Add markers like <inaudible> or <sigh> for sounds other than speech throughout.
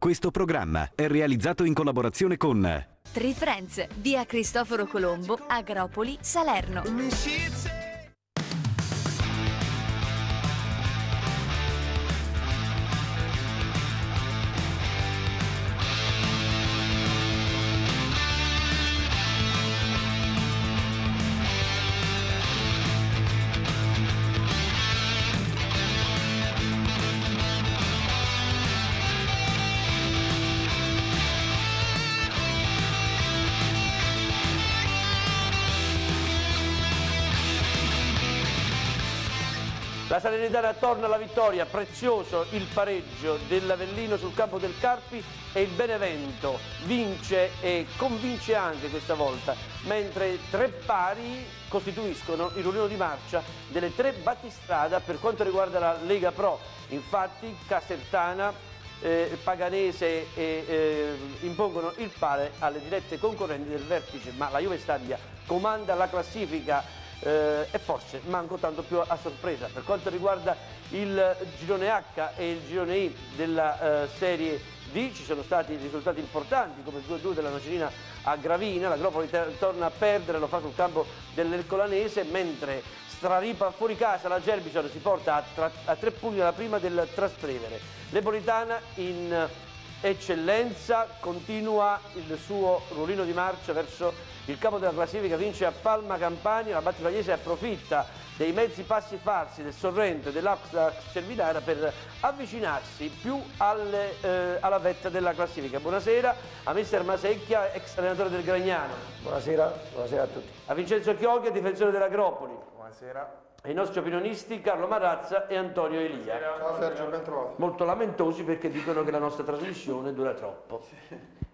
Questo programma è realizzato in collaborazione con Tri Friends, via Cristoforo Colombo, Agropoli, Salerno. La Salernitana torna alla vittoria, prezioso il pareggio dell'Avellino sul campo del Carpi e il Benevento vince e convince anche questa volta, mentre tre pari costituiscono il ruolino di marcia delle tre battistrada per quanto riguarda la Lega Pro. Infatti Casertana, eh, Paganese e eh, impongono il pare alle dirette concorrenti del vertice, ma la Juve Stabia comanda la classifica eh, e forse manco tanto più a sorpresa. Per quanto riguarda il girone H e il girone I della eh, Serie D ci sono stati risultati importanti come il 2-2 della Nocerina a Gravina, la Gropoli torna a perdere, lo fa sul campo dell'Ercolanese, mentre straripa fuori casa la Gerbison si porta a, a tre punti dalla prima del Trastevere. L'Epolitana in eccellenza continua il suo ruolino di marcia verso il capo della classifica vince a Palma Campania, la Battivagliese approfitta dei mezzi passi farsi del Sorrento e dell'Ax Cervidara per avvicinarsi più alle, eh, alla vetta della classifica. Buonasera a mister Masecchia, ex allenatore del Gragnano. Buonasera, buonasera a tutti. A Vincenzo Chioglia, difensore dell'Agropoli. Buonasera. I nostri opinionisti Carlo Marazza e Antonio Elia. Ciao Sergio, ben trovato. Molto lamentosi perché dicono che la nostra trasmissione dura troppo.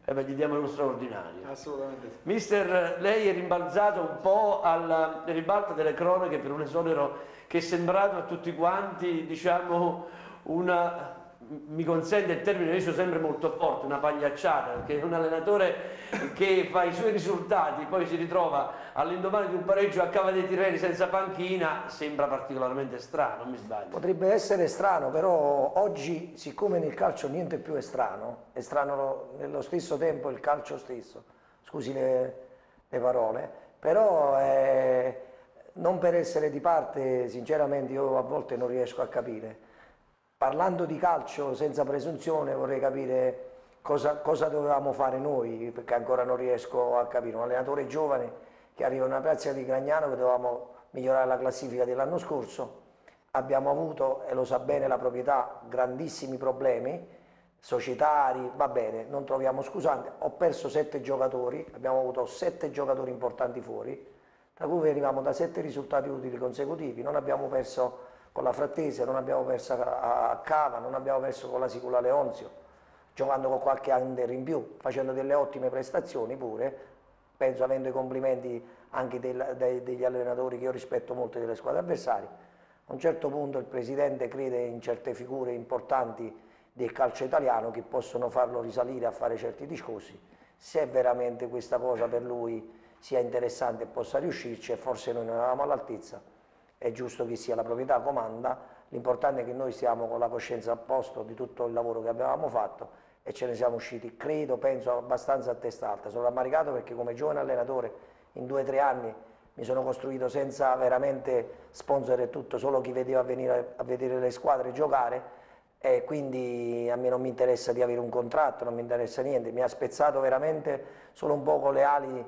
E beh, gli diamo lo straordinario. Assolutamente sì. Mister, lei è rimbalzato un po' alla ribalta delle cronache per un esonero che è sembrato a tutti quanti, diciamo, una mi consente il termine, adesso sempre molto forte, una pagliacciata, perché un allenatore che fa i suoi risultati, poi si ritrova all'indomani di un pareggio a Cava dei Tirreni senza panchina, sembra particolarmente strano, mi sbaglio. Potrebbe essere strano, però oggi, siccome nel calcio niente più è strano, è strano nello stesso tempo il calcio stesso, scusi le, le parole, però eh, non per essere di parte, sinceramente io a volte non riesco a capire Parlando di calcio senza presunzione vorrei capire cosa, cosa, dovevamo fare noi, perché ancora non riesco a capire. Un allenatore giovane che arriva in una piazza di Gragnano che dovevamo migliorare la classifica dell'anno scorso. Abbiamo avuto, e lo sa bene la proprietà, grandissimi problemi societari, va bene, non troviamo scusante. Ho perso sette giocatori, abbiamo avuto sette giocatori importanti fuori, tra cui venivamo da sette risultati utili consecutivi, non abbiamo perso con la Frattese, non abbiamo perso a Cava, non abbiamo perso con la Sicula Leonzio, giocando con qualche under in più, facendo delle ottime prestazioni pure, penso avendo i complimenti anche del, dei, degli allenatori che io rispetto molto delle squadre avversarie. A un certo punto il Presidente crede in certe figure importanti del calcio italiano che possono farlo risalire a fare certi discorsi, se veramente questa cosa per lui sia interessante e possa riuscirci e forse noi non eravamo all'altezza è giusto che sia la proprietà comanda, l'importante è che noi stiamo con la coscienza a posto di tutto il lavoro che avevamo fatto e ce ne siamo usciti, credo, penso, abbastanza a testa alta. Sono rammaricato perché come giovane allenatore in due o tre anni mi sono costruito senza veramente sponsor e tutto, solo chi vedeva venire a vedere le squadre giocare e quindi a me non mi interessa di avere un contratto, non mi interessa niente, mi ha spezzato veramente solo un po' con le ali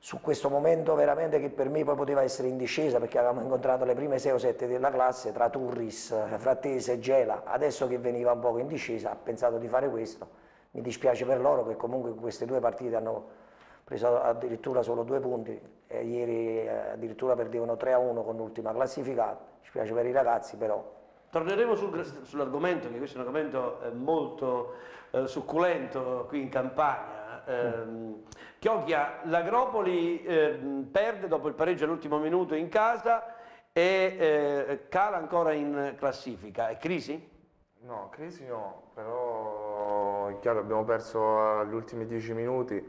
su questo momento veramente che per me poi poteva essere in discesa perché avevamo incontrato le prime 6 o 7 della classe tra Turris, Frattese e Gela, adesso che veniva un po' in discesa ha pensato di fare questo, mi dispiace per loro che comunque queste due partite hanno preso addirittura solo due punti e ieri eh, addirittura perdevano 3 a 1 con l'ultima classificata, mi spiace per i ragazzi però. Torneremo sul, sull'argomento, che questo è un argomento eh, molto eh, succulento qui in Campania, Ehm, Chiocchia, l'Agropoli eh, perde dopo il pareggio all'ultimo minuto in casa e eh, cala ancora in classifica. È crisi? No, crisi no, però è chiaro abbiamo perso agli ultimi dieci minuti,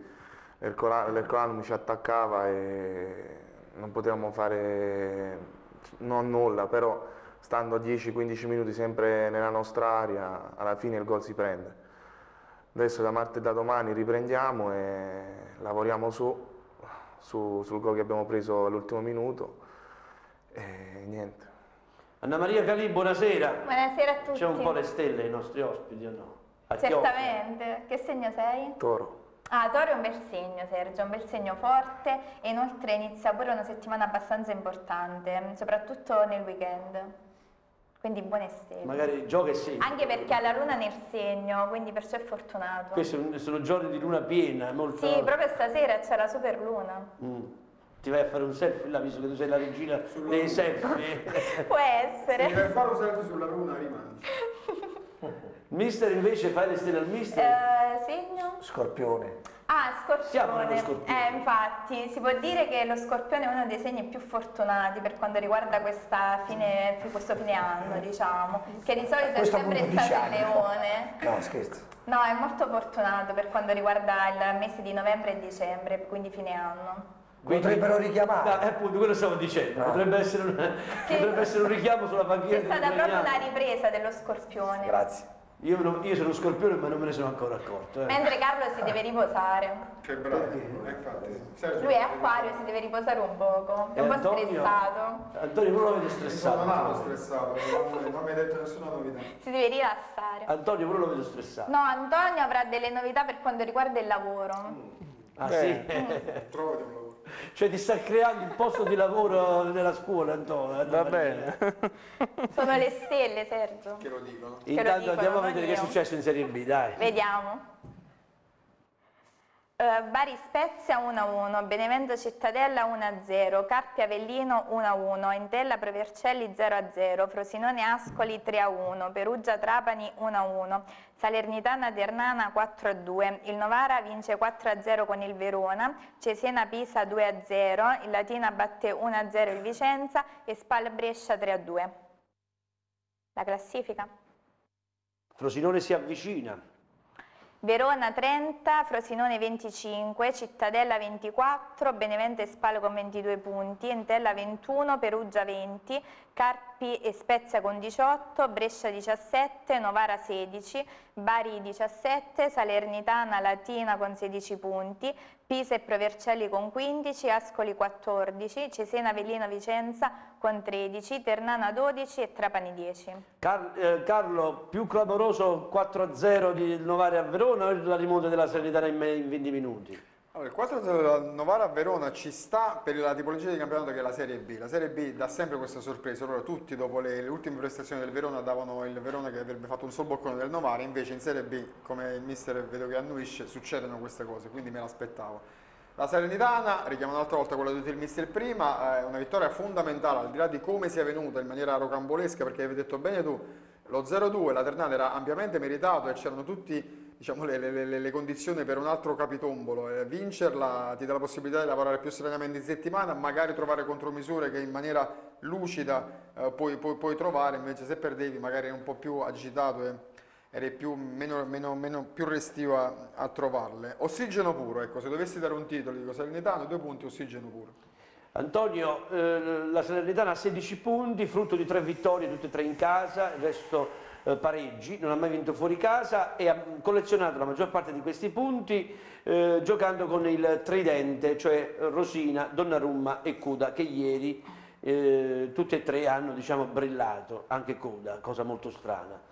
l'Ercolano ci attaccava e non potevamo fare non nulla, però stando a 10-15 minuti sempre nella nostra area, alla fine il gol si prende. Adesso da martedì da domani riprendiamo e lavoriamo su, su- sul gol che abbiamo preso all'ultimo minuto e niente. Anna Maria Calì, buonasera. Buonasera a tutti. C'è un po' le stelle ai nostri ospiti o no? A Certamente. Che segno sei? Toro. Ah, Toro è un bel segno, Sergio, un bel segno forte e inoltre inizia pure una settimana abbastanza importante, soprattutto nel weekend. Quindi buone stelle. Magari gioca e segna. Anche perché ha la luna nel segno, quindi perciò è fortunato. Questi sono, giorni di luna piena, molto... Sì, proprio stasera c'è la super luna. Mm. Ti vai a fare un selfie là, visto che tu sei la regina dei selfie. <laughs> Può essere. Per fare un selfie sulla luna rimani. <laughs> mister invece fai le stelle al mister? Eh, segno? Scorpione. Ah, scorpione. scorpione. Eh, infatti, si può dire che lo scorpione è uno dei segni più fortunati per quanto riguarda questa fine, questo fine anno, diciamo, che di solito è Questo sempre punto stato il diciamo. leone. No, scherzo. No, è molto fortunato per quanto riguarda il mese di novembre e dicembre, quindi fine anno. Potrebbero richiamare. No, eh, appunto, quello stavo dicendo. No. Potrebbe, essere un, Sì. potrebbe essere un richiamo sulla panchina C'è stata proprio la ripresa dello scorpione. Grazie. Io, non- io sono scorpione ma non me ne sono ancora accorto. eh. Mentre Carlo si deve riposare. Che bravo. Eh, infatti. Sergio, Lui è acquario, si deve riposare un poco. È un po' Antonio? stressato. Antonio, non lo vedo Non stressato. sono stressato, non, non mi hai detto nessuna novità. Si deve rilassare. Antonio, pure lo vedo stressato. No, Antonio avrà delle novità per quanto riguarda il lavoro. Ah sì? <laughs> Trovati un lavoro. Cioè ti sta creando il posto di lavoro nella scuola, Antonio. Va bene. Sono le stelle, Sergio. Che lo dicono. lo Intanto dicono, andiamo a vedere che è successo in Serie B, dai. Vediamo. Eh, Bari Spezia 1-1, Benevento Cittadella 1-0, Carpi Avellino 1-1, Entella Provercelli 0-0, Frosinone Ascoli 3-1, Perugia Trapani 1-1, Salernitana Ternana 4-2, il Novara vince 4-0 con il Verona, Cesena Pisa 2-0, il Latina batte 1-0 il Vicenza e Spal Brescia 3-2. La classifica? Frosinone si avvicina. Verona 30, Frosinone 25, Cittadella 24, Benevento e Spal con 22 punti, Entella 21, Perugia 20, Carpi e Spezia con 18, Brescia 17, Novara 16, Bari 17, Salernitana Latina con 16 punti, Pisa e Provercelli con 15, Ascoli 14, Cesena Avellino Vicenza con 13, Ternana 12 e Trapani 10. Car- eh, Carlo, più clamoroso 4-0 di Novare a Verona o la rimonta della Salernitana in, in 20 minuti? Allora, il 4-0 della Novara a Verona ci sta per la tipologia di campionato che è la Serie B. La Serie B dà sempre questa sorpresa. Allora, tutti dopo le, le ultime prestazioni del Verona davano il Verona che avrebbe fatto un sol boccone del Novara, invece in Serie B, come il mister vedo che annuisce, succedono queste cose, quindi me l'aspettavo. La Salernitana, richiamo un'altra volta quello che il mister prima, è una vittoria fondamentale, al di là di come sia venuta in maniera rocambolesca, perché avevi detto bene tu, lo 0-2, la Ternana era ampiamente meritato e c'erano tutti diciamo, le, le- le- condizioni per un altro capitombolo. Eh, vincerla ti dà la possibilità di lavorare più serenamente in settimana, magari trovare contromisure che in maniera lucida eh, puoi, puoi- puoi trovare, invece se perdevi magari eri un po' più agitato e eri più, meno, meno- meno- più restivo a, a trovarle. Ossigeno puro, ecco, se dovessi dare un titolo, dico Salernitano, due punti, ossigeno puro. Antonio, eh, la Salernitana ha 16 punti, frutto di tre vittorie, tutte e tre in casa, il resto eh, pareggi, non ha mai vinto fuori casa e ha collezionato la maggior parte di questi punti eh, giocando con il tridente, cioè Rosina, Donnarumma e Cuda, che ieri eh, tutte e tre hanno diciamo, brillato, anche Cuda, cosa molto strana.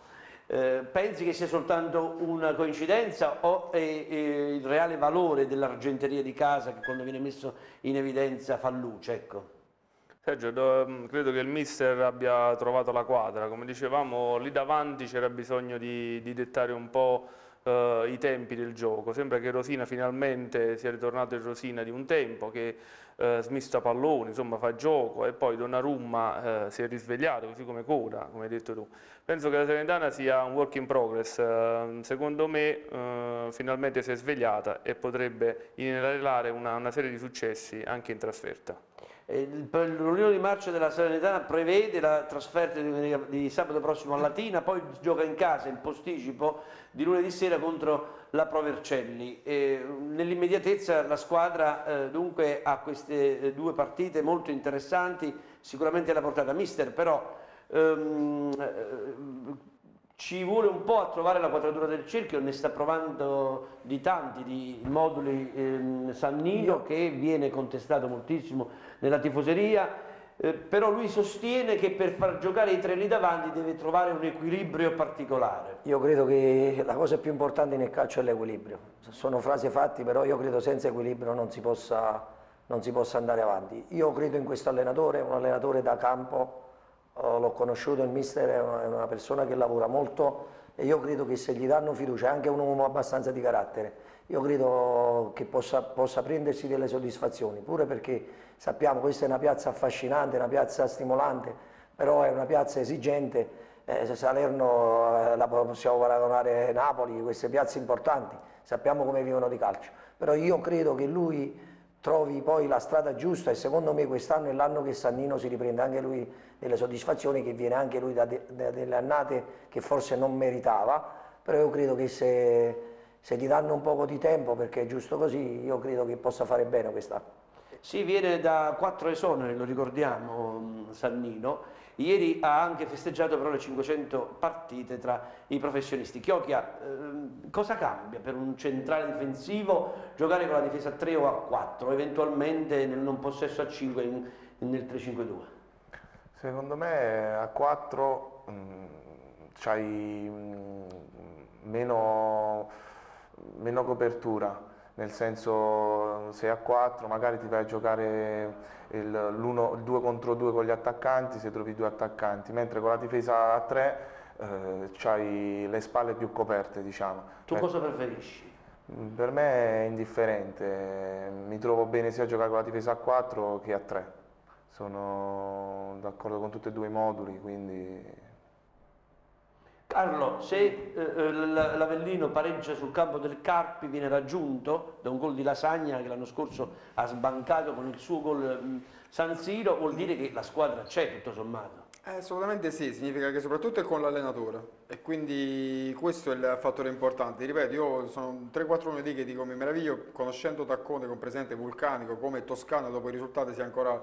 Eh, pensi che sia soltanto una coincidenza o è, è il reale valore dell'argenteria di casa che quando viene messo in evidenza fa luce? Ecco. Sergio, do- credo che il mister abbia trovato la quadra, come dicevamo lì davanti c'era bisogno di, di dettare un po' eh, i tempi del gioco, sembra che Rosina finalmente sia ritornato in Rosina di un tempo, che eh, smista palloni, insomma fa gioco e poi Donnarumma eh, si è risvegliato, così come Coda, come hai detto tu. Penso che la Salernitana sia un work in progress, eh, secondo me eh, finalmente si è svegliata e potrebbe inanellare una, una serie di successi anche in trasferta. E per L'Unione di Marcia della Salernitana prevede la trasferta di, di sabato prossimo a Latina, poi gioca in casa in posticipo di lunedì sera contro la Provercelli. E, Nell'immediatezza la squadra eh, dunque ha queste eh, due partite molto interessanti, sicuramente alla portata mister, però ehm, eh, ci vuole un po' a trovare la quadratura del cerchio, ne sta provando di tanti di moduli ehm, Sannino che viene contestato moltissimo nella tifoseria, eh, però lui sostiene che per far giocare i tre lì davanti deve trovare un equilibrio particolare. Io credo che la cosa più importante nel calcio è l'equilibrio. Sono frasi fatte, però io credo senza equilibrio non si possa, non si possa andare avanti. Io credo in questo allenatore, un allenatore da campo, oh, l'ho conosciuto, il mister è una persona che lavora molto e io credo che se gli danno fiducia, anche un uomo abbastanza di carattere, io credo che possa, possa prendersi delle soddisfazioni, pure perché sappiamo questa è una piazza affascinante, una piazza stimolante, però è una piazza esigente, eh, Salerno eh, la possiamo paragonare a Napoli, queste piazze importanti, sappiamo come vivono di calcio, però io credo che lui trovi poi la strada giusta e secondo me quest'anno è l'anno che Sannino si riprende anche lui delle soddisfazioni che viene anche lui da, de, da delle annate che forse non meritava, però io credo che se se gli danno un poco di tempo perché è giusto così, io credo che possa fare bene quest'anno. Sì, viene da quattro esoneri, lo ricordiamo, Sannino. Ieri ha anche festeggiato però le 500 partite tra i professionisti. Chiocchia, eh, cosa cambia per un centrale difensivo giocare con la difesa a 3 o a 4, eventualmente nel non possesso a 5 in, nel 3-5-2? Secondo me a 4 mh, c'hai mh, meno meno copertura, nel senso sei a 4 magari ti vai a giocare il, il 2 contro 2 con gli attaccanti se trovi due attaccanti, mentre con la difesa a 3 eh, hai le spalle più coperte diciamo. Tu per, cosa preferisci? Per me è indifferente, mi trovo bene sia a giocare con la difesa a 4 che a 3, sono d'accordo con tutti e due i moduli quindi Carlo, se eh, eh l'Avellino pareggia sul campo del Carpi, viene raggiunto da un gol di Lasagna che l'anno scorso ha sbancato con il suo gol mh, San Siro, vuol dire che la squadra c'è tutto sommato. Eh, assolutamente sì, significa che soprattutto è con l'allenatore e quindi questo è il fattore importante. Ripeto, io sono 3-4 lunedì che dico mi meraviglio conoscendo Taccone con presente Vulcanico come Toscana dopo i risultati sia ancora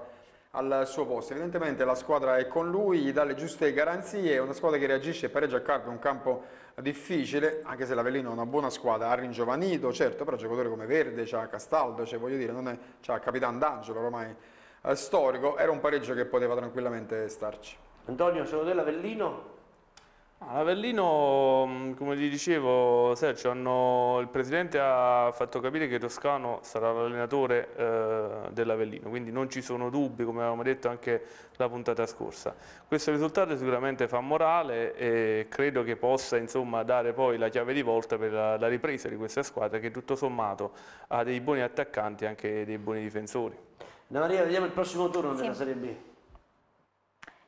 al suo posto. Evidentemente la squadra è con lui, gli dà le giuste garanzie, è una squadra che reagisce e pareggia a Carpi, un campo difficile, anche se l'Avellino è una buona squadra, ha ringiovanito, certo, però giocatori come Verde, c'ha Castaldo, cioè voglio dire, non è, c'ha Capitan D'Angelo ormai eh, storico, era un pareggio che poteva tranquillamente starci. Antonio, secondo te l'Avellino a Avellino, mm, come ti dicevo Sergio, hanno, il presidente ha fatto capire che Toscano sarà l'allenatore eh, dell'Avellino, quindi non ci sono dubbi, come avevamo detto anche la puntata scorsa. Questo risultato sicuramente fa morale e credo che possa insomma, dare poi la chiave di volta per la, la ripresa di questa squadra che tutto sommato ha dei buoni attaccanti e anche dei buoni difensori. Anna Maria, vediamo il prossimo turno sì. della Serie B.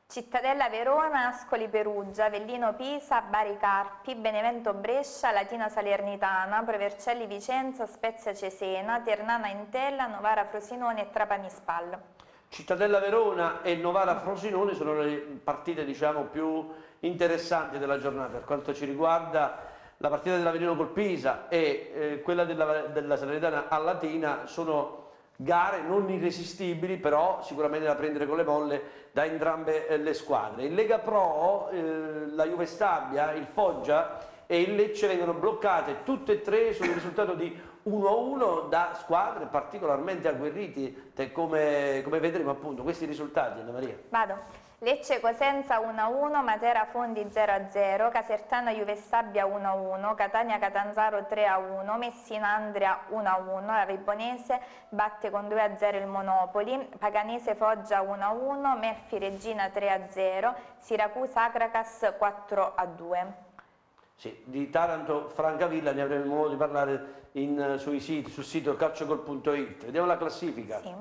Cittadella Verona, Ascoli Perugia, Avellino Pisa, Bari Carpi, Benevento Brescia, Latina Salernitana, Provercelli Vicenza, Spezia Cesena, Ternana Intella, Novara Frosinone e Trapani Spal. Cittadella Verona e Novara Frosinone sono le partite diciamo, più interessanti della giornata per quanto ci riguarda la partita dell'Avellino col Pisa e eh, quella della, della Salernitana a Latina sono gare non irresistibili, però sicuramente da prendere con le molle da entrambe eh, le squadre. In Lega Pro eh, la Juve Stabia, il Foggia e il Lecce vengono bloccate tutte e tre sul risultato di 1-1 da squadre particolarmente agguerriti, come, come vedremo appunto questi risultati Anna Maria. Vado. Lecce Cosenza 1-1, Matera Fondi 0-0, Casertano Juve Stabia 1-1, Catania Catanzaro 3-1, Messina Andria 1-1, la Ribonese batte con 2-0 il Monopoli, Paganese Foggia 1-1, Melfi Regina 3-0, Siracusa Acracas 4-2. Sì, di Taranto Francavilla ne avremo modo di parlare in, sui siti, sul sito calciogol.it. Vediamo la classifica. Sì.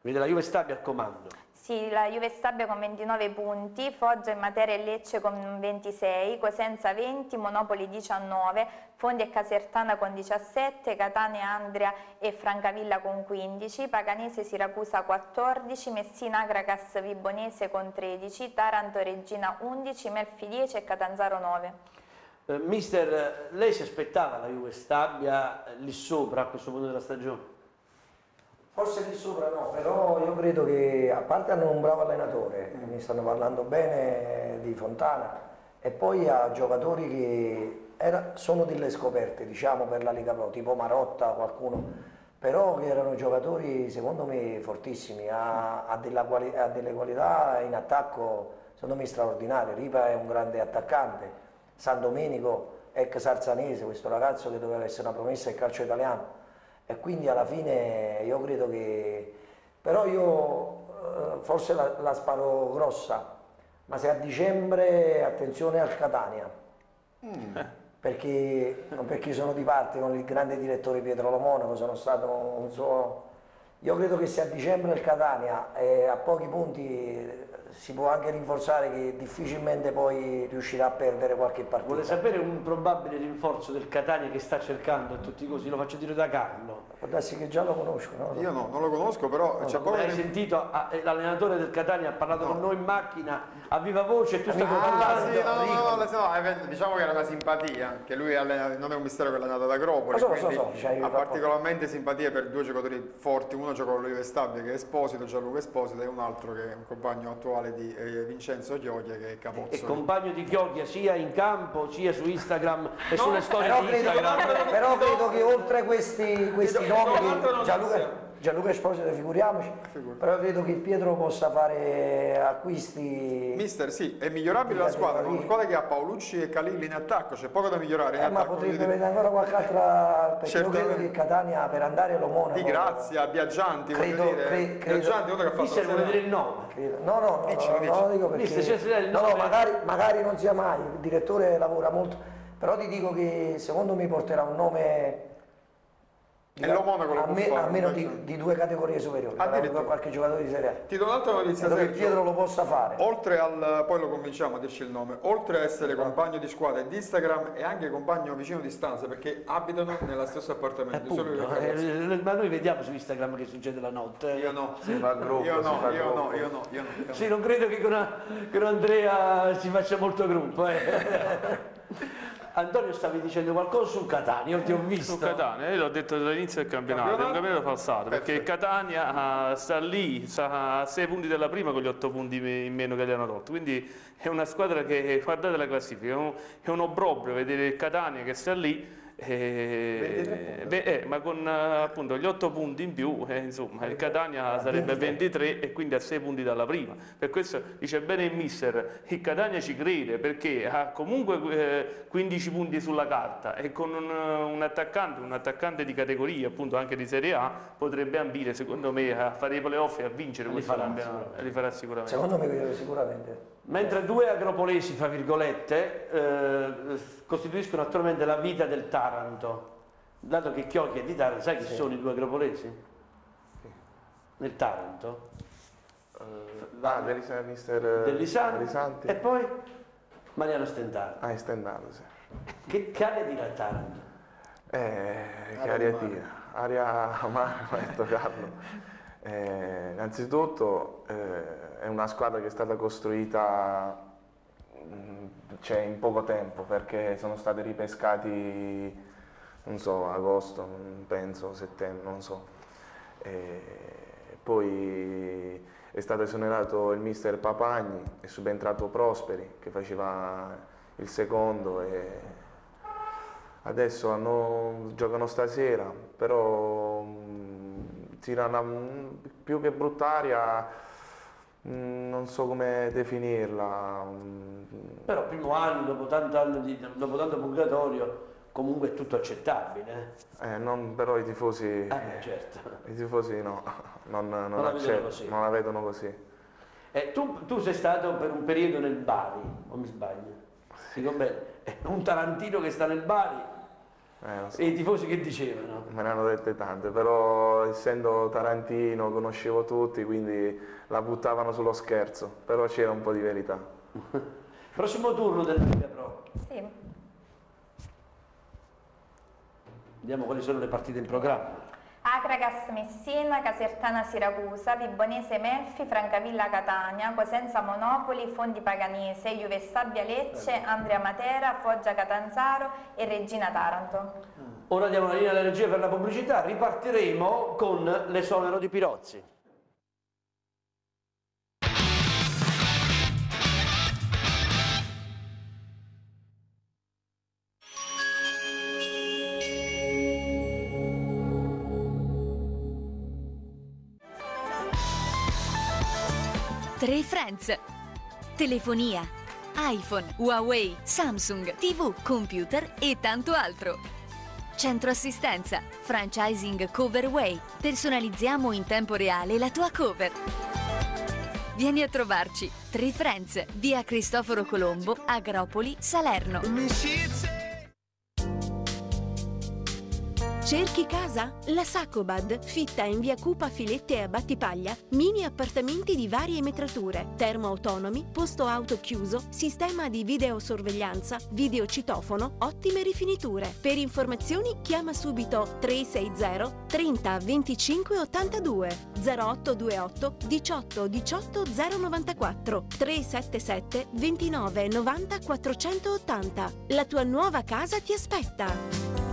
Vede la Juve Stabia al comando. Sì, la Juve Stabia con 29 punti, Foggia e Matera e Lecce con 26, Cosenza 20, Monopoli 19, Fondi e Casertana con 17, Catania, Andria e Francavilla con 15, Paganese Siracusa 14, Messina Agracas Vibonese con 13, Taranto Regina 11, Melfi 10 e Catanzaro 9. Eh, mister, lei si aspettava la Juve Stabia lì sopra a questo punto della stagione? Forse lì sopra no, però io credo che a parte hanno un bravo allenatore, mi stanno parlando bene di Fontana e poi a giocatori che era- sono delle scoperte, diciamo, per la Lega Pro, tipo Marotta, qualcuno, però che erano giocatori secondo me fortissimi, ha, ha quali- ha delle qualità in attacco secondo me straordinarie. Ripa è un grande attaccante, San Domenico, ex Arzanese, questo ragazzo che doveva essere una promessa del calcio italiano e quindi alla fine io credo che però io eh, forse la, la sparo grossa ma se a dicembre attenzione al Catania. Perché, non perché sono di parte con il grande direttore Pietro Lomonaco sono stato un suo io credo che se a dicembre il Catania è a pochi punti si può anche rinforzare che difficilmente poi riuscirà a perdere qualche partita. Vuole sapere un probabile rinforzo del Catania che sta cercando a tutti così, lo faccio dire da Carlo. può darsi che già lo conosco no? Io no, non lo conosco, però c'è poco da hai sentito, ah, eh, l'allenatore del Catania ha parlato con noi in macchina a viva voce e tu stai Amico, Ah, parlando. sì, no, no, no, no, no, diciamo che era una simpatia, che lui non è un mistero che è allenato ad Agropoli, so, lo so, quindi so, il ha particolarmente simpatia per due giocatori forti, uno gioca con l'Olive Stabile che è Esposito, Gianluca Esposito, e un altro che è un compagno attuale di eh, Vincenzo Chioglia che è E Capozzo. compagno di Chioglia sia in campo sia su Instagram e sulle storie Però di credo, Instagram. però credo che oltre questi, questi nomi, Gianluca, Gianluca Esposito, figuriamoci, però credo che Pietro possa fare acquisti. Mister, sì, è migliorabile la squadra, con una squadra che ha Paolucci e Calilli in attacco, c'è poco da migliorare in Eh, ma attacco. potrebbe di, vedere ancora qualche altra. Perché io credo Certamente. che Catania per andare lo Monaco. di Grazia, Viaggianti, Credo- dire. cre- credo- Viaggianti, uno che ha fatto Mister vuole dire il nome. credo- No, no, no, Dici, no, dici. no, lo dico perché. Mister, se- no, no, nome- magari, magari non sia mai, il direttore lavora molto, però ti dico che secondo me porterà un nome. E lo Monaco lo può alme- fare, almeno invece. di, di due categorie superiori, sarà Addirittura. qualche giocatore di Serie A. Ti do un'altra notizia, Credo che. Pietro lo possa fare. Oltre al, poi lo convinciamo a dirci il nome, oltre a essere compagno di squadra e di Instagram è anche compagno vicino di stanza perché abitano nello stesso appartamento. eh, ma noi vediamo su Instagram che succede la notte. io no, Si fa gruppo, io si no, fa io no, io no, io no. Sì, non credo che con, con Andrea si faccia molto gruppo. eh. <laughs> Antonio stavi dicendo qualcosa sul Catania, io ti ho visto. Su Catania, io l'ho detto dall'inizio del campionato, è un campionato falsato, perché Perfetto. Catania ah, sta lì, sta a 6 punti della prima con gli 8 punti in meno che gli hanno tolto, quindi è una squadra che, guardate la classifica, è un, è un obbrobrio vedere Catania che sta lì, eh, beh, eh, ma con eh, appunto gli 8 punti in più, eh, insomma, il Catania sarebbe 23 e quindi a 6 punti dalla prima. Per questo dice bene il mister, il Catania ci crede perché ha comunque eh, 15 punti sulla carta e con un, un attaccante, un attaccante di categoria, appunto anche di Serie A, potrebbe ambire secondo me a fare i playoff e a vincere Li questo farà campionato. Li farà sicuramente. Secondo me sicuramente. Mentre due agropolesi, fra virgolette, eh, costituiscono attualmente la vita del Taranto. Dato che Chiocchi è di Taranto, sai chi sono i due agropolesi? Nel Taranto? Ah, dell'Isa- mister Dell'Isanti Lisanti. e poi Mariano Stentaro. Ah, è stendato, sì. Che, che aria il Taranto? Eh, che aria tira? Aria <laughs> amara, detto Carlo. Eh, innanzitutto eh, è una squadra che è stata costruita mm, cioè, in poco tempo perché sono stati ripescati, non so, agosto, penso, settembre, non so. E poi è stato esonerato il mister Papagni, è subentrato Prosperi che faceva il secondo e Adesso hanno- giocano stasera, però mh, tirano più che brutt'aria, mh, non so come definirla. mh, Però primo anno, dopo tanto, anno di, dopo tanto purgatorio, comunque è tutto accettabile. eh, non- però i tifosi, Eh, certo. i tifosi no, <laughs> non, non, la vedono accett- così. non la vedono così. Eh, tu, tu sei stato per un periodo nel Bari, o mi sbaglio? Dico bene, un tarantino che sta nel Bari Eh, so. e i tifosi che dicevano? Me ne hanno dette tante, però essendo tarantino conoscevo tutti, quindi la buttavano sullo scherzo, però c'era un po' di verità. <laughs> Prossimo turno del Lega Pro. Sì. Vediamo quali sono le partite in programma. Acragas Messina, Casertana Siracusa, Vibonese Melfi, Francavilla Catania, Cosenza Monopoli, Fondi Paganese, Juve Stabia Lecce, Andrea Matera, Foggia Catanzaro e Regina Taranto. Ora diamo la linea alla regia per la pubblicità, ripartiremo con l'esonero di Pirozzi. Friends. Telefonia, iPhone, Huawei, Samsung, TV, computer e tanto altro. Centro assistenza, franchising Coverway. Personalizziamo in tempo reale la tua cover. Vieni a trovarci. 3 Friends, via Cristoforo Colombo, Agropoli, Salerno. Cerchi casa? La Sacobad fitta in via Cupa Filette a Battipaglia mini appartamenti di varie metrature, termo autonomi, posto auto chiuso, sistema di videosorveglianza, videocitofono, ottime rifiniture. Per informazioni chiama subito 360 30 25 82 0828 18 18 094 377 29 90 480. La tua nuova casa ti aspetta.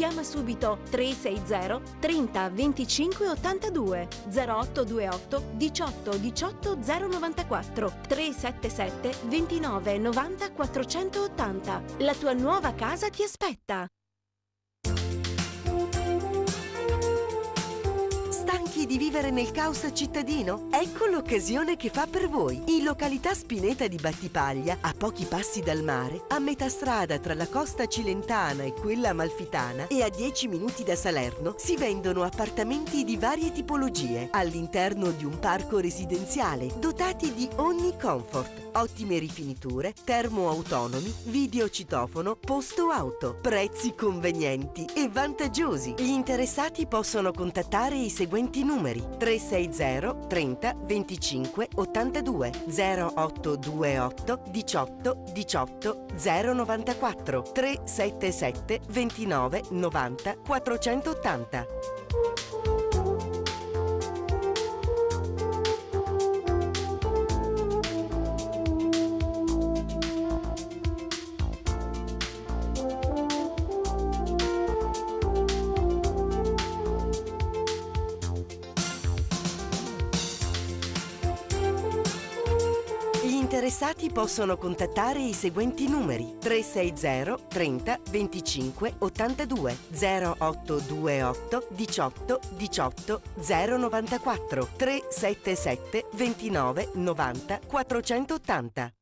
Chiama subito 360 30 25 82 0828 18 18 094 377 29 90 480. La tua nuova casa ti aspetta. Di vivere nel caos cittadino? Ecco l'occasione che fa per voi. In località Spineta di Battipaglia, a pochi passi dal mare, a metà strada tra la costa cilentana e quella amalfitana e a 10 minuti da Salerno, si vendono appartamenti di varie tipologie all'interno di un parco residenziale dotati di ogni comfort, ottime rifiniture, termo autonomi, videocitofono, posto auto, prezzi convenienti e vantaggiosi. Gli interessati possono contattare i seguenti numeri 360 30 25 82 0828 18 18 094 377 29 90 480. Possono contattare i seguenti numeri 360 30 25 82 0828 18 18 094 377 29 90 480.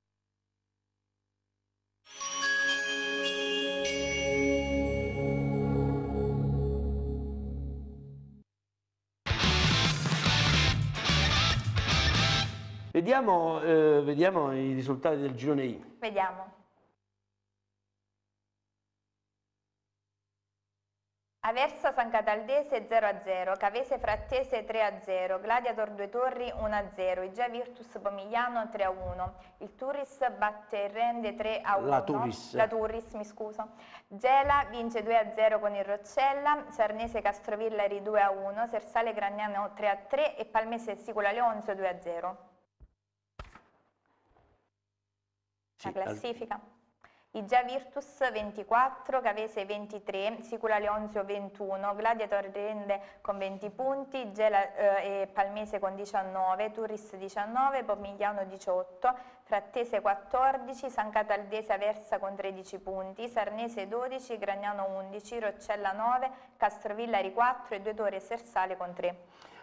Vediamo, eh, vediamo i risultati del girone I. Vediamo. Aversa San Cataldese 0-0, Cavese Frattese 3-0, Gladiator Due Torri 1-0, Igia Virtus Pomigliano 3-1, il Turris batte il Rende 3-1, La Turris. la Turris mi scuso, Gela vince 2-0 con il Roccella, Sarnese Castrovillari 2-1, Sersale Gragnano 3-3 e Palmese Sicula Leonzio 2-0. Sì, La classifica. Igia Virtus 24, Cavese 23, Sicula Leonzio 21, Gladiator rende con 20 punti, Gela eh, e Palmese con 19, Turris 19, Pomigliano 18, Frattese 14, San Cataldese Aversa con 13 punti, Sarnese 12, Gragnano 11, Roccella 9, Castrovillari 4 e Due Torri e Sersale con 3.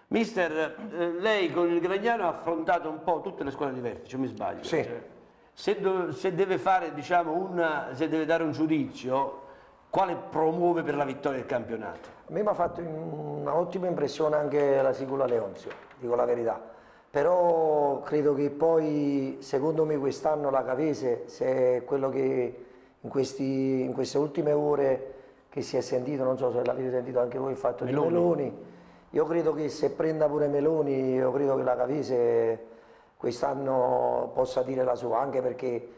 Mister, eh, lei con il Gragnano ha affrontato un po' tutte le squadre di vertice, mi sbaglio? Sì. Se, do- se deve fare, diciamo, una, se deve dare un giudizio, quale promuove per la vittoria del campionato? A me mi ha fatto un'ottima impressione anche la Sicula Leonzio, dico la verità. Però credo che poi, secondo me, quest'anno la Cavese, se è quello che in, questi- in queste ultime ore che si è sentito, non so se l'avete sentito anche voi, il fatto Meloni. di Meloni, io credo che se prenda pure Meloni, io credo che la Cavese quest'anno possa dire la sua, anche perché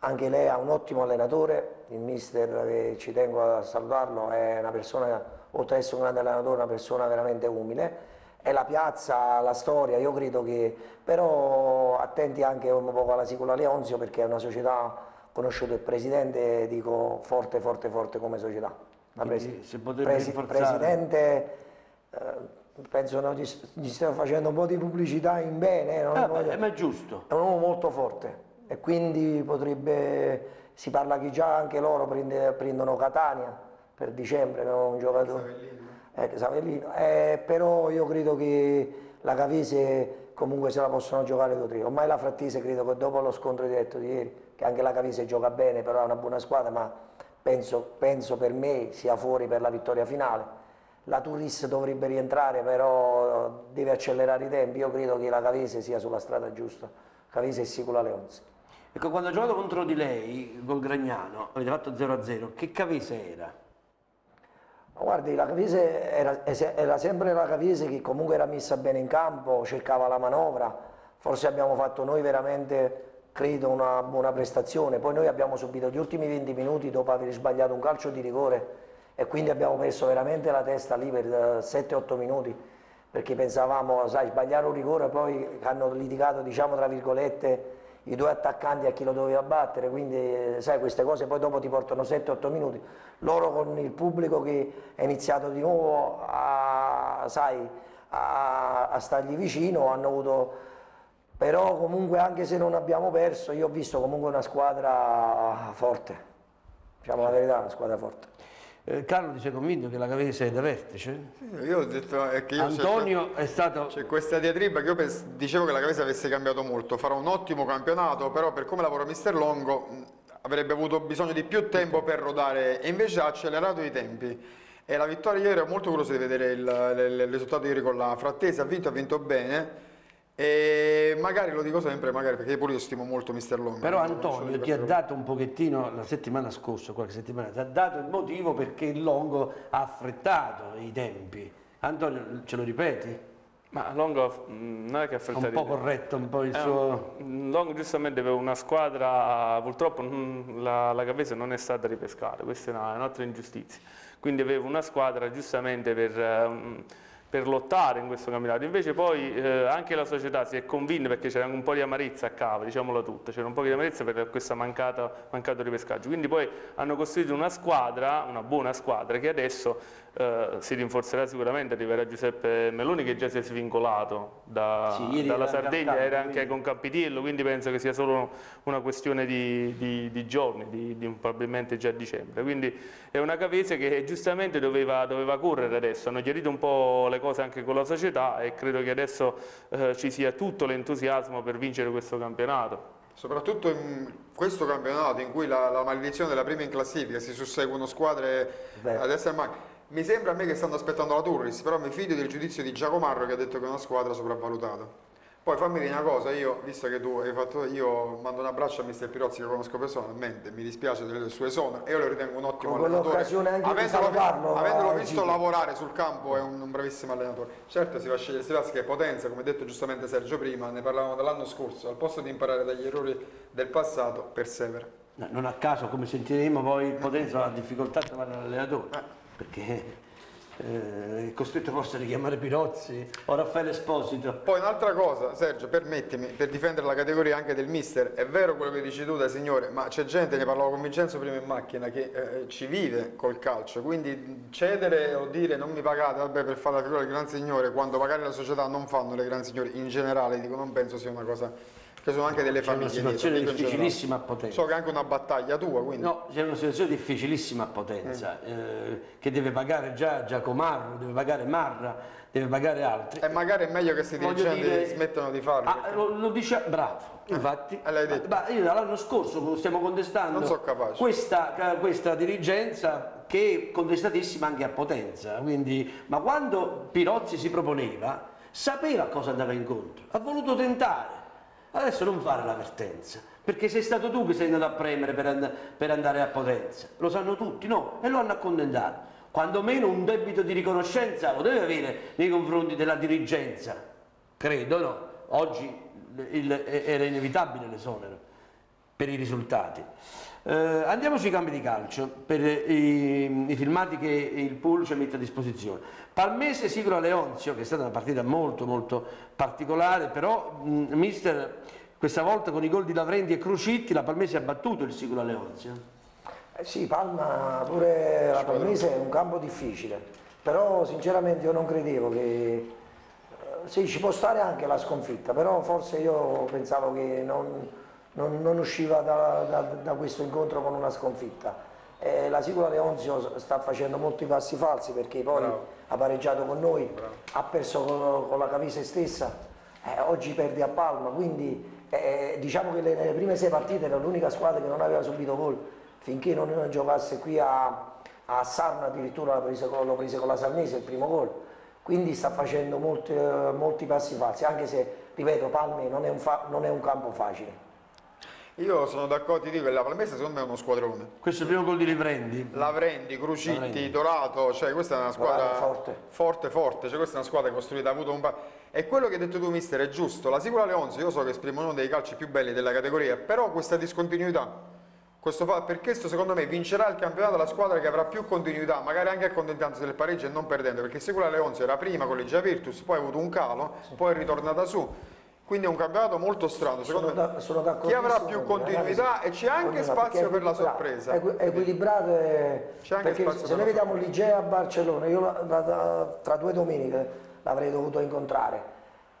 anche lei ha un ottimo allenatore, il mister che ci tengo a salutarlo è una persona, oltre ad essere un grande allenatore, una persona veramente umile, è la piazza, la storia, io credo che, però attenti anche un po' alla Sicola Leonzio perché è una società, conosciuto il presidente, dico forte, forte, forte come società. La Quindi se potrebbe presi- presidente, eh, penso no, gli, gli stiamo facendo un po' di pubblicità in bene, eh, non Ah, voglio- beh, ma è giusto. è un uomo molto forte e quindi potrebbe, si parla che già anche loro prende- prendono Catania per dicembre, che è un giocatore. Eh, Savellino. Eh, però io credo che la Cavese comunque se la possono giocare tutti. tre. Ormai la Frattese credo che dopo lo scontro diretto di ieri, che anche la Cavese gioca bene, però è una buona squadra, ma penso, penso per me sia fuori per la vittoria finale. La Turis dovrebbe rientrare, però deve accelerare i tempi. Io credo che la Cavese sia sulla strada giusta. Cavese e Sicula Leonzi. Ecco, quando ha giocato contro di lei, col Gragnano, avete fatto 0-0, che Cavese era? Guardi, la Cavese era, era sempre la Cavese che comunque era messa bene in campo, cercava la manovra, forse abbiamo fatto noi veramente, credo, una buona prestazione, poi noi abbiamo subito gli ultimi 20 minuti dopo aver sbagliato un calcio di rigore e quindi abbiamo perso veramente la testa lì per eh, 7-8 minuti, perché pensavamo, sai, sbagliare un rigore, poi hanno litigato, diciamo, tra virgolette, i due attaccanti a chi lo doveva battere, quindi eh, sai queste cose poi dopo ti portano 7-8 minuti. Loro con il pubblico che è iniziato di nuovo a, sai, a, a stargli vicino, hanno avuto... Però comunque anche se non abbiamo perso, io ho visto comunque una squadra forte, diciamo la verità, una squadra forte. Eh, Carlo ti sei convinto che la Cavese è da vertice? Io ho detto è che io Antonio è stato... C'è questa diatriba che io pens- dicevo che la Cavese avesse cambiato molto, farà un ottimo campionato, però per come lavora Mister Longo mh, avrebbe avuto bisogno di più tempo per rodare e invece ha accelerato i tempi. E la vittoria ieri, ero molto curioso di vedere il, il- il risultato ieri con la Frattese, ha vinto, ha vinto bene. E magari lo dico sempre, magari perché pure io stimo molto Mister Longo. Però Antonio ti ha dato un pochettino, la settimana scorsa, qualche settimana, ti ha dato il motivo perché il Longo ha affrettato i tempi. Antonio, ce lo ripeti? Ma Longo mm, non è che ha affrettato un po' corretto un po' il Eh, suo... mm, Longo giustamente aveva una squadra, purtroppo mm, la, la Cavese non è stata ripescata, questa è una- è un'altra ingiustizia. Quindi aveva una squadra giustamente per, mm, per lottare in questo campionato. Invece poi eh, anche la società si è convinta perché c'era un po' di amarezza a cava, diciamolo tutta, c'era un po' di amarezza per questo mancato ripescaggio. Quindi poi hanno costruito una squadra, una buona squadra, che adesso eh, si rinforzerà sicuramente, arriverà Giuseppe Meloni che già si è svincolato da- Sì, dalla a Sardegna, era anche quindi- con Campitiello, quindi penso che sia solo una questione di, di- di giorni, di, di probabilmente già dicembre. Quindi è una Cavese che giustamente doveva, doveva correre adesso, hanno chiarito un po' le cose anche con la società e credo che adesso eh, ci sia tutto l'entusiasmo per vincere questo campionato. Soprattutto in questo campionato in cui la, la maledizione della prima in classifica si susseguono squadre Vero. ad essere mai. Mi sembra a me che stanno aspettando la Turris, però mi fido del giudizio di Giacomarro che ha detto che è una squadra sopravvalutata. Poi fammi dire una cosa, io, visto che tu hai fatto, io mando un abbraccio a Mister Pirozzi che conosco personalmente, mi dispiace delle sue esonere, e io lo ritengo un ottimo Con allenatore. quell'occasione anche di Avendolo, salutarlo, avendolo eh, visto Gigi. lavorare sul campo è un, un bravissimo allenatore. Certo si va a scegliere Silvas che è potenza, come ha detto giustamente Sergio prima, ne parlavamo dall'anno scorso, al posto di imparare dagli errori del passato, persevera. No, Non a caso, come sentiremo, poi Potenza ha difficoltà a trovare l'allenatore, Eh. Perché eh, è costretto forse a richiamare Pirozzi o Raffaele Esposito. Poi un'altra cosa, Sergio, permettimi, per difendere la categoria anche del mister, è vero quello che dici tu da signore, ma c'è gente, ne parlavo con Vincenzo prima in macchina, che eh, ci vive col calcio, quindi cedere o dire non mi pagate, vabbè, per fare la figura del gran signore, quando magari la società non fanno le gran signori, in generale, dico, non penso sia una cosa, che sono anche delle C'è una famiglie. situazione dietro, difficilissima a Potenza. So che è anche una battaglia tua, quindi... No, c'è una situazione difficilissima a Potenza, eh, che deve pagare già Giacomarro, deve pagare Marra, deve pagare altri. E magari è meglio che questi dirigenti dire- smettano di farlo. Ah, lo, lo dice bravo, infatti. eh, l'hai detto. Ma io dall'anno scorso stiamo contestando so questa, questa dirigenza che è contestatissima anche a Potenza. Quindi, ma quando Pirozzi si proponeva, sapeva a cosa andava incontro, ha voluto tentare. Adesso non fare l'avvertenza, perché sei stato tu che sei andato a premere per, and- per andare a Potenza. Lo sanno tutti, no? E lo hanno accontentato. Quando meno un debito di riconoscenza lo deve avere nei confronti della dirigenza. Credo, no? Oggi il- era inevitabile l'esonero. per i risultati. Eh, andiamo sui cambi di calcio per i, i filmati che il pool ci mette a disposizione. Palmese Siguro Leonzio, che è stata una partita molto molto particolare, però mh, mister questa volta con i gol di Lavrendi e Crucitti la Palmese ha battuto il Siguro Leonzio. Eh sì, Palma, pure la Palmese è un campo difficile, però sinceramente io non credevo che... eh, Sì, ci può stare anche la sconfitta, però forse io pensavo che non, non- non usciva da, da- da questo incontro con una sconfitta. Eh, la Sicula Leonzio sta facendo molti passi falsi perché poi ha pareggiato con noi, ha perso con, con la Cavise stessa, eh, oggi perde a Palma, quindi eh, diciamo che le- nelle prime sei partite era l'unica squadra che non aveva subito gol. Finché non giocasse qui a, a Sarno addirittura l'ha prese con- lo prese con la Sarnese il primo gol. Quindi sta facendo molti, eh, molti passi falsi anche se ripeto Palme non è un, fa- non è un campo facile Io sono d'accordo, ti dico che la Palmese secondo me è uno squadrone. Questo è il primo gol di Livrendi. Lavrendi, Crucitti, Lavrendi. Dorato, cioè questa è una squadra forte. forte, forte, cioè questa è una squadra costruita, ha avuto un pa- E quello che hai detto tu mister è giusto, la Sicula Leonzo io so che esprime uno dei calci più belli della categoria, però questa discontinuità, questo fa- per questo secondo me vincerà il campionato la squadra che avrà più continuità, magari anche accontentandosi del pareggio e non perdendo, perché Sicula Leonzo era prima con l'Igia Virtus, poi ha avuto un calo, poi è ritornata su. Quindi è un campionato molto strano, secondo Sono me. sono chi avrà più continuità ragazzi. e c'è anche spazio per la equilibrato, sorpresa. è equilibrato perché se noi vediamo l'Igea a Barcellona, io la- la- la- tra due domeniche l'avrei dovuto incontrare.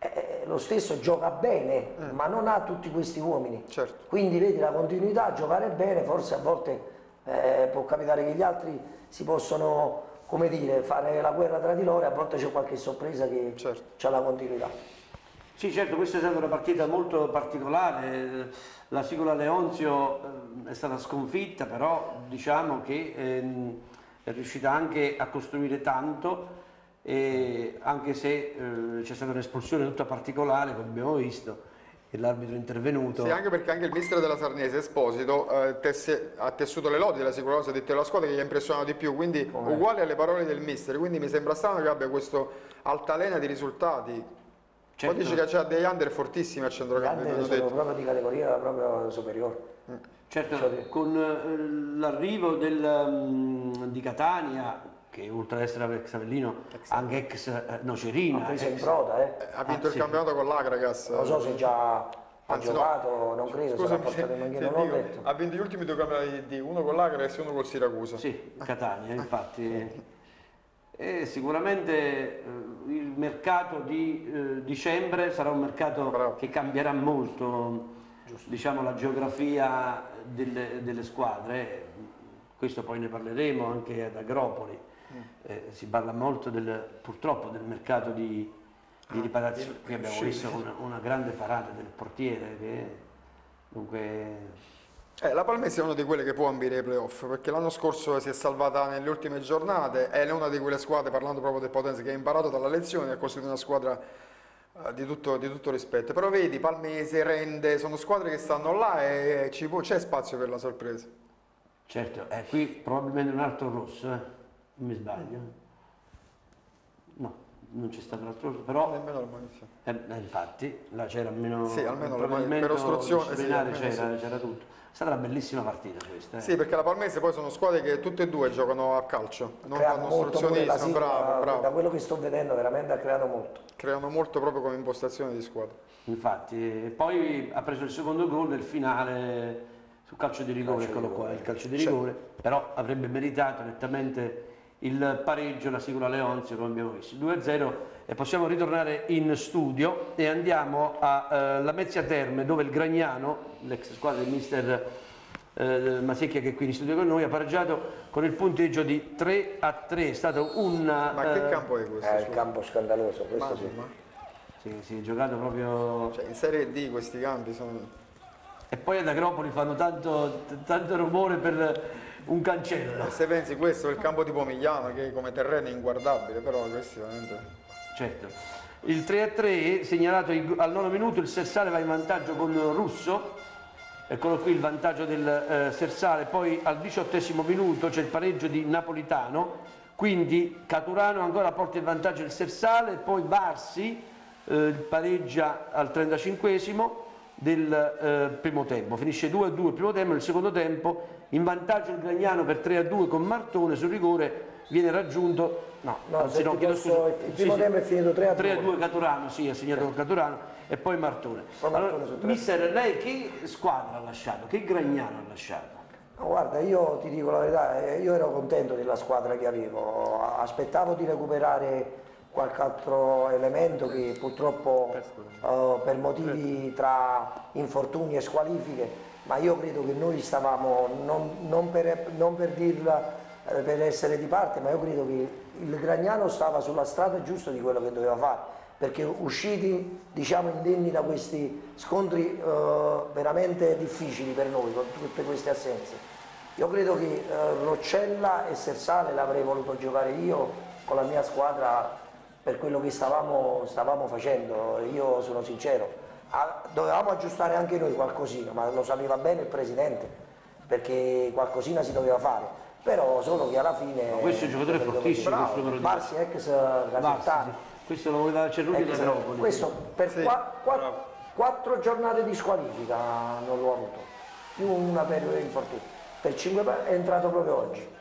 eh, lo stesso gioca bene, ma non ha tutti questi uomini. Mm. Certo. Quindi vedi la continuità, giocare bene, forse a volte eh, può capitare che gli altri si possono, come dire, fare la guerra tra di loro e a volte c'è qualche sorpresa che Certo. ha la continuità. Sì, certo, questa è stata una partita molto particolare. La Sicula Leonzio eh, è stata sconfitta, però diciamo che ehm, è riuscita anche a costruire tanto, e anche se eh, c'è stata un'espulsione tutta particolare, come abbiamo visto, e l'arbitro è intervenuto. Sì, anche perché anche il mister della Sarnese Esposito eh, tesse- ha tessuto le lodi della sicurezza, ha detto la squadra che gli ha impressionato di più, quindi uguale alle parole del mister, quindi mi sembra strano che abbia questo altalena di risultati. Certo. Poi dice che c'ha degli under fortissimi a Gli centrocampo, hanno sono detto. proprio di categoria proprio superiore. Certo, Cioè- con eh, l'arrivo del, mm, di Catania, che oltre ad essere ex Avellino, anche ex eh, Nocerina, Ha preso in ex- proda, eh. Ha vinto Ah, il sì. campionato con l'Agragas. Non so se già ha Anzi, no. giocato, non credo, l'ha Scusami, portato in manchina, non letto. ha vinto gli ultimi due campionati di uno con l'Agragas e uno col Siracusa. Sì, Catania, infatti. <laughs> E sicuramente eh, il mercato di eh, dicembre sarà un mercato Bravo. che cambierà molto diciamo, la geografia delle, delle squadre. Questo poi ne parleremo anche ad Agropoli. Eh, si parla molto del, purtroppo del mercato di, di riparazione. Qui abbiamo visto una, una grande parata del portiere che dunque Eh, la Palmese è una di quelle che può ambire ai playoff, perché l'anno scorso si è salvata nelle ultime giornate, è una di quelle squadre, parlando proprio del Potenza, che ha imparato dalla lezione e ha costruito una squadra eh, di, tutto, di tutto rispetto. Però vedi, Palmese, Rende, sono squadre che stanno là e c'è spazio per la sorpresa. Certo, eh, qui probabilmente un altro rosso, eh? non mi sbaglio. No, non c'è stato un altro rosso, però Nemmeno la munizione. eh, eh, infatti là c'era almeno Sì, almeno la- per ostruzione, sì, c'era, sì. c'era tutto. Stata una bellissima partita questa. eh. Sì, perché la Palmese poi sono squadre che tutte e due giocano a calcio, non Creato fanno ostruzionismo, Silva, bravo, Da bravo. quello che sto vedendo veramente ha creato molto. Creano molto proprio come impostazione di squadra. Infatti, poi ha preso il secondo gol nel finale sul calcio di rigore, Calcio di eccolo qua, rigore. il calcio di rigore, però avrebbe meritato nettamente il pareggio la Sicula Leonzio come abbiamo visto, 2-0 e possiamo ritornare in studio e andiamo alla Lamezia Terme dove il Gragnano, l'ex squadra del mister eh, Masecchia che è qui in studio con noi, ha pareggiato con il punteggio di 3 a 3, è stato un... Ma che eh, campo è questo? È il scusa? campo scandaloso, questo sì. Sì, sì, è giocato proprio... Cioè, in Serie D questi campi sono... E poi ad Agropoli fanno tanto, tanto rumore per un cancello. Se pensi questo è il campo di Pomigliano che come terreno è inguardabile, però questi veramente... Certo. Il 3-3 segnalato il- al nono minuto, il Sersale va in vantaggio con Russo. Eccolo qui il vantaggio del eh, Sersale, poi al diciottesimo minuto c'è il pareggio di Napolitano, quindi Caturano ancora porta in vantaggio il Sersale, poi Barsi eh, pareggia al 35esimo, del eh, primo tempo, finisce 2-2 il primo tempo, nel secondo tempo. In vantaggio il Gragnano per 3-2 con Martone sul rigore viene raggiunto, no, No, anzi no, chiedo scusa. il primo tempo è finito 3 a 2. 3-2 Caturano, sì, ha segnato con Caturano e poi Martone. Poi Martone Allora, mister, lei che squadra ha lasciato? Che Gragnano ha lasciato? No, guarda, io ti dico la verità, eh, io ero contento della squadra che avevo, aspettavo di recuperare qualche altro elemento che purtroppo eh, per motivi tra infortuni e squalifiche, ma io credo che noi stavamo, non, non per, non per dirla eh, per essere di parte, ma io credo che il Gragnano stava sulla strada giusta di quello che doveva fare, perché usciti diciamo indenni da questi scontri eh, veramente difficili per noi, con tutte queste assenze. Io credo che eh, Roccella e Sersale l'avrei voluto giocare io con la mia squadra per quello che stavamo, stavamo facendo, io sono sincero. Ah, dovevamo aggiustare anche noi qualcosina, ma lo sapeva bene il Presidente, perché qualcosina si doveva fare. Però solo che alla fine... Ma questo è un giocatore fortissimo, Bravo, questo numero Barsi ex Gasettani. sì. Questo lo voleva Cerruti da Napoli. questo per Sì, qua- qua- bravo. quattro giornate di squalifica non l'ho avuto, più una per infortunio. Per cinque è entrato proprio oggi.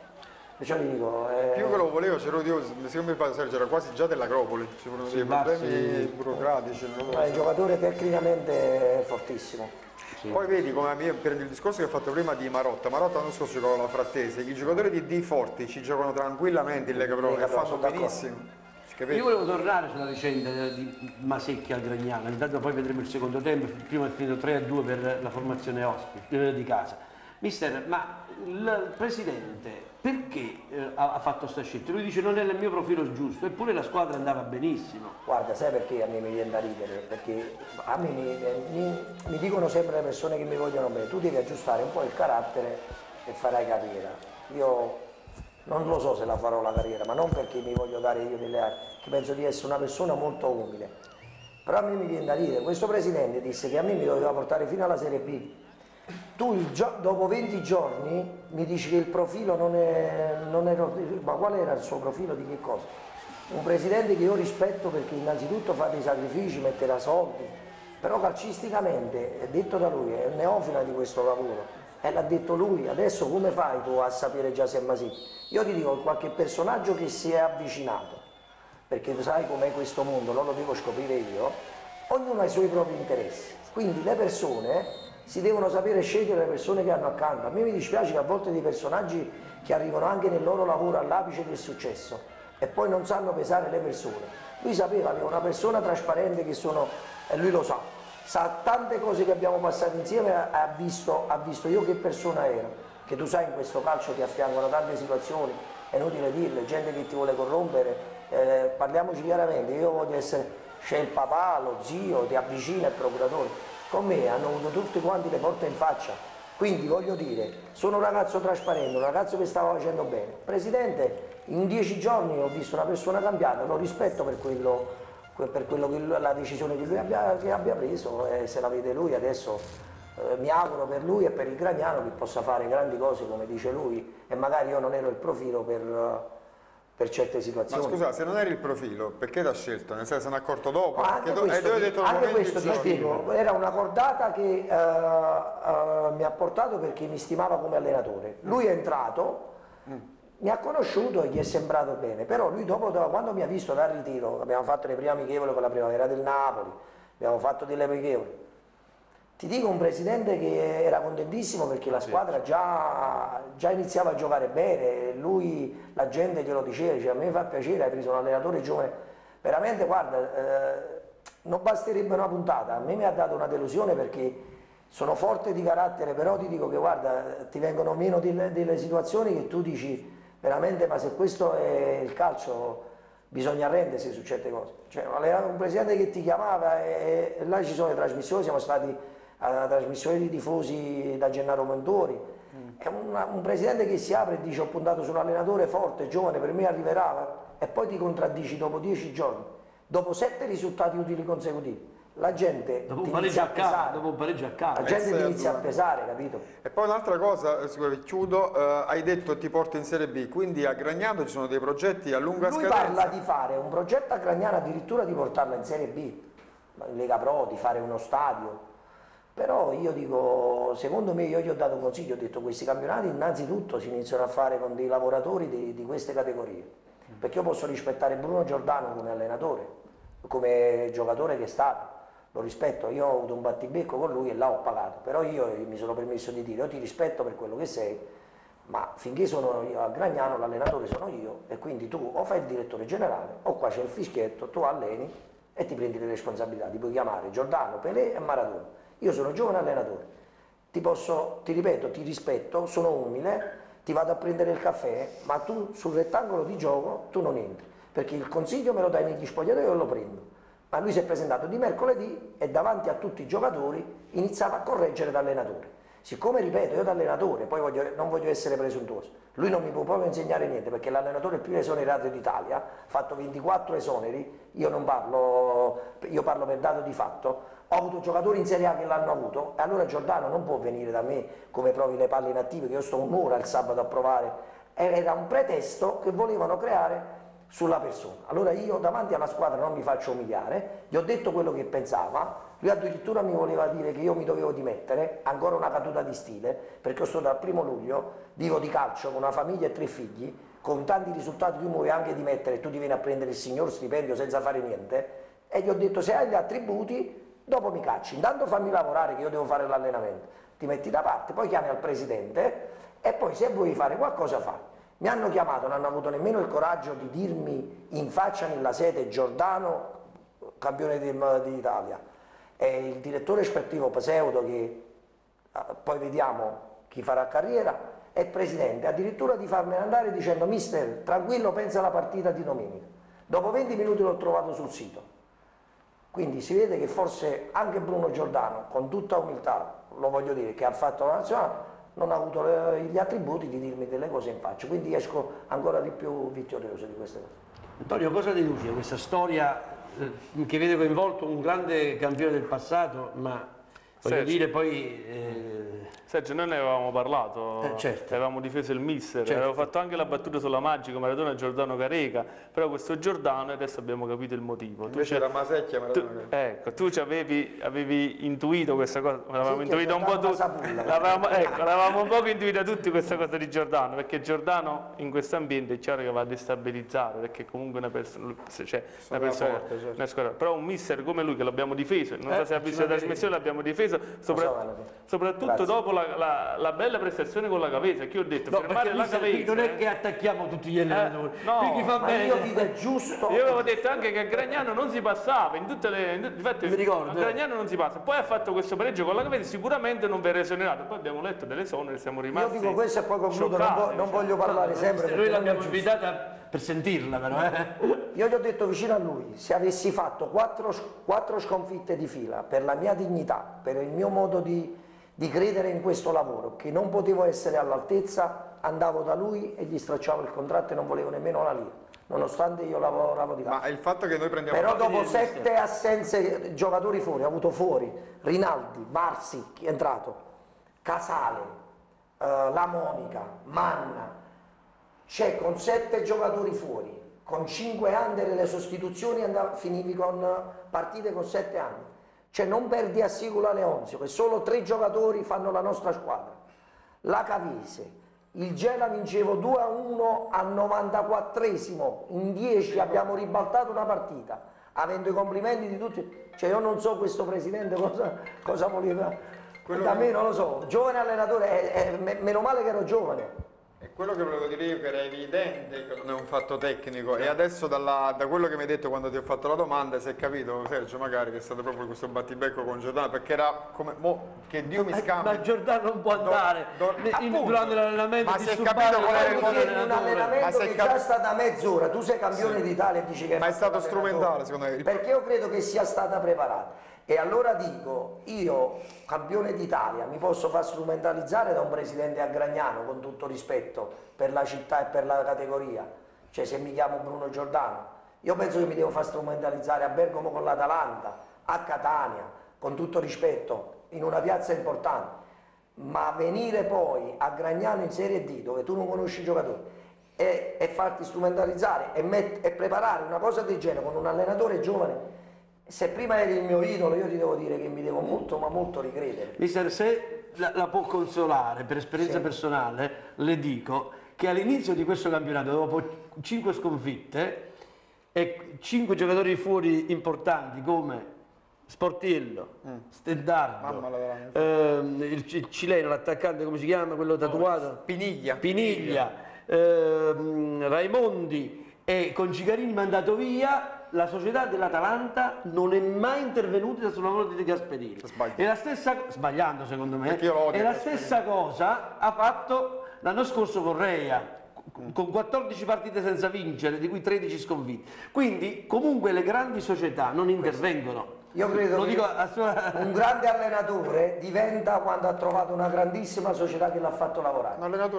Gli dico... eh, Più che lo volevo, c'ero io, secondo me Sergio era quasi già dell'Acropoli, ci furono dei problemi burocratici. so. è un giocatore tecnicamente fortissimo. Poi vedi come a me- per il discorso che ho fatto prima di Marotta, Marotta l'anno scorso giocava la Frattese, i giocatori di D forti ci giocano tranquillamente in Lega Pro e fanno benissimo. Capito? Io volevo tornare sulla vicenda di Masecchi al Gragnano, intanto poi vedremo il secondo tempo, prima è finito 3-2 per la formazione ospite, eh, di casa. Mister, ma il Presidente perché eh, ha fatto sta scelta? Lui dice non è nel mio profilo giusto, eppure la squadra andava benissimo. Guarda, sai perché a me mi viene da ridere? Perché a me mi, mi- mi dicono sempre le persone che mi vogliono bene, tu devi aggiustare un po' il carattere e farai carriera. Io non lo so se la farò la carriera, ma non perché mi voglio dare io delle armi, che penso di essere una persona molto umile. Però a me mi viene da ridere, questo presidente disse che a me mi doveva portare fino alla Serie B. Tu dopo 20 giorni mi dici che il profilo non è, non è... Ma qual era il suo profilo di che cosa? Un presidente che io rispetto perché innanzitutto fa dei sacrifici, metterà soldi, però calcisticamente, detto da lui, è neofila di questo lavoro. E l'ha detto lui, adesso come fai tu a sapere già se è Masì? Io ti dico qualche personaggio che si è avvicinato, perché tu sai com'è questo mondo, non lo devo scoprire io, ognuno ha i suoi propri interessi. Quindi le persone si devono sapere scegliere le persone che hanno accanto. A me mi dispiace che a volte dei personaggi che arrivano anche nel loro lavoro all'apice del successo e poi non sanno pesare le persone. Lui sapeva che una persona trasparente che sono, e lui lo sa, sa tante cose che abbiamo passato insieme, ha visto, ha visto io che persona ero, che tu sai in questo calcio ti affiancano tante situazioni, è inutile dirle, gente che ti vuole corrompere, eh, parliamoci chiaramente, io voglio essere, c'è il papà, lo zio, ti avvicina il procuratore, con me hanno avuto tutti quanti le porte in faccia, quindi voglio dire, sono un ragazzo trasparente, un ragazzo che stava facendo bene. Presidente, in dieci giorni ho visto una persona cambiata, lo rispetto per quello, per quello che la decisione che lui abbia, che abbia preso e se la vede lui adesso eh, mi auguro per lui e per il Gragnano che possa fare grandi cose come dice lui e magari io non ero il profilo per, eh, per certe Ma situazioni. scusa, se non eri il profilo, perché ti ha scelto? Nel senso se ne è accorto dopo? Ma Perché anche questo, eh, hai ti- detto anche dopo 20 questo ti spiego, era una cordata che eh, eh, mi ha portato perché mi stimava come allenatore. Lui è entrato, mi ha conosciuto e gli è sembrato bene, però lui dopo, dopo- quando mi ha visto dal ritiro, abbiamo fatto le prime amichevoli con la primavera del Napoli, abbiamo fatto delle amichevoli, ti dico un presidente che era contentissimo perché la squadra già, già iniziava a giocare bene, lui, la gente glielo diceva, diceva a me fa piacere, hai preso un allenatore giovane, veramente guarda, eh, non basterebbe una puntata, a me mi ha dato una delusione perché sono forte di carattere, però ti dico che guarda, ti vengono meno delle, delle situazioni che tu dici veramente ma se questo è il calcio bisogna arrendersi su certe cose. Cioè, un presidente che ti chiamava e, e là ci sono le trasmissioni, siamo stati alla trasmissione di tifosi da Gennaro Montori. È una- un presidente che si apre e dice ho puntato su un allenatore forte, giovane, per me arriverà e poi ti contraddici dopo dieci giorni, dopo sette risultati utili consecutivi. La gente Dopo un ti pareggio inizia a pesare. dopo pareggio a La casa. gente Eh, ti inizia a pesare, capito? E poi un'altra cosa, eh, chiudo, eh, hai detto ti porto in Serie B, quindi a Gragnano ci sono dei progetti a lunga Lui scadenza. parla di fare un progetto a Gragnano addirittura di portarla in Serie B, in Lega Pro, di fare uno stadio. Però io dico, secondo me io gli ho dato un consiglio, ho detto questi campionati innanzitutto si iniziano a fare con dei lavoratori di, di queste categorie, perché io posso rispettare Bruno Giordano come allenatore, come giocatore che è stato, lo rispetto, io ho avuto un battibecco con lui e là ho pagato, però io mi sono permesso di dire io ti rispetto per quello che sei, ma finché sono io a Gragnano l'allenatore sono io e quindi tu o fai il direttore generale o qua c'è il fischietto, tu alleni e ti prendi le responsabilità, ti puoi chiamare Giordano, Pelé e Maradona. Io sono giovane allenatore, ti posso, ti ripeto, ti rispetto, sono umile, ti vado a prendere il caffè, ma tu sul rettangolo di gioco tu non entri, perché il consiglio me lo dai negli spogliatoi e lo prendo. Ma lui si è presentato di mercoledì e davanti a tutti i giocatori iniziava a correggere da allenatore. Siccome, ripeto, io da allenatore, poi voglio, non voglio essere presuntuoso, lui non mi può proprio insegnare niente perché l'allenatore più esonerato d'Italia, ha fatto 24 esoneri, io non parlo, io parlo per dato di fatto, ho avuto giocatori in Serie A che l'hanno avuto. E allora Giordano non può venire da me come provi le palle inattive che io sto un'ora il sabato a provare, era un pretesto che volevano creare sulla persona. Allora io davanti alla squadra non mi faccio umiliare, gli ho detto quello che pensava, lui addirittura mi voleva dire che io mi dovevo dimettere, ancora una caduta di stile, perché io sto dal primo luglio, vivo di calcio con una famiglia e tre figli, con tanti risultati tu mi vuoi anche dimettere. Tu ti vieni a prendere il signor stipendio senza fare niente, e gli ho detto se hai gli attributi, dopo mi cacci, intanto fammi lavorare che io devo fare l'allenamento, ti metti da parte, poi chiami al presidente e poi se vuoi fare qualcosa fai. Mi hanno chiamato, non hanno avuto nemmeno il coraggio di dirmi in faccia nella sede Giordano, campione d'Italia, e il direttore sportivo Paseudo, che ah, poi vediamo chi farà carriera, e il presidente, addirittura di farmene andare dicendo mister, tranquillo, pensa alla partita di domenica. Dopo 20 minuti l'ho trovato sul sito. Quindi si vede che forse anche Bruno Giordano, con tutta umiltà, lo voglio dire, che ha fatto la nazionale, non ha avuto gli attributi di dirmi delle cose in faccia, quindi esco ancora di più vittorioso di queste cose. Antonio, cosa deduci da questa storia eh, che vede coinvolto un grande campione del passato, ma voglio Sergio. dire poi... eh, Sergio, noi ne avevamo parlato, Eh, certo. avevamo difeso il mister, Certo. avevo fatto anche la battuta sulla magica Maradona Giordano Careca, però questo Giordano, e adesso abbiamo capito il motivo. Tu Invece c'è- era Masecchia, tu, Maradona. ecco, tu ci avevi, avevi intuito questa cosa, l'avevamo che intuito un po' tutti, l'avevamo, ecco, l'avevamo un po' intuita tutti questa cosa di Giordano, perché Giordano in questo ambiente è chiaro che va a destabilizzare, perché comunque una persona, cioè, una persona, forte, certo. una squadra- però un mister come lui che l'abbiamo difeso, non so Eh, se ha visto la trasmissione, l'abbiamo difeso, sopra- so, soprattutto Grazie. dopo la, la- la bella prestazione con la Cavese, che io ho detto, no, fermare la Cavese. non è che attacchiamo tutti gli allenatori, Eh, no, qui chi fa bene... io dico giusto, Io avevo detto anche che a Gragnano non si passava, in tutte le. in infatti, Mi ricordo, a eh. Gragnano non si passa. Poi ha fatto questo pareggio con la Cavese, sicuramente non verrà esonerato. Poi abbiamo letto delle esonere, siamo io rimasti. dico questo e poi concludo, non, vo- non diciamo. voglio parlare sempre Noi l'abbiamo invitata per sentirla però, eh? Io gli ho detto vicino a lui, se avessi fatto quattro, quattro sconfitte di fila per la mia dignità, per il mio modo di, di credere in questo lavoro, che non potevo essere all'altezza, andavo da lui e gli stracciavo il contratto e non volevo nemmeno la lira, nonostante io lavoravo di calcio. Ma il fatto che noi prendiamo Però dopo sette assenze giocatori fuori, ho avuto fuori Rinaldi, Barsi, è entrato, Casale, eh, La Monica, Manna, c'è con sette giocatori fuori, con cinque under le sostituzioni andav- finivi con partite con sette anni. Cioè non perdi a Sigula Leonzio, che solo tre giocatori fanno la nostra squadra. La Cavese, il Gela vincevo 2 a 1 al 94esimo, in 10 abbiamo ribaltato una partita, avendo i complimenti di tutti. Cioè io non so questo presidente cosa, cosa voleva. Quello da me non lo so, giovane allenatore, eh, eh, me- meno male che ero giovane. È quello che volevo dire io che era evidente che non è un fatto tecnico e adesso dalla- da quello che mi hai detto quando ti ho fatto la domanda si è capito Sergio magari che è stato proprio questo battibecco con Giordano perché era come mo, che Dio mi scambi Ma Giordano non può andare do- in- appunto. durante l'allenamento Ma si è capito qual era il modo- in un. Ma allenamento che cap- già sta da mezz'ora, tu sei campione d'Italia e dici che Ma è stato strumentale, secondo me. Perché io credo che sia stata preparata. E allora dico, io, campione d'Italia, mi posso far strumentalizzare da un presidente a Gragnano, con tutto rispetto per la città e per la categoria. Cioè se mi chiamo Bruno Giordano. Io penso che mi devo far strumentalizzare a Bergamo con l'Atalanta, a Catania, con tutto rispetto, in una piazza importante. Ma venire poi a Gragnano in Serie D, dove tu non conosci i giocatori, e, e farti strumentalizzare e, e preparare una cosa del genere con un allenatore giovane, Se prima eri il mio idolo, io ti devo dire che mi devo molto, ma molto ricredere. Mister, se la, la può consolare per esperienza Sì. personale, le dico che all'inizio di questo campionato, dopo 5 sconfitte e 5 giocatori fuori importanti come Sportiello, Stendardo, la veramente. ehm, il, il cileno, l'attaccante, come si chiama, quello tatuato? Piniglia. Piniglia, ehm, Raimondi e con Cicarini mandato via, la società dell'Atalanta non è mai intervenuta sul lavoro di Gasperini. Sbaglia. E la stessa, sbagliando secondo me, e la Gasperini. stessa cosa ha fatto l'anno scorso Correia con 14 partite senza vincere, di cui 13 sconfitte. Quindi comunque le grandi società non intervengono. Io credo Lo che dico a sua... un grande allenatore diventa quando ha trovato una grandissima società che l'ha fatto lavorare.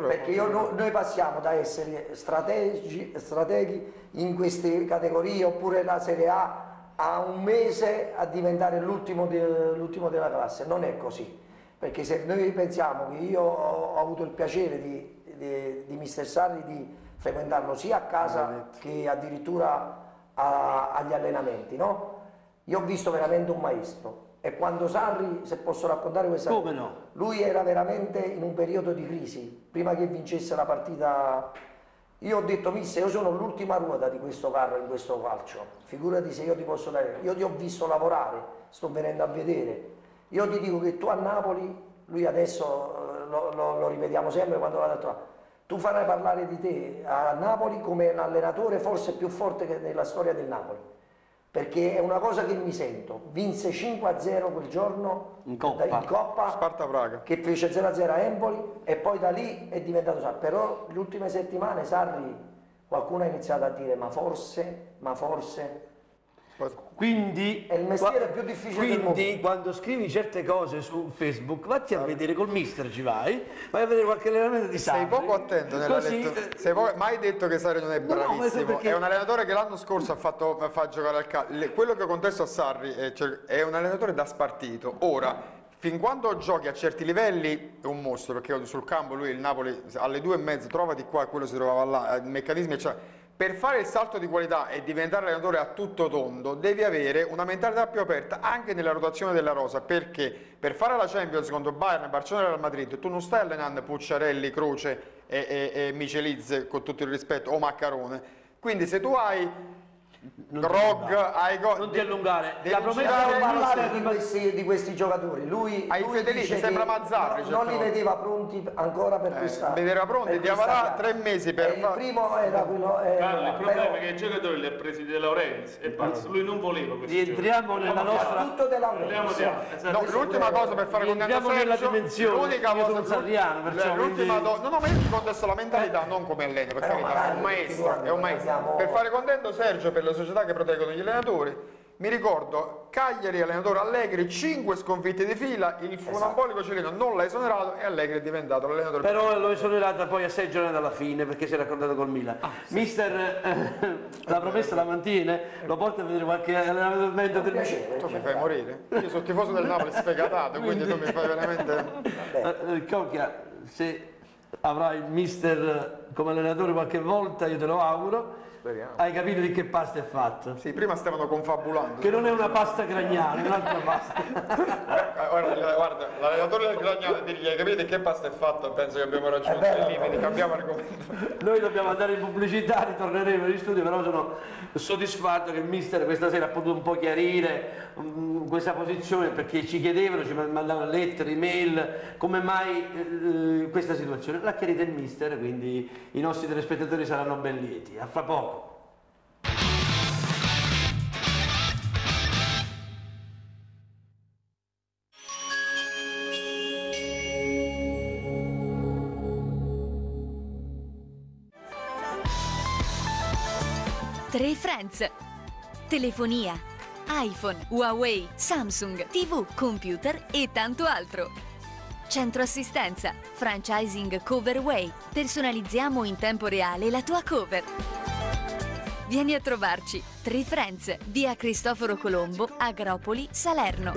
Perché io- no- noi passiamo da essere strategi, strateghi in queste categorie oppure la Serie A a un mese a diventare l'ultimo, de- l'ultimo della classe. Non è così. Perché se noi pensiamo che io ho, ho avuto il piacere di, di, di Mister Sarri di frequentarlo sia a casa che addirittura a- agli allenamenti, no? Io ho visto veramente un maestro e quando Sarri, se posso raccontare questa Come no? lui era veramente in un periodo di crisi, prima che vincesse la partita. Io ho detto, mister, io sono l'ultima ruota di questo carro in questo calcio. Figurati se io ti posso dare. Io ti ho visto lavorare, sto venendo a vedere. Io ti dico che tu a Napoli, lui adesso eh, lo, lo- lo ripetiamo sempre quando vado a trovare. Tu farai parlare di te a Napoli come un allenatore forse più forte che nella storia del Napoli. Perché è una cosa che mi sento. Vinse 5-0 quel giorno In Coppa. in Coppa Sparta Praga. che fece 0-0 a Empoli e poi da lì è diventato Sarri. Però le ultime settimane Sarri qualcuno ha iniziato a dire ma forse, ma forse. Quindi, È il mestiere più difficile del mondo. quindi quando scrivi certe cose su Facebook, vatti a vedere col mister ci vai, vai a vedere qualche allenamento di Sei Sarri. poco attento nella Così, lettura. eh, Sei poco- mai detto che Sarri non è No, no, bravissimo. perché- È un allenatore che l'anno scorso ha fatto fa giocare al calcio. Quello che contesto a Sarri è, cioè, è un allenatore da spartito. Ora, fin quando giochi a certi livelli è un mostro, perché sul campo lui il Napoli alle due e mezzo trova di qua e quello si trovava là, eh, meccanismi eccetera. Per fare il salto di qualità e diventare allenatore a tutto tondo devi avere una mentalità più aperta anche nella rotazione della rosa perché per fare la Champions contro Bayern, Barcellona e Real Madrid tu non stai allenando Pucciarelli, Croce e, e, e Michelizze con tutto il rispetto o Maccarone. Quindi se tu hai Non ti Rog, allungare. hai go- Non ti allungare. La promessa Non parlare di questi, di questi giocatori. Lui, Ai lui fedeli, dice sembra Mazzarri, no- certe non li vedeva pronti ancora per Eh, questa. vedeva pronti, questa avrà tre mesi per E il primo era quello. eh, Carlo, il problema però- è che i giocatori li ha presi De Laurentiis e basta, lui non voleva questo Rientriamo nella nostra... tutto di altro, esatto. No, l'ultima cosa per fare contento Sergio, dimensione. l'unica cosa l'ultima do- no no ma io ti contesto la mentalità non come allena per Però carità è un maestro figurati, è un maestro abbiamo- per fare contento Sergio per le società che proteggono gli allenatori mi ricordo Cagliari allenatore Allegri 5 sconfitte di fila il Esatto. funambolico cileno non l'ha esonerato e Allegri è diventato l'allenatore Però l'ho esonerata poi a sei giorni dalla fine perché si è raccontato col Milan. Ah, Mister, eh, <laughs> la promessa la mantiene? Lo porta a vedere qualche allenamento del piacere. tu mi fai morire io sono tifoso del Napoli sfegatato <laughs> quindi tu mi fai veramente <laughs> Eh, eh, Cocchia, se avrai il mister come allenatore qualche volta, io te lo auguro. Speriamo. Hai capito di che pasta è fatto? sì prima stavano confabulando Che non è una pasta gragnana, è un'altra pasta. Eh, Guarda, guarda, l'allenatore del Gragnano dirgli hai capito che pasta è fatto? Penso che abbiamo raggiunto È vero, i limiti, cambiamo argomento. <laughs> Noi dobbiamo andare in pubblicità, ritorneremo in studio, però sono soddisfatto che il mister questa sera ha potuto un po' chiarire mm, questa posizione perché ci chiedevano, ci mandavano lettere, email, come mai eh, questa situazione. L'ha chiarita il mister, quindi i nostri telespettatori saranno ben lieti. A fra poco. Friends. Telefonia, iPhone, Huawei, Samsung, TV, computer e tanto altro. Centro assistenza, franchising Coverway. Personalizziamo in tempo reale la tua cover. Vieni a trovarci. Tre Friends, via Cristoforo Colombo, Agropoli, Salerno.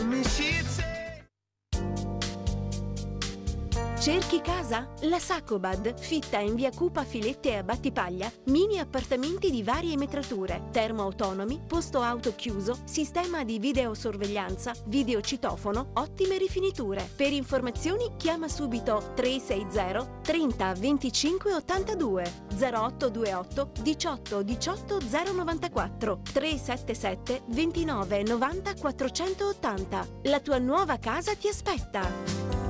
Cerchi casa? La Sacobad fitta in via Cupa Filette a Battipaglia mini appartamenti di varie metrature, termo autonomi, posto auto chiuso, sistema di videosorveglianza, videocitofono, ottime rifiniture. Per informazioni chiama subito 360 30 25 82 0828 18 18 094 377 29 90 480. La tua nuova casa ti aspetta.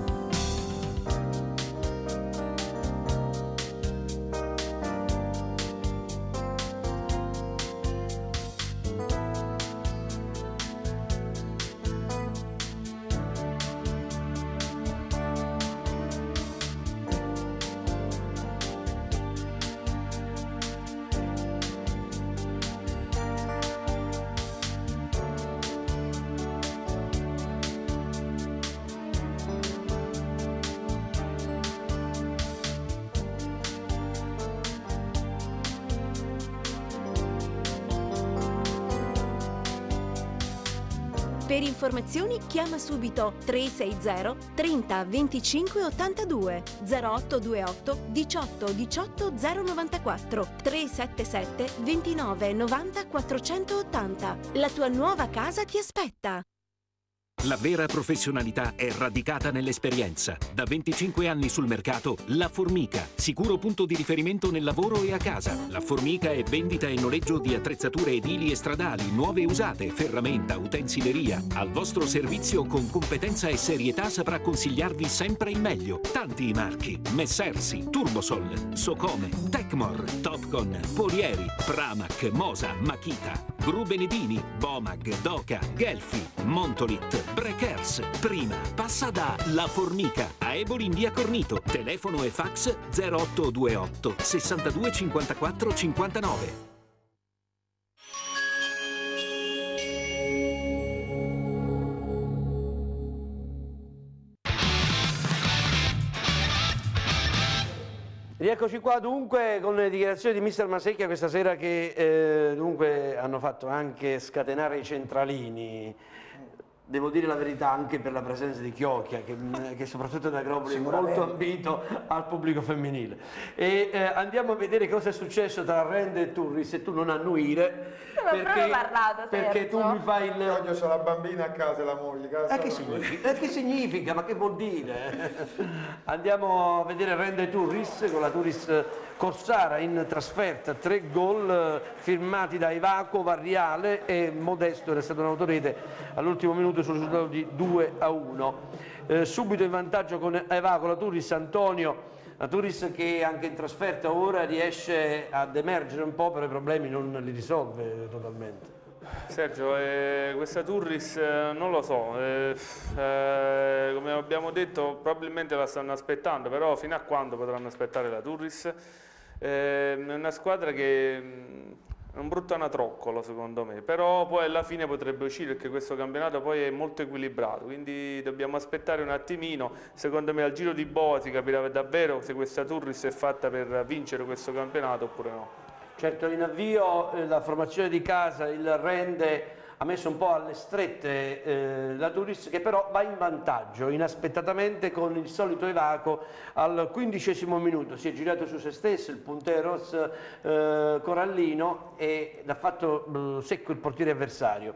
Per informazioni chiama subito 360 30 25 82 0828 18 18 094 377 29 90 480. La tua nuova casa ti aspetta. La vera professionalità è radicata nell'esperienza. Da 25 anni sul mercato, La Formica, sicuro punto di riferimento nel lavoro e a casa. La Formica è vendita e noleggio di attrezzature edili e stradali, nuove e usate, ferramenta, utensileria. Al vostro servizio con competenza e serietà saprà consigliarvi sempre il meglio. Tanti i marchi: Messersi, Turbosol, Socome, Tecmor, Topcon, Polieri, Pramac, Mosa, Makita, Gru Benedini, Bomag, Doca, Gelfi, Montolit, Breakers. Prima passa da La Formica a Eboli in via Cornito. Telefono e fax 0828 62 54 59. Rieccoci qua dunque con le dichiarazioni di mister Masecchia questa sera che eh, dunque hanno fatto anche scatenare i centralini. Devo dire la verità anche per la presenza di Chiocchia, che, che soprattutto da Agropoli è molto ambito al pubblico femminile. E eh, andiamo a vedere cosa è successo tra Rende e Turris e tu non annuire. Non proprio parlato, perché tu mi fai il... Io ho la bambina a casa e la moglie. Casa Eh, che significa? Eh, che significa? Ma che vuol dire? <laughs> Andiamo a vedere Rende Turris con la Turris Corsara in trasferta, tre gol eh, firmati da Evaco, Varriale e Modesto, era stato un autorete all'ultimo minuto sul risultato di 2 a 1. Eh, subito in vantaggio con Evaco la Turris Antonio. La Turis che anche in trasferta ora riesce ad emergere un po', però i problemi non li risolve totalmente. Sergio, eh, questa Turris eh, non lo so, eh, eh, come abbiamo detto probabilmente la stanno aspettando, però fino a quando potranno aspettare la Turris? Eh, è una squadra che mh, è un brutto anatroccolo secondo me, però poi alla fine potrebbe uscire perché questo campionato poi è molto equilibrato, quindi dobbiamo aspettare un attimino, secondo me al giro di boa si capirà davvero se questa Turris è fatta per vincere questo campionato oppure no. Certo, in avvio eh, la formazione di casa, il rende ha messo un po' alle strette eh, la Turis che però va in vantaggio inaspettatamente con il solito Evaco al quindicesimo minuto. Si è girato su se stesso il punteros eh, Corallino e l'ha fatto eh, secco il portiere avversario.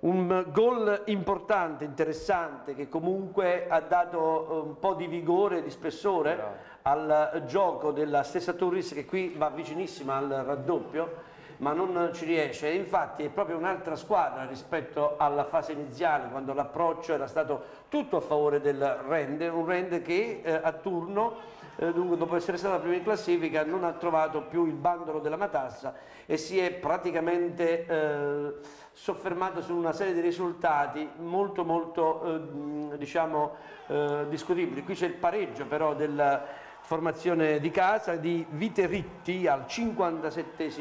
Un gol importante, interessante, che comunque ha dato un po' di vigore, di spessore al gioco della stessa Turris che qui va vicinissima al raddoppio ma non ci riesce infatti è proprio un'altra squadra rispetto alla fase iniziale quando l'approccio era stato tutto a favore del Rende, un Rende che eh, a turno eh, dopo essere stata prima in classifica non ha trovato più il bandolo della matassa e si è praticamente eh, soffermato su una serie di risultati molto molto eh, diciamo eh, discutibili. Qui c'è il pareggio però della formazione di casa di Viteritti al 57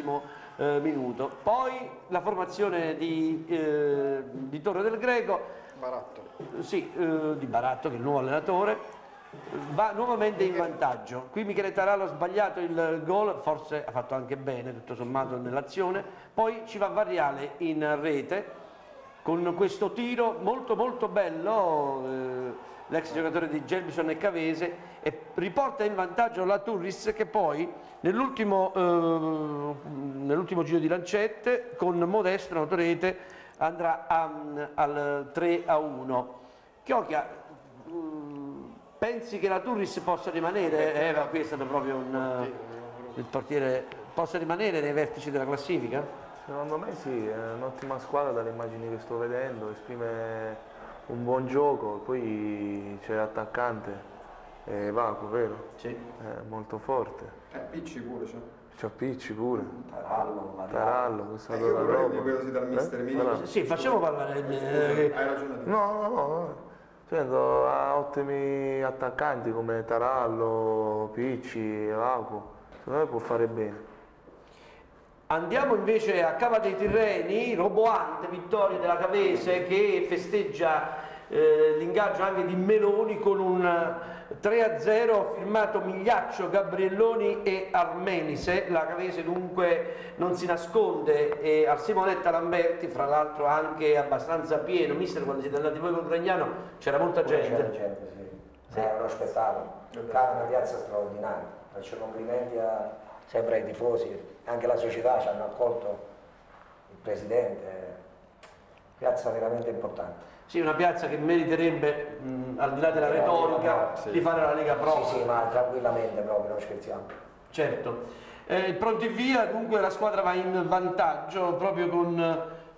eh, minuto. Poi la formazione di, eh, di Torre del Greco, Baratto. sì, eh, di Baratto che è il nuovo allenatore, va nuovamente in vantaggio. Qui Michele Tarallo ha sbagliato il gol, forse ha fatto anche bene tutto sommato nell'azione, poi ci va Variale in rete con questo tiro molto molto bello, eh, l'ex giocatore di Gelbison e Cavese, e riporta in vantaggio la Turris che poi nell'ultimo, eh, nell'ultimo giro di lancette con Modesto, noterete, andrà a, al 3 a 1. Chiocchia, mh, pensi che la Turris possa rimanere? Eh, ma qui è stato proprio un, il portiere, possa rimanere nei vertici della classifica? Secondo me sì, è un'ottima squadra dalle immagini che sto vedendo, esprime un buon gioco, poi c'è l'attaccante, eh, Vaco, vero? Sì. È molto forte. Eh, Picci pure c'è. C'ha Picci pure. Tarallo, Tarallo, questa Eh, vorrei roba. così dal mister Eh? Milito. Tarallo. Sì, facciamo parlare. eh, Hai ragione. No, no, no, no. Sento, ha ottimi attaccanti come Tarallo, Picci, Vaco. Secondo me può fare bene. Andiamo invece a Cava dei Tirreni, roboante vittoria della Cavese che festeggia eh, l'ingaggio anche di Meloni con un 3-0 firmato Migliaccio, Gabrielloni e Armenise. La Cavese dunque non si nasconde e al Simonetta Lamberti, fra l'altro anche abbastanza pieno. Mister, quando siete andati voi con Gragnano c'era molta C'era gente. gente, sì. È uno spettacolo. È una piazza straordinaria. Faccio complimenti a, sempre ai tifosi, anche la società ci hanno accolto il presidente. Piazza veramente importante. Sì, una piazza che meriterebbe, mh, al di là della retorica, Sì. di fare la Lega Pro. Sì, sì, ma tranquillamente proprio, non scherziamo. Certo. Eh, pronti via, dunque la squadra va in vantaggio proprio con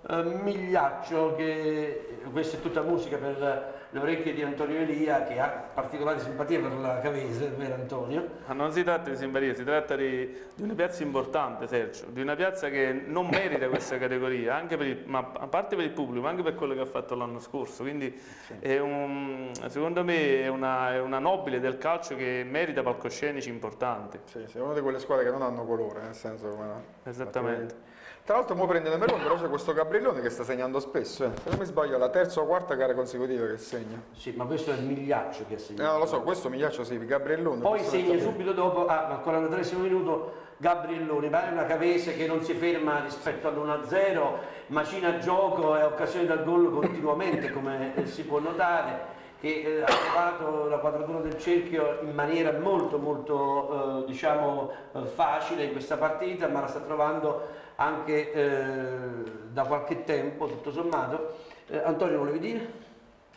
eh, Migliaccio che questa è tutta musica per le orecchie di Antonio Elia che ha particolare simpatia per la Cavese, vero Antonio? Ma non si tratta di simpatia, si tratta di, di una piazza importante, Sergio, di una piazza che non merita questa categoria, anche per il- ma a parte per il pubblico, ma anche per quello che ha fatto l'anno scorso. Quindi è un- secondo me è una, è una nobile del calcio che merita palcoscenici importanti. Sì, sì, è una di quelle squadre che non hanno colore, nel senso come... Esattamente. Tra l'altro mo prende Meloni, però c'è questo Gabriellone che sta segnando spesso, eh. se non mi sbaglio è la terza o quarta gara consecutiva che segna. Sì, ma questo è il Migliaccio che ha Eh, segnato. non lo so, questo mi piace sì, Gabriellone. Poi segna subito dopo, ah, al 43 minuto, Gabrielloni, ma è una Cavese che non si ferma rispetto all'1-0, macina gioco e occasioni dal gol continuamente, come eh, si può notare, che eh, ha trovato la quadratura del cerchio in maniera molto molto eh, diciamo eh, facile in questa partita, ma la sta trovando anche eh, da qualche tempo, tutto sommato. Eh, Antonio, volevi dire?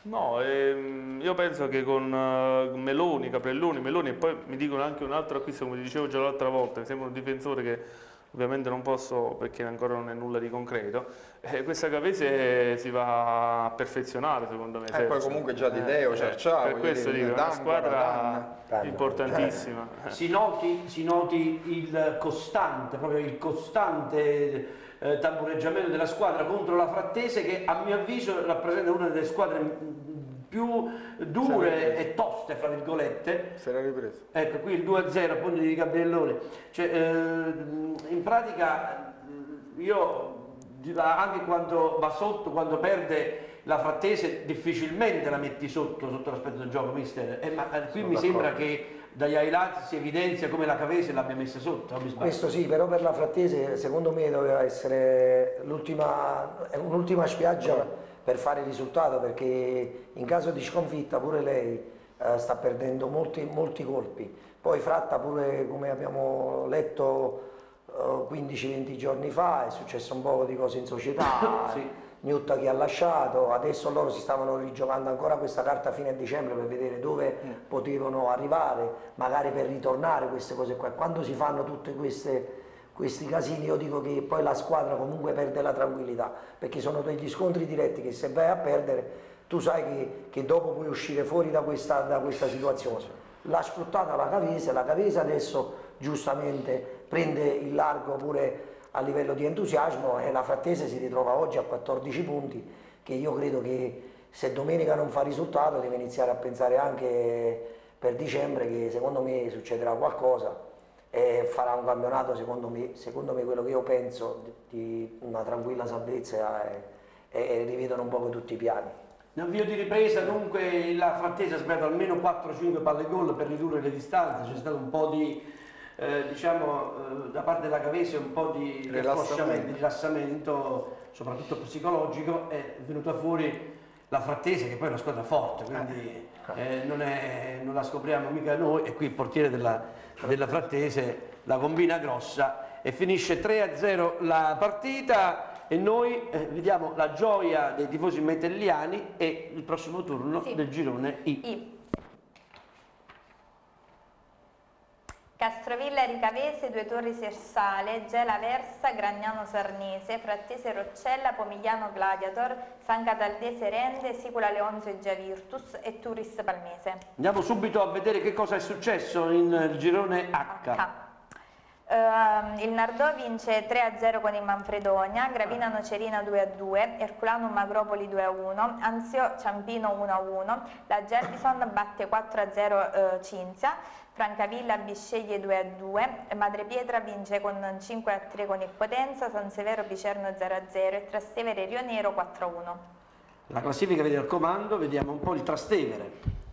No, ehm, io penso che con eh, Meloni, Caprelloni, Meloni e poi mi dicono anche un altro acquisto, come dicevo già l'altra volta, mi sembra un difensore che ovviamente non posso perché ancora non è nulla di concreto, eh, questa Cavese si va a perfezionare secondo me. Eh, poi Sergio. comunque già Di Deo, Cerciao, Per questo dire, dico, è una squadra. Danco. importantissima. si noti, si noti il costante, proprio il costante eh, tambureggiamento della squadra contro la Frattese che a mio avviso rappresenta una delle squadre più dure e toste, fra virgolette. Si era ripreso. Ecco, qui il 2-0 a punti di Gabriellone. Cioè, eh, in pratica io anche quando va sotto, quando perde la frattese, difficilmente la metti sotto sotto l'aspetto del gioco, mister. Eh, ma eh, qui Sono mi sembra che dagli highlights si evidenzia come la Cavese l'abbia messa sotto? Questo sì, però per la Frattese secondo me doveva essere l'ultima, spiaggia per fare il risultato perché in caso di sconfitta pure lei eh, sta perdendo molti, molti colpi. Poi Fratta pure come abbiamo letto eh, 15-20 giorni fa è successo un po' di cose in società. <coughs> Sì. Newton che ha lasciato, adesso loro si stavano rigiocando ancora questa carta a fine dicembre per vedere dove potevano arrivare, magari per ritornare queste cose qua. Quando si fanno tutti questi casini io dico che poi la squadra comunque perde la tranquillità, perché sono degli scontri diretti che se vai a perdere tu sai che, che dopo puoi uscire fuori da questa, da questa situazione. L'ha sfruttata la Cavese, la Cavese adesso giustamente prende il largo pure a livello di entusiasmo e la Frattese si ritrova oggi a 14 punti che io credo che se domenica non fa risultato deve iniziare a pensare anche per dicembre che secondo me succederà qualcosa e farà un campionato secondo me, secondo me quello che io penso di una tranquilla salvezza e, e rivedono un po' tutti i piani. In avvio di ripresa dunque la Frattese ha sbagliato almeno 4-5 palle gol per ridurre le distanze, c'è stato un po' di, eh, diciamo, eh, da parte della Cavese un po' di Rilassamento. rilassamento, soprattutto psicologico, è venuta fuori la Frattese che poi è una squadra forte, quindi eh, non, è- non la scopriamo mica noi e qui il portiere della, della Frattese la combina grossa e finisce 3-0 la partita e noi eh, vediamo la gioia dei tifosi metelliani e il prossimo turno Sì. del girone I. I. Castrovilla Ricavese, Due Torri Sersale, Gela Versa, Gragnano Sarnese, Frattese Roccella, Pomigliano Gladiator, San Cataldese Rende, Sicula Leonzo e Gia Virtus e Turis Palmese. Andiamo subito a vedere che cosa è successo in eh, girone H. Ehm, il Nardò vince 3-0 con il Manfredonia, Gravina Nocerina 2-2, Erculanum Agropoli 2-1, Anzio Ciampino 1-1, la Gerbison batte 4-0 eh, Cinzia, Francavilla Bisceglie 2-2, Madrepietra vince con 5-3 con il Potenza, San Severo Picerno 0-0 e Trastevere Rio Nero 4-1. La classifica vede al comando, vediamo un po' il Trastevere.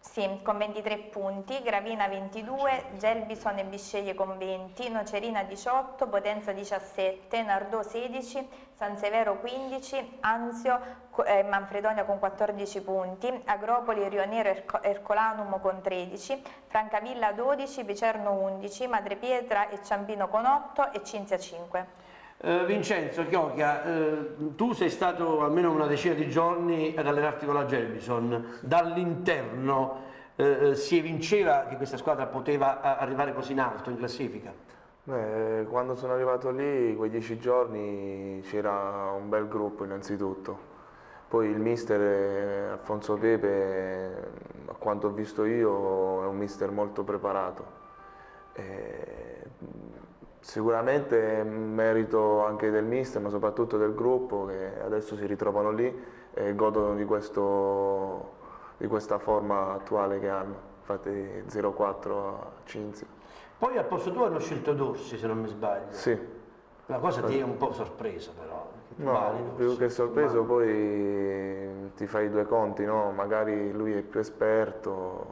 Sì, con 23 punti, Gravina 22, Gelbison e Bisceglie con 20, Nocerina 18, Potenza 17, Nardò 16, San Severo 15, Anzio e Manfredonia con 14 punti, Agropoli, Rio Nero e Erco- Ercolanum con 13, Francavilla 12, Picerno 11, Madrepietra e Ciampino con 8 e Cinzia 5. Eh, Vincenzo Chiocchia, eh, tu sei stato almeno una decina di giorni ad allenarti con la Gelbison, dall'interno eh, eh, si evinceva che questa squadra poteva arrivare così in alto in classifica? Beh, quando sono arrivato lì, quei dieci giorni, c'era un bel gruppo innanzitutto. Poi il mister eh, Alfonso Pepe, a quanto ho visto io, è un mister molto preparato. E, sicuramente merito anche del mister, ma soprattutto del gruppo che adesso si ritrovano lì e godono di, questo, di questa forma attuale che hanno. Infatti 0-4 a Cinzia. Poi al posto tuo hanno scelto Dorsi se non mi sbaglio. Sì. La cosa ti è un po' sorpresa però. No, più che sorpreso poi ti fai due conti, no? Magari lui è più esperto,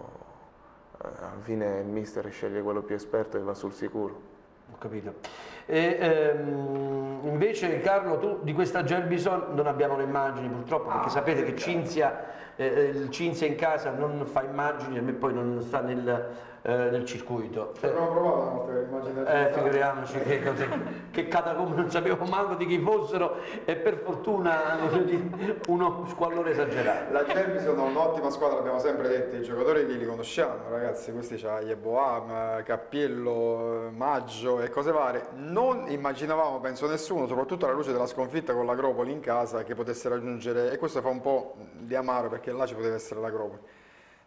eh, alla fine il mister sceglie quello più esperto e va sul sicuro. Ho capito. E, ehm, invece Carlo, tu di questa Gelbison non abbiamo le immagini purtroppo, perché sapete che Cinzia, eh, eh, il Cinzia in casa non fa immagini e me poi non sta nel, eh, nel circuito. Ci abbiamo provato volta per l'immaginare. Eh, figuriamoci che, cose- che catacombe non sapevo manco di chi fossero e per fortuna uno squallore esagerato. La Gerbison è un'ottima squadra, abbiamo sempre detto, i giocatori che li conosciamo, ragazzi, questi c'ha Yeboam, Cappiello, Maggio e cose varie. Non immaginavamo, penso nessuno, soprattutto alla luce della sconfitta con l'Agropoli in casa, che potesse raggiungere, e questo fa un po' di amaro perché là ci poteva essere l'Agropoli.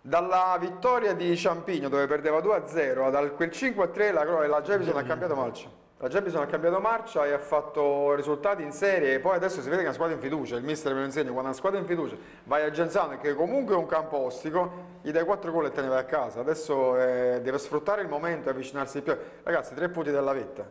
Dalla vittoria di Ciampigno dove perdeva 2-0, dal quel 5-3 la, Gro- la Gerbison ha cambiato marcia. La Gerbison ha cambiato marcia e ha fatto risultati in serie e poi adesso si vede che è una squadra in fiducia, il mister me lo insegna, quando è una squadra in fiducia vai a Genzano che comunque è un campo ostico, gli dai 4 gol e te ne vai a casa, adesso eh, deve sfruttare il momento e avvicinarsi di più. Ragazzi, tre punti dalla vetta,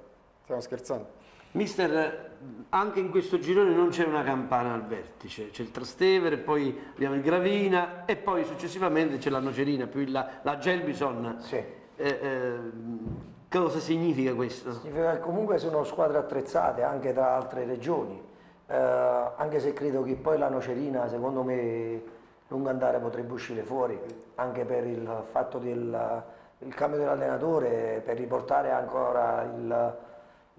stiamo scherzando. Mister, anche in questo girone non c'è una campana al vertice, c'è il Trastevere, poi abbiamo il Gravina e poi successivamente c'è la Nocerina, più la, la Gelbison. Sì. Eh, eh, cosa significa questo? Significa che comunque sono squadre attrezzate anche da altre regioni, Eh, anche se credo che poi la Nocerina secondo me lungo andare potrebbe uscire fuori, anche per il fatto del il cambio dell'allenatore, per riportare ancora il,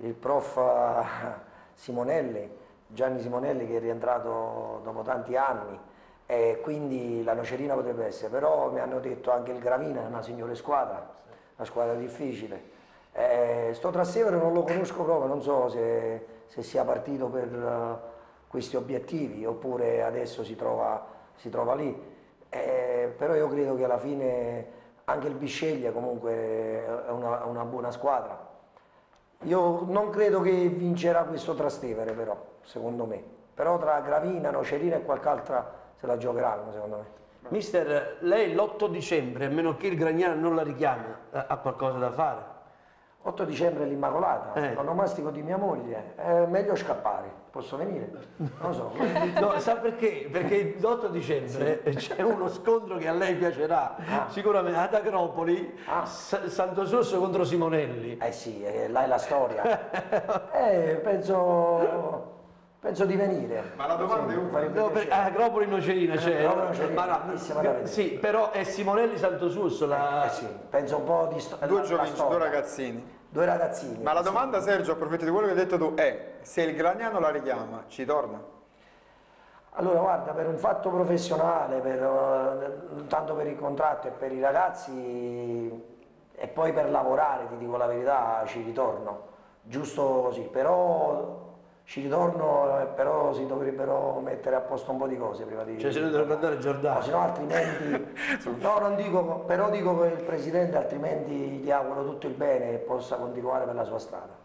il prof eh, Simonelli, Gianni Simonelli che è rientrato dopo tanti anni e quindi la Nocerina potrebbe essere, però mi hanno detto anche il Gravina è una signore squadra, una squadra difficile. Eh, sto Trastevere non lo conosco proprio, non so se, se sia partito per eh, questi obiettivi oppure adesso si trova, si trova lì, Eh, però io credo che alla fine anche il Bisceglie comunque è una, una buona squadra. Io non credo che vincerà questo Trastevere però, secondo me, però tra Gravina, Nocerina e qualche altra se la giocheranno secondo me. Mister, lei l'8 dicembre, a meno che il Gragnano non la richiami, eh, ha qualcosa da fare? 8 dicembre l'Immacolata, Eh. l'onomastico di mia moglie, è meglio scappare, posso venire? Non lo so. <laughs> No, sa perché? Perché l'8 dicembre c'è uno scontro che a lei piacerà, sicuramente ad Agropoli, Sa- Santo Sosso contro Simonelli. Eh sì, eh, là è la storia. <laughs> Eh, penso Penso di venire. Ma la domanda Sì, è farebbe No, per, ah, Agropoli Nocerina c'è. Agropoli Nocerina, ma vedere. sì, però è Simonelli Santo Susso la... Eh sì, penso un po' di sto- Due la- giovani, la storia. due ragazzini. Due ragazzini. Ma la domanda, Sergio, approfitto di quello che hai detto tu, è se il Gragnano la richiama, ci torna? Allora, guarda, per un fatto professionale, per, eh, tanto per il contratto e per i ragazzi e poi per lavorare, ti dico la verità, ci ritorno. Giusto così, però ci ritorno, eh, però si dovrebbero mettere a posto un po' di cose prima di... Cioè se noi dovrebbe andare No, Giordano. se no altrimenti... <laughs> no, non dico, però dico che il Presidente altrimenti gli auguro tutto il bene e possa continuare per la sua strada.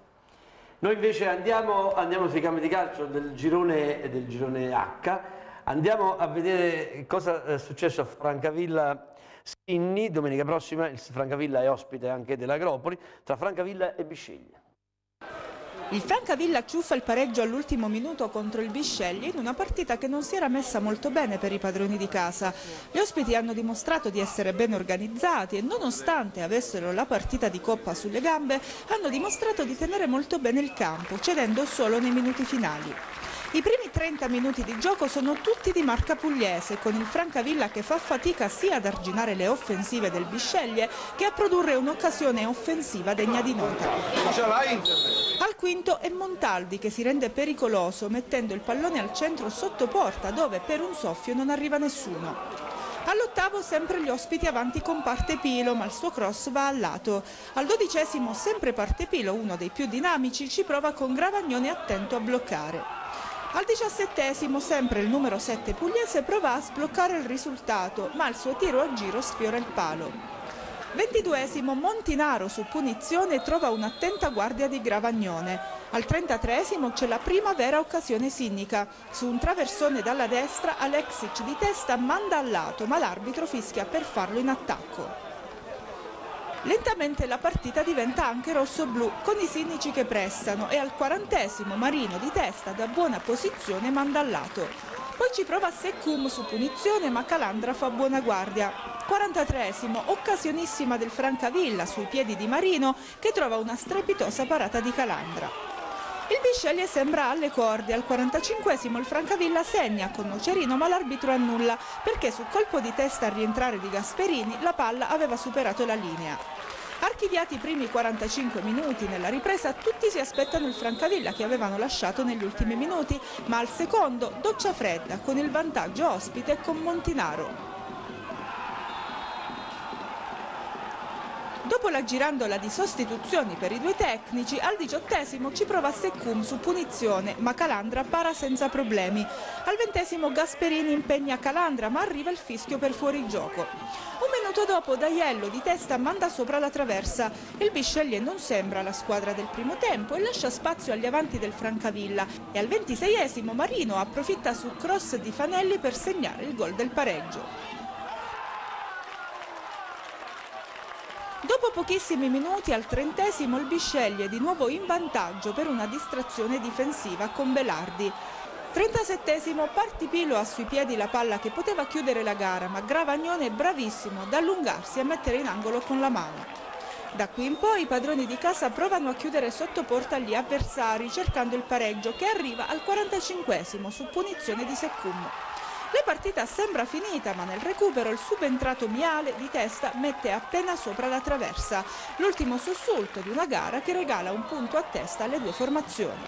Noi invece andiamo, andiamo sui campi di calcio del girone, del girone H, andiamo a vedere cosa è successo a Francavilla Skinny, domenica prossima il Francavilla è ospite anche dell'Agropoli, tra Francavilla e Bisceglie. Il Francavilla ciuffa il pareggio all'ultimo minuto contro il Bisceglie in una partita che non si era messa molto bene per i padroni di casa. Gli ospiti hanno dimostrato di essere ben organizzati e nonostante avessero la partita di coppa sulle gambe, hanno dimostrato di tenere molto bene il campo, cedendo solo nei minuti finali. I primi 30 minuti di gioco sono tutti di marca pugliese, con il Francavilla che fa fatica sia ad arginare le offensive del Bisceglie che a produrre un'occasione offensiva degna di nota. Al quinto è Montaldi che si rende pericoloso mettendo il pallone al centro sotto porta dove per un soffio non arriva nessuno. All'ottavo sempre gli ospiti avanti con Partepilo, ma il suo cross va al lato. Al dodicesimo sempre Partepilo, uno dei più dinamici, ci prova con Gravagnone attento a bloccare. Al diciassettesimo sempre il numero 7 pugliese prova a sbloccare il risultato, ma il suo tiro a giro sfiora il palo. Ventiduesimo Montinaro su punizione trova un'attenta guardia di Gravagnone. Al 33 c'è la prima vera occasione sinnica. Su un traversone dalla destra Alexic di testa manda al lato, ma l'arbitro fischia per farlo in attacco. Lentamente la partita diventa anche rosso-blu, con i sinnici che prestano e al quarantesimo Marino di testa da buona posizione manda al lato. Poi ci prova Secum su punizione ma Calandra fa buona guardia. 43esimo, occasionissima del Francavilla sui piedi di Marino che trova una strepitosa parata di Calandra. Il Bisceglie sembra alle corde, al 45esimo il Francavilla segna con Nocerino ma l'arbitro annulla perché sul colpo di testa a rientrare di Gasperini la palla aveva superato la linea. Archiviati i primi 45 minuti nella ripresa, tutti si aspettano il Francavilla che avevano lasciato negli ultimi minuti, ma al secondo doccia fredda con il vantaggio ospite con Montinaro. Dopo la girandola di sostituzioni per i due tecnici, al diciottesimo ci prova Secum su punizione, ma Calandra para senza problemi. Al ventesimo Gasperini impegna Calandra, ma arriva il fischio per fuorigioco. Un minuto dopo Daiello di testa manda sopra la traversa. Il Bisceglie non sembra la squadra del primo tempo e lascia spazio agli avanti del Francavilla. E al ventiseiesimo Marino approfitta su cross di Fanelli per segnare il gol del pareggio. Dopo pochissimi minuti al trentesimo il Bisceglie di nuovo in vantaggio per una distrazione difensiva con Belardi. 37esimo Partipilo ha sui piedi la palla che poteva chiudere la gara ma Gravagnone è bravissimo ad allungarsi e mettere in angolo con la mano. Da qui in poi i padroni di casa provano a chiudere sotto porta gli avversari cercando il pareggio che arriva al 45esimo su punizione di Secum. La partita sembra finita, ma nel recupero il subentrato Miale di testa mette appena sopra la traversa, l'ultimo sussulto di una gara che regala un punto a testa alle due formazioni.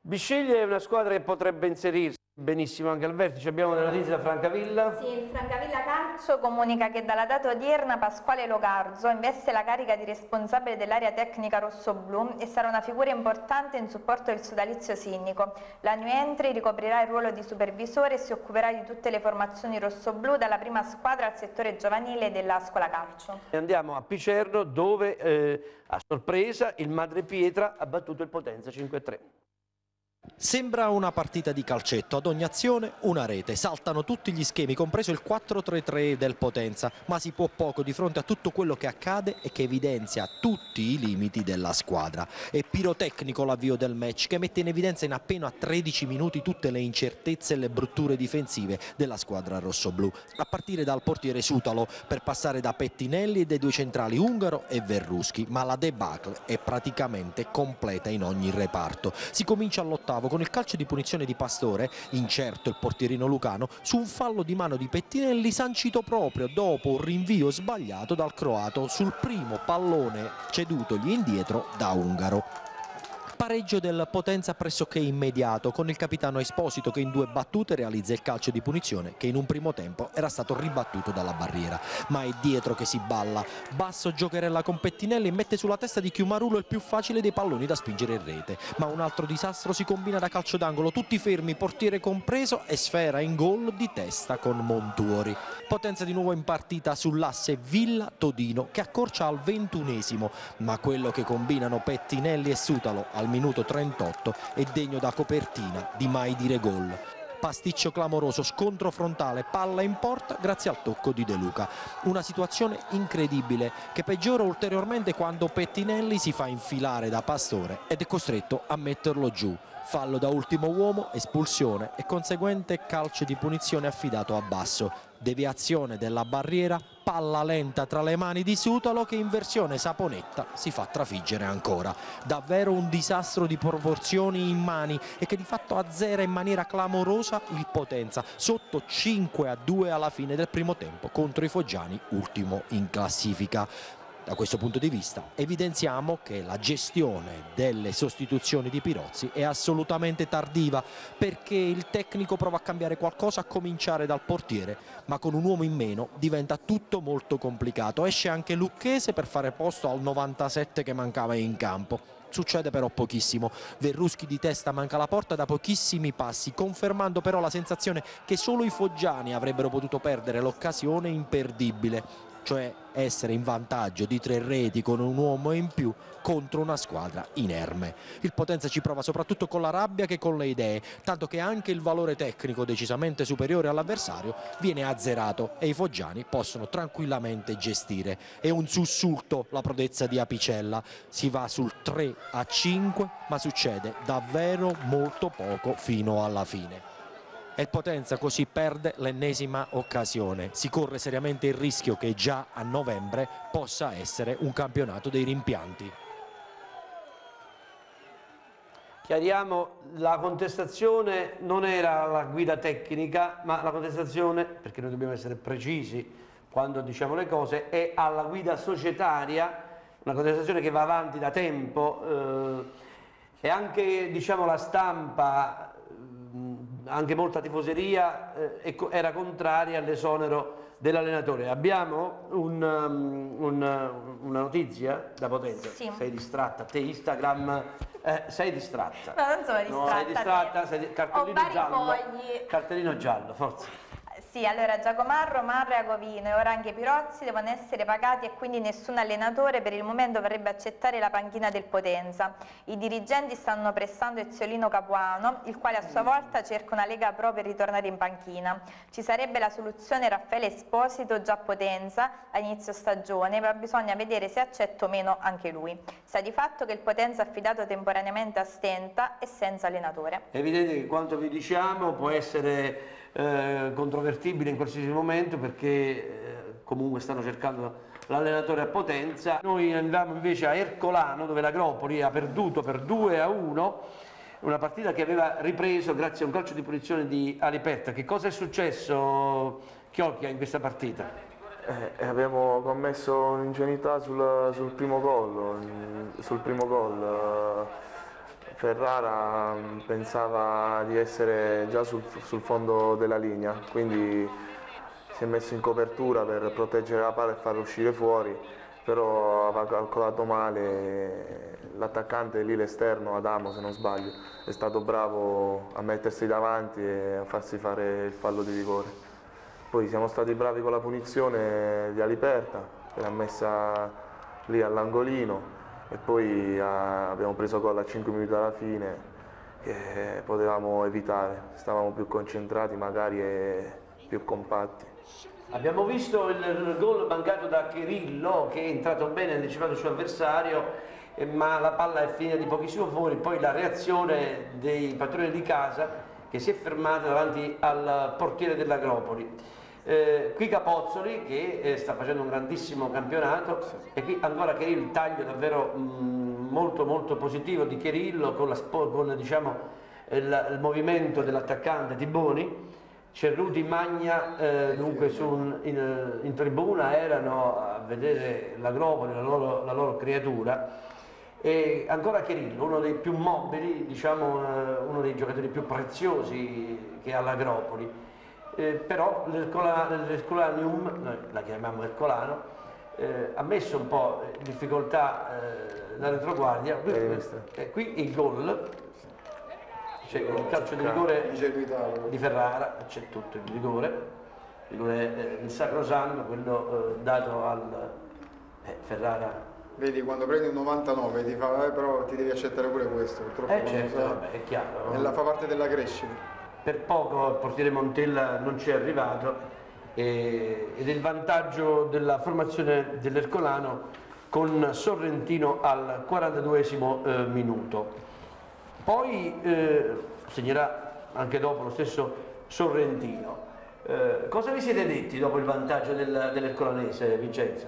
Bisceglie è una squadra che potrebbe inserirsi benissimo anche al vertice. Abbiamo delle notizie da Francavilla. Sì, il Francavilla Calcio comunica che dalla data odierna Pasquale Logarzo investe la carica di responsabile dell'area tecnica rossoblu e sarà una figura importante in supporto del sodalizio sinnico. La new entry ricoprirà il ruolo di supervisore e si occuperà di tutte le formazioni rossoblu dalla prima squadra al settore giovanile della scuola calcio. E andiamo a Picerno dove eh, a sorpresa il Madre Pietra ha battuto il Potenza 5-3. Sembra una partita di calcetto, ad ogni azione una rete, saltano tutti gli schemi, compreso il 4-3-3 del Potenza, ma si può poco di fronte a tutto quello che accade e che evidenzia tutti i limiti della squadra. È pirotecnico l'avvio del match che mette in evidenza in appena 13 minuti tutte le incertezze e le brutture difensive della squadra rossoblù, a partire dal portiere Sutalo per passare da Pettinelli e dai due centrali Ungaro e Verruschi, ma la debacle è praticamente completa in ogni reparto. Si comincia all'ottavo con il calcio di punizione di Pastore, incerto il portierino Lucano, su un fallo di mano di Pettinelli sancito proprio dopo un rinvio sbagliato dal croato sul primo pallone cedutogli indietro da Ungaro pareggio del Potenza pressoché immediato con il capitano Esposito che in due battute realizza il calcio di punizione che in un primo tempo era stato ribattuto dalla barriera. Ma è dietro che si balla. Basso giocherella con Pettinelli e mette sulla testa di Chiumarulo il più facile dei palloni da spingere in rete. Ma un altro disastro si combina da calcio d'angolo. Tutti fermi, portiere compreso e sfera in gol di testa con Montuori. Potenza di nuovo in partita sull'asse Villa-Todino che accorcia al ventunesimo. Ma quello che combinano Pettinelli e Sutalo al minuto 38 è degno da copertina di mai dire gol. Pasticcio clamoroso, scontro frontale, palla in porta grazie al tocco di De Luca. Una situazione incredibile che peggiora ulteriormente quando Pettinelli si fa infilare da Pastore ed è costretto a metterlo giù fallo da ultimo uomo, espulsione e conseguente calcio di punizione affidato a Basso. Deviazione della barriera, palla lenta tra le mani di Sutalo che in versione saponetta si fa trafiggere ancora. Davvero un disastro di proporzioni in mani e che di fatto azzera in maniera clamorosa il Potenza, sotto 5 a 2 alla fine del primo tempo contro i Foggiani, ultimo in classifica. Da questo punto di vista evidenziamo che la gestione delle sostituzioni di Pirozzi è assolutamente tardiva perché il tecnico prova a cambiare qualcosa a cominciare dal portiere ma con un uomo in meno diventa tutto molto complicato. Esce anche Lucchese per fare posto al 97 che mancava in campo succede però pochissimo. Verruschi di testa manca la porta da pochissimi passi, confermando però la sensazione che solo i foggiani avrebbero potuto perdere l'occasione imperdibile cioè essere in vantaggio di tre reti con un uomo in più contro una squadra inerme. Il Potenza ci prova soprattutto con la rabbia che con le idee, tanto che anche il valore tecnico decisamente superiore all'avversario viene azzerato e i foggiani possono tranquillamente gestire. È un sussulto la prodezza di Apicella, si va sul 3 a 5 ma succede davvero molto poco fino alla fine e il Potenza così perde l'ennesima occasione. Si corre seriamente il rischio che già a novembre possa essere un campionato dei rimpianti. Chiariamo, la contestazione non era la guida tecnica, ma la contestazione, perché noi dobbiamo essere precisi quando diciamo le cose, è alla guida societaria, una contestazione che va avanti da tempo eh, e anche diciamo, la stampa anche molta tifoseria eh, era contraria all'esonero dell'allenatore. Abbiamo un, um, un, una notizia da Potenza. Sì. Sei distratta, te Instagram eh, sei distratta. No, non sono distratta. No, sei distratta, sei, cartellino giallo. Fogli. Cartellino giallo, forza. Sì, allora Giacomarro, Marra, Agovino e ora anche Pirozzi devono essere pagati e quindi nessun allenatore per il momento vorrebbe accettare la panchina del Potenza. I dirigenti stanno pressando Eziolino Capuano, il quale a sua volta cerca una Lega Pro per ritornare in panchina. Ci sarebbe la soluzione Raffaele Esposito già a Potenza a inizio stagione, ma bisogna vedere se accetta o meno anche lui. Sa di fatto che il Potenza è affidato temporaneamente a Stenta e senza allenatore. È evidente che quanto vi diciamo può essere eh, controvertibile in qualsiasi momento perché eh, comunque stanno cercando l'allenatore a Potenza. Noi andiamo invece a Ercolano dove l'Agropoli ha perduto per 2 a 1 una partita che aveva ripreso grazie a un calcio di punizione di Aliperta. Che cosa è successo Chiocchia in questa partita? Eh, abbiamo commesso un'ingenuità sul, sul, primo gol, sul primo gol. Ferrara mm, pensava di essere già sul, sul, fondo della linea, quindi si è messo in copertura per proteggere la palla e farla uscire fuori, però aveva calcolato male l'attaccante lì l'esterno, Adamo se non sbaglio, è stato bravo a mettersi davanti e a farsi fare il fallo di rigore. Poi siamo stati bravi con la punizione di Aliperta, che l'ha messa lì all'angolino, e poi ah, abbiamo preso gol a 5 minuti alla fine che potevamo evitare, stavamo più concentrati magari e più compatti. Abbiamo visto il gol mancato da Chirillo che è entrato bene, ha anticipato il suo avversario, ma la palla è finita di pochissimo fuori, poi la reazione dei padroni di casa che si è fermata davanti al portiere dell'Agropoli. Eh, qui Capozzoli che eh, sta facendo un grandissimo campionato e qui ancora Chirillo, il taglio davvero mh, molto molto positivo di Chirillo con, la, con diciamo, il, il movimento dell'attaccante Tiboni. Cerruti Magna eh, dunque su, in, in, tribuna erano a vedere l'agropoli, la loro, la loro creatura. E ancora Chirillo, uno dei più mobili, diciamo eh, uno dei giocatori più preziosi che ha l'Agropoli. Eh, però l'Ercolanium, noi la chiamiamo Ercolano, eh, ha messo un po' in difficoltà eh, la retroguardia. Qui, eh, qui il gol c'è il calcio di rigore di Ferrara, c'è tutto il rigore, il rigore eh, il sacrosanto, quello eh, dato al Ferrara. Vedi, quando prendi un 99 ti fa, eh, però ti devi accettare pure questo, purtroppo. Eh certo, vabbè, è chiaro. Fa parte della crescita. Per poco il portiere Montella non ci è arrivato eh, ed è il vantaggio della formazione dell'Ercolano con Sorrentino al 42 eh, minuto. Poi eh, segnerà anche dopo lo stesso Sorrentino. Eh, cosa vi siete detti dopo il vantaggio del, dell'Ercolanese, Vincenzo?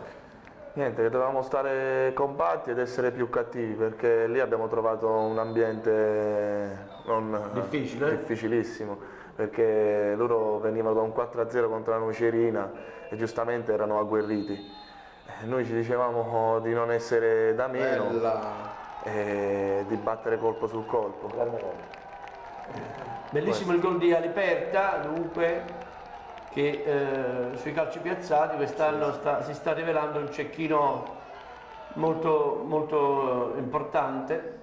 Niente, che dovevamo stare compatti ed essere più cattivi perché lì abbiamo trovato un ambiente non, Difficile. difficilissimo perché loro venivano da un 4-0 contro la Nocerina e giustamente erano agguerriti. Noi ci dicevamo di non essere da meno. Bella e di battere colpo sul colpo. Bellissimo il gol di Aliperta, dunque, che eh, sui calci piazzati quest'anno si sta rivelando un cecchino molto, molto importante.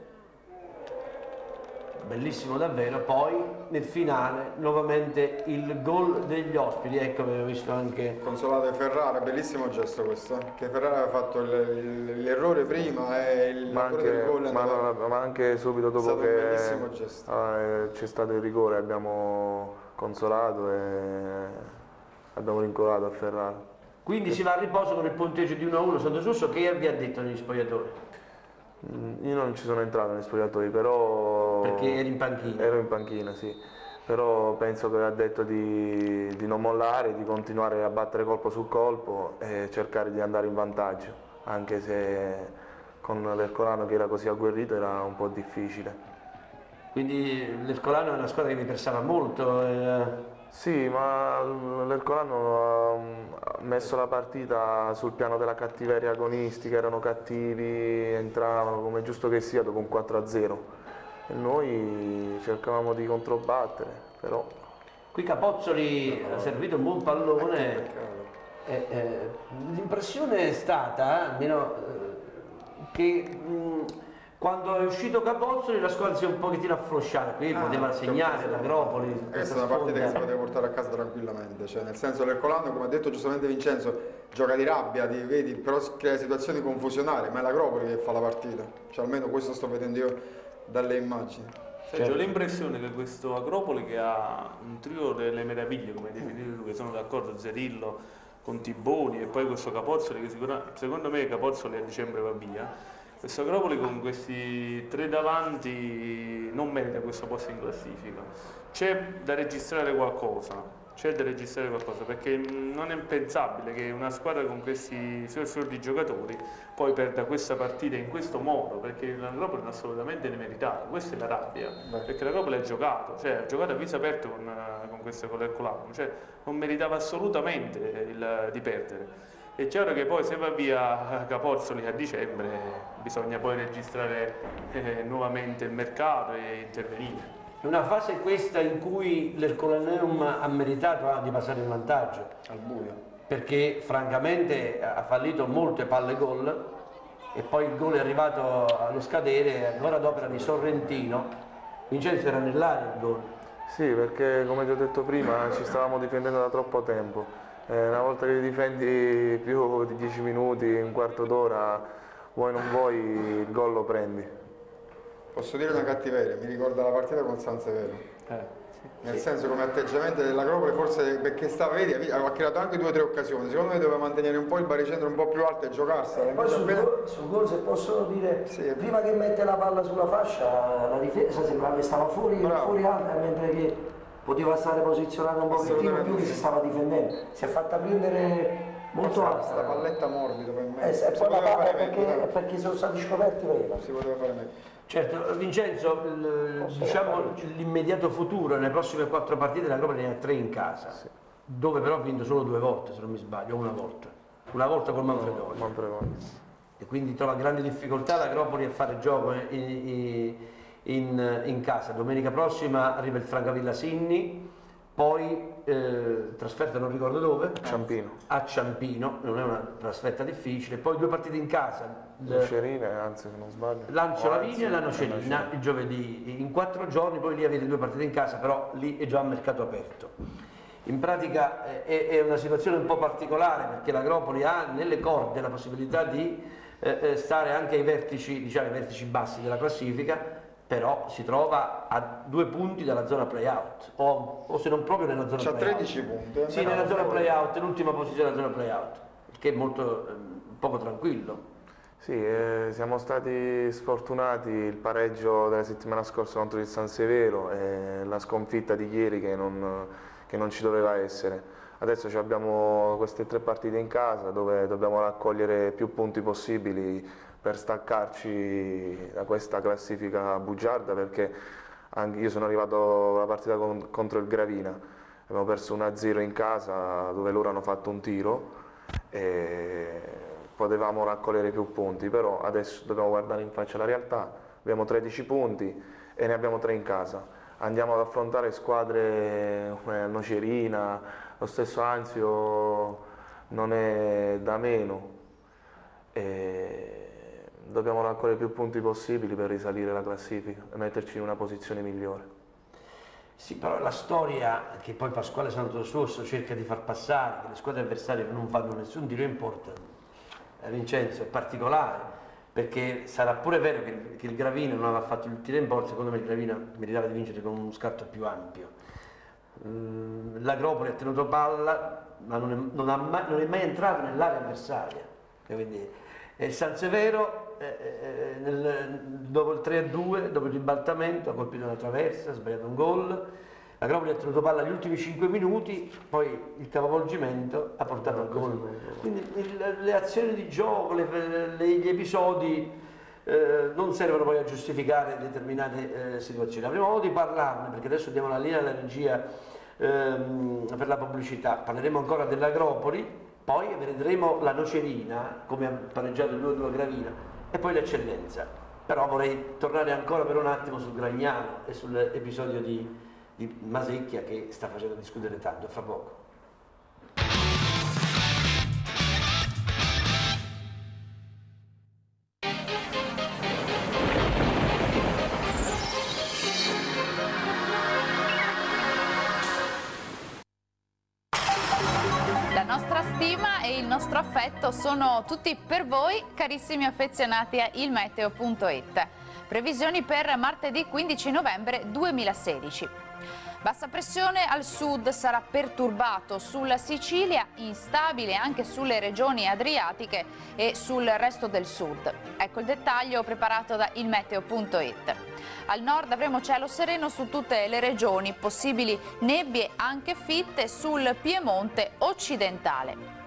Bellissimo davvero, poi nel finale nuovamente il gol degli ospiti, ecco avevo visto anche... Consolato di Ferrara, bellissimo gesto questo, che Ferrara aveva fatto l'errore prima e il ma anche, del gol ma, no, ma anche subito dopo che ah, c'è stato il rigore abbiamo consolato e abbiamo rincolato a Ferrara. Quindi si va a riposo con il punteggio di 1-1 Santo Susso, che vi ha detto negli spogliatori? Mm, io non ci sono entrato negli spogliatoi, però... Perché eri in panchina? Ero in panchina, sì. Però penso che ha detto di, di, non mollare, di continuare a battere colpo su colpo e cercare di andare in vantaggio, anche se con l'Ercolano che era così agguerrito era un po' difficile. Quindi l'Ercolano è una squadra che vi pensava molto? Eh... Sì, ma l'Ercolano ha messo la partita sul piano della cattiveria agonistica, erano cattivi, entravano come giusto che sia dopo un 4-0 e noi cercavamo di controbattere, però... Qui Capozzoli ha servito un buon pallone, eh, eh, l'impressione è stata, almeno, eh, che... Mh, quando è uscito Capozzoli la squadra si è un pochettino afflosciata, qui ah, poteva segnare l'Agropoli. Questa è una partita che si poteva portare a casa tranquillamente, cioè nel senso l'Ercolano, come ha detto giustamente Vincenzo, gioca di rabbia, di, vedi, però crea situazioni confusionali, ma è l'Agropoli che fa la partita, cioè almeno questo sto vedendo io dalle immagini. Certo. Ho l'impressione che questo Agropoli che ha un trio delle meraviglie, come definito tu, che sono d'accordo, Zerillo con Tiboni e poi questo Capozzoli che secondo me Capozzoli a dicembre va via questo Agropoli con questi tre davanti non merita questo posto in classifica. C'è da registrare qualcosa, c'è da registrare qualcosa perché non è pensabile che una squadra con questi suoi fior di giocatori poi perda questa partita in questo modo perché l'Agropoli assolutamente ne meritava, questa è la rabbia Beh. perché l'Agropoli ha giocato, cioè ha giocato a viso aperto con, con questo con l'Ercolano, cioè non meritava assolutamente il, di perdere. È chiaro che poi se va via Capozzoli a dicembre bisogna poi registrare eh, nuovamente il mercato e intervenire. Una fase questa in cui l'Ercolaneum ha meritato di passare in vantaggio. Al buio. Perché francamente ha fallito molte palle gol e poi il gol è arrivato allo scadere ancora d'opera di Sorrentino. Vincenzo era nell'aria il gol. Sì, perché come ti ho detto prima ci stavamo difendendo da troppo tempo eh, una volta che difendi più di 10 minuti, un quarto d'ora, vuoi non vuoi, il gol lo prendi. Posso dire una cattiveria, mi ricorda la partita con San Severo. Eh. Nel senso come atteggiamento dell'Acropoli forse perché stava, vedi, aveva creato anche due o tre occasioni, secondo me doveva mantenere un po' il baricentro un po' più alto e giocarsela. E poi sul appena- gol, sul gol, se posso dire, prima che mette la palla sulla fascia, la difesa sembrava che stava fuori, Bravo. fuori alta, mentre che poteva stare posizionata un pochettino più che si sì. stava difendendo. Si è fatta prendere molto alta. Sta palletta morbida per me. Eh, Si e poi la palla perché, perché sono stati scoperti prima. Si poteva fare meglio. Certo, Vincenzo, diciamo l'immediato futuro, nelle prossime quattro partite la Coppa ne ha tre in casa, dove però ha vinto solo due volte, se non mi sbaglio, una volta. Una volta col Manfredoni. Manfredoni. E quindi trova grandi difficoltà l'Agropoli a fare gioco in, in- in- in casa. Domenica prossima arriva il Francavilla Sinni, poi eh, trasferta non ricordo dove. Ciampino. A Ciampino, non è una trasferta difficile. Poi due partite in casa. Lucerine, anzi se non sbaglio. Lancio O Lavinia e la Nocerina il giovedì in quattro giorni, poi lì avete due partite in casa, però lì è già a mercato aperto. In pratica eh, è, è una situazione un po' particolare perché l'Agropoli ha nelle corde la possibilità di eh, eh, stare anche ai vertici, diciamo, ai vertici bassi della classifica, però si trova a due punti dalla zona playout, o, o se non proprio nella zona C'ha playout. 13 punti, eh, Sì, nella zona fuori. playout, l'ultima posizione della zona playout, il che è molto eh, poco tranquillo. Sì, eh, siamo stati sfortunati il pareggio della settimana scorsa contro il San Severo e la sconfitta di ieri che non, che non ci doveva essere. Adesso ci abbiamo queste tre partite in casa dove dobbiamo raccogliere più punti possibili per staccarci da questa classifica bugiarda perché anche io sono arrivato alla partita con- contro il Gravina, abbiamo perso 1-0 in casa dove loro hanno fatto un tiro e potevamo raccogliere più punti, però adesso dobbiamo guardare in faccia la realtà, abbiamo 13 punti e ne abbiamo 3 in casa. Andiamo ad affrontare squadre come Nocerina, lo stesso Anzio non è da meno. E dobbiamo raccogliere più punti possibili per risalire la classifica e metterci in una posizione migliore. Sì, però la storia che poi Pasquale Santosorso cerca di far passare, che le squadre avversarie non fanno nessun tiro in porta, eh, Vincenzo, è particolare, perché sarà pure vero che, che il Gravina non aveva fatto il tiro in porta, secondo me il Gravina meritava di vincere con uno scatto più ampio. Mm, L'Agropoli ha tenuto palla, ma non è, non mai, non è mai entrato nell'area avversaria. E il San Severo, eh, eh, nel- dopo il 3-2, dopo il ribaltamento, ha colpito una traversa, ha sbagliato un gol. L'Agropoli ha tenuto palla gli ultimi 5 minuti, poi il capovolgimento ha portato al gol. Quindi il- le azioni di gioco, le- le- gli episodi eh, non servono poi a giustificare determinate eh, situazioni. Avremo modo di parlarne perché adesso diamo la linea alla regia ehm, per la pubblicità, parleremo ancora dell'Agropoli, poi vedremo la Nocerina, come ha pareggiato il 2-2 Gravina, e poi l'Eccellenza. Però vorrei tornare ancora per un attimo sul Gragnano e sull'episodio di, di Masecchia che sta facendo discutere tanto, fra poco. Sono tutti per voi, carissimi affezionati a ilmeteo.it. Previsioni per martedì 15 novembre 2016. Bassa pressione al sud sarà perturbato sulla Sicilia, instabile anche sulle regioni adriatiche e sul resto del sud. Ecco il dettaglio preparato da ilmeteo.it. Al nord avremo cielo sereno su tutte le regioni, possibili nebbie anche fitte sul Piemonte occidentale.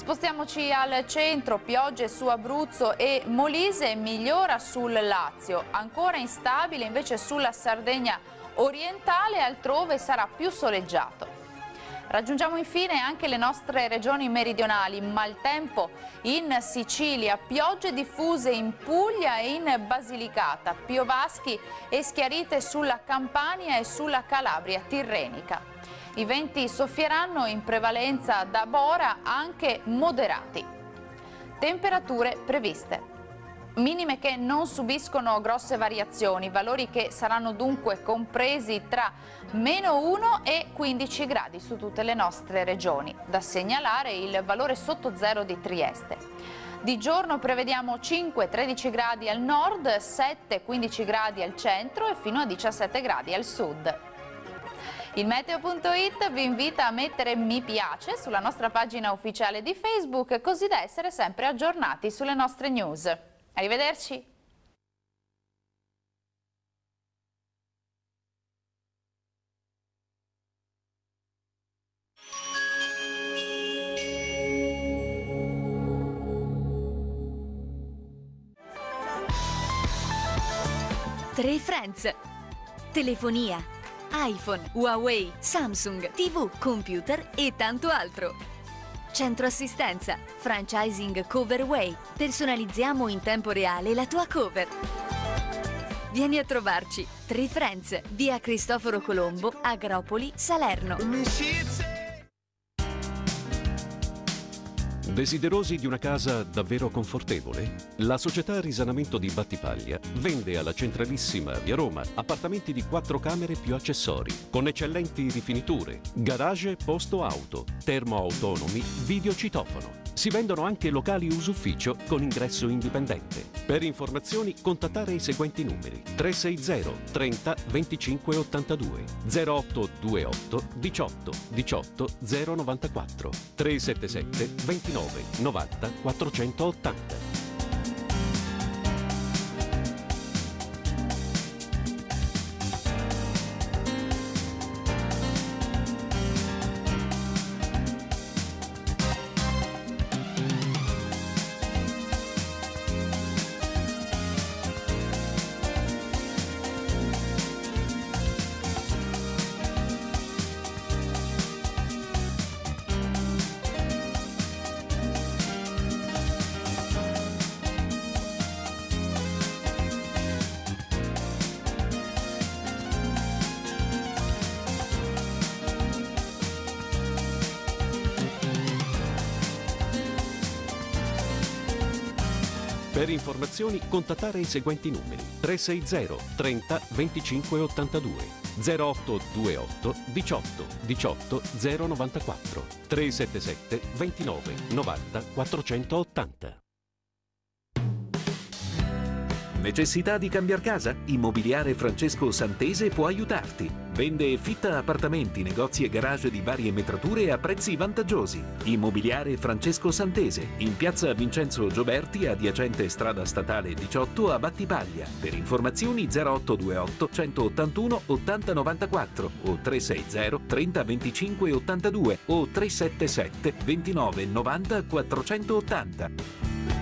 Spostiamoci al centro, piogge su Abruzzo e Molise, migliora sul Lazio, ancora instabile invece sulla Sardegna orientale, altrove sarà più soleggiato. Raggiungiamo infine anche le nostre regioni meridionali, maltempo in Sicilia, piogge diffuse in Puglia e in Basilicata, piovaschi e schiarite sulla Campania e sulla Calabria tirrenica. I venti soffieranno in prevalenza da Bora anche moderati. Temperature previste. Minime che non subiscono grosse variazioni, valori che saranno dunque compresi tra meno 1 e 15 gradi su tutte le nostre regioni. Da segnalare il valore sotto zero di Trieste. Di giorno prevediamo 5-13 gradi al nord, 7-15 gradi al centro e fino a 17 gradi al sud. Il meteo.it vi invita a mettere mi piace sulla nostra pagina ufficiale di Facebook così da essere sempre aggiornati sulle nostre news. Arrivederci! Tre Friends. Telefonia, iPhone, Huawei, Samsung, TV, computer e tanto altro. Centro assistenza, franchising Coverway. Personalizziamo in tempo reale la tua cover. Vieni a trovarci. Tre Friends, via Cristoforo Colombo, Agropoli, Salerno. Desiderosi di una casa davvero confortevole? La società Risanamento di Battipaglia vende alla centralissima via Roma appartamenti di quattro camere più accessori, con eccellenti rifiniture, garage posto auto, termoautonomi, videocitofono. Si vendono anche locali usufficio con ingresso indipendente. Per informazioni contattare i seguenti numeri 360 30 25 82 0828 18 18 094 377 29 90 480. Informazioni contattare i seguenti numeri 360 30 25 82 0828 18 18 094 377 29 90 480 Necessità di cambiare casa? Immobiliare Francesco Santese può aiutarti. Vende e fitta appartamenti, negozi e garage di varie metrature a prezzi vantaggiosi. Immobiliare Francesco Santese, in piazza Vincenzo Gioberti, adiacente strada statale 18 a Battipaglia. Per informazioni 0828 181 8094 o 360 30 25 82 o 377 29 90 480.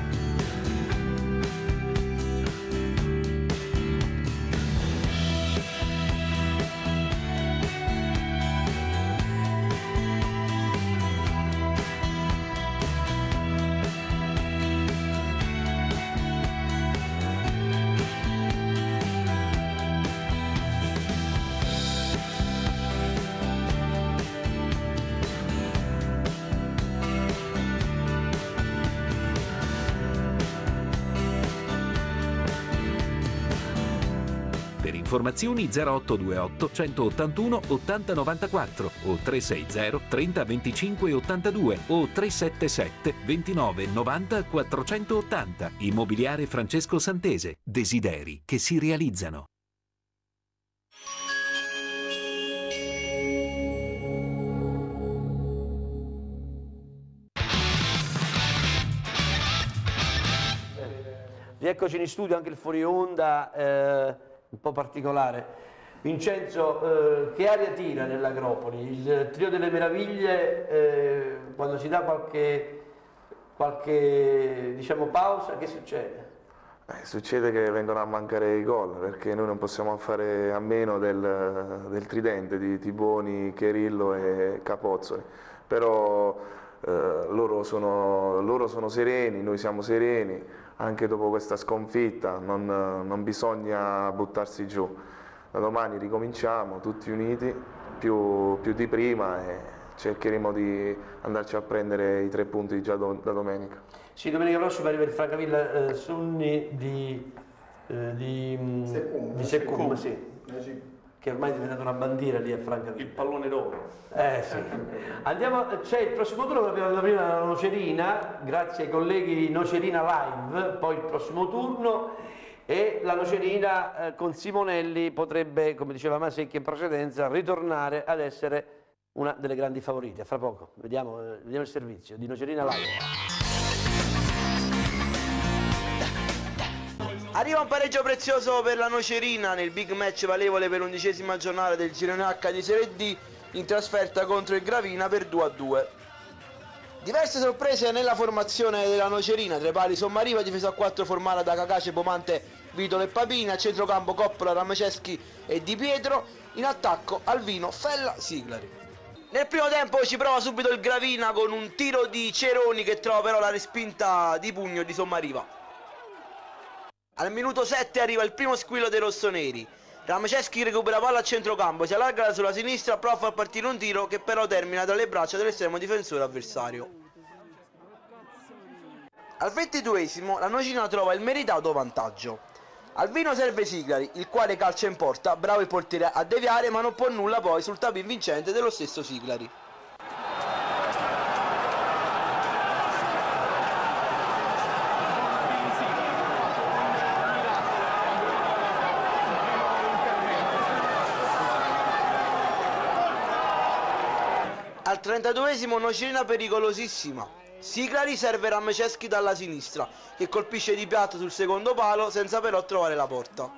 Informazioni 0828 181 8094 o 360 30 25 82 o 377 29 90 480. Immobiliare Francesco Santese. Desideri che si realizzano. Rieccoci in studio anche il fuori onda, eh, un po' particolare. Vincenzo, eh, che aria tira nell'Agropoli? Il trio delle meraviglie, eh, quando si dà qualche, qualche diciamo, pausa, che succede? Eh, succede che vengono a mancare i gol perché noi non possiamo fare a meno del, del tridente di Tiboni, Cherillo e Capozzoli, però eh, loro, sono, loro sono sereni, noi siamo sereni, anche dopo questa sconfitta non, non bisogna buttarsi giù. Da domani ricominciamo tutti uniti, più, più di prima e cercheremo di andarci a prendere i tre punti già do- da domenica. Sì, domenica prossima arriva il Francavilla eh, Sunni di, eh, di, mm, di Seccum, sì. Che ormai è diventata una bandiera lì a Francavilla. Il pallone d'oro. Eh sì. Andiamo, c'è il prossimo turno, abbiamo la prima la Nocerina, grazie ai colleghi di Nocerina Live, poi il prossimo turno e la Nocerina eh, con Simonelli potrebbe, come diceva Masecchi in precedenza, ritornare ad essere una delle grandi favorite. Fra poco, vediamo, eh, vediamo il servizio di Nocerina Live. Arriva un pareggio prezioso per la Nocerina nel big match valevole per l'undicesima giornata del girone H di Serie D in trasferta contro il Gravina per 2 a 2. Diverse sorprese nella formazione della Nocerina, tra i pali Sommariva, difesa a 4 formata da Cacace, Pomante, Vitolo e Papini, a centrocampo Coppola, Ramaceschi e Di Pietro, in attacco Alvino, Fella, Siglari. Nel primo tempo ci prova subito il Gravina con un tiro di Ceroni che trova però la respinta di pugno di Sommariva. Al minuto 7 arriva il primo squillo dei rossoneri. Ramaceschi recupera palla a centrocampo, si allarga sulla sinistra, prova a partire un tiro che però termina tra le braccia dell'estremo difensore avversario. Al ventiduesimo la Nocina trova il meritato vantaggio. Alvino serve Siglari, il quale calcia in porta, bravo il portiere a deviare ma non può nulla poi sul tapin vincente dello stesso Siglari. Al 32esimo Nocerina pericolosissima. Siglari serve Rameceschi dalla sinistra, che colpisce di piatto sul secondo palo senza però trovare la porta.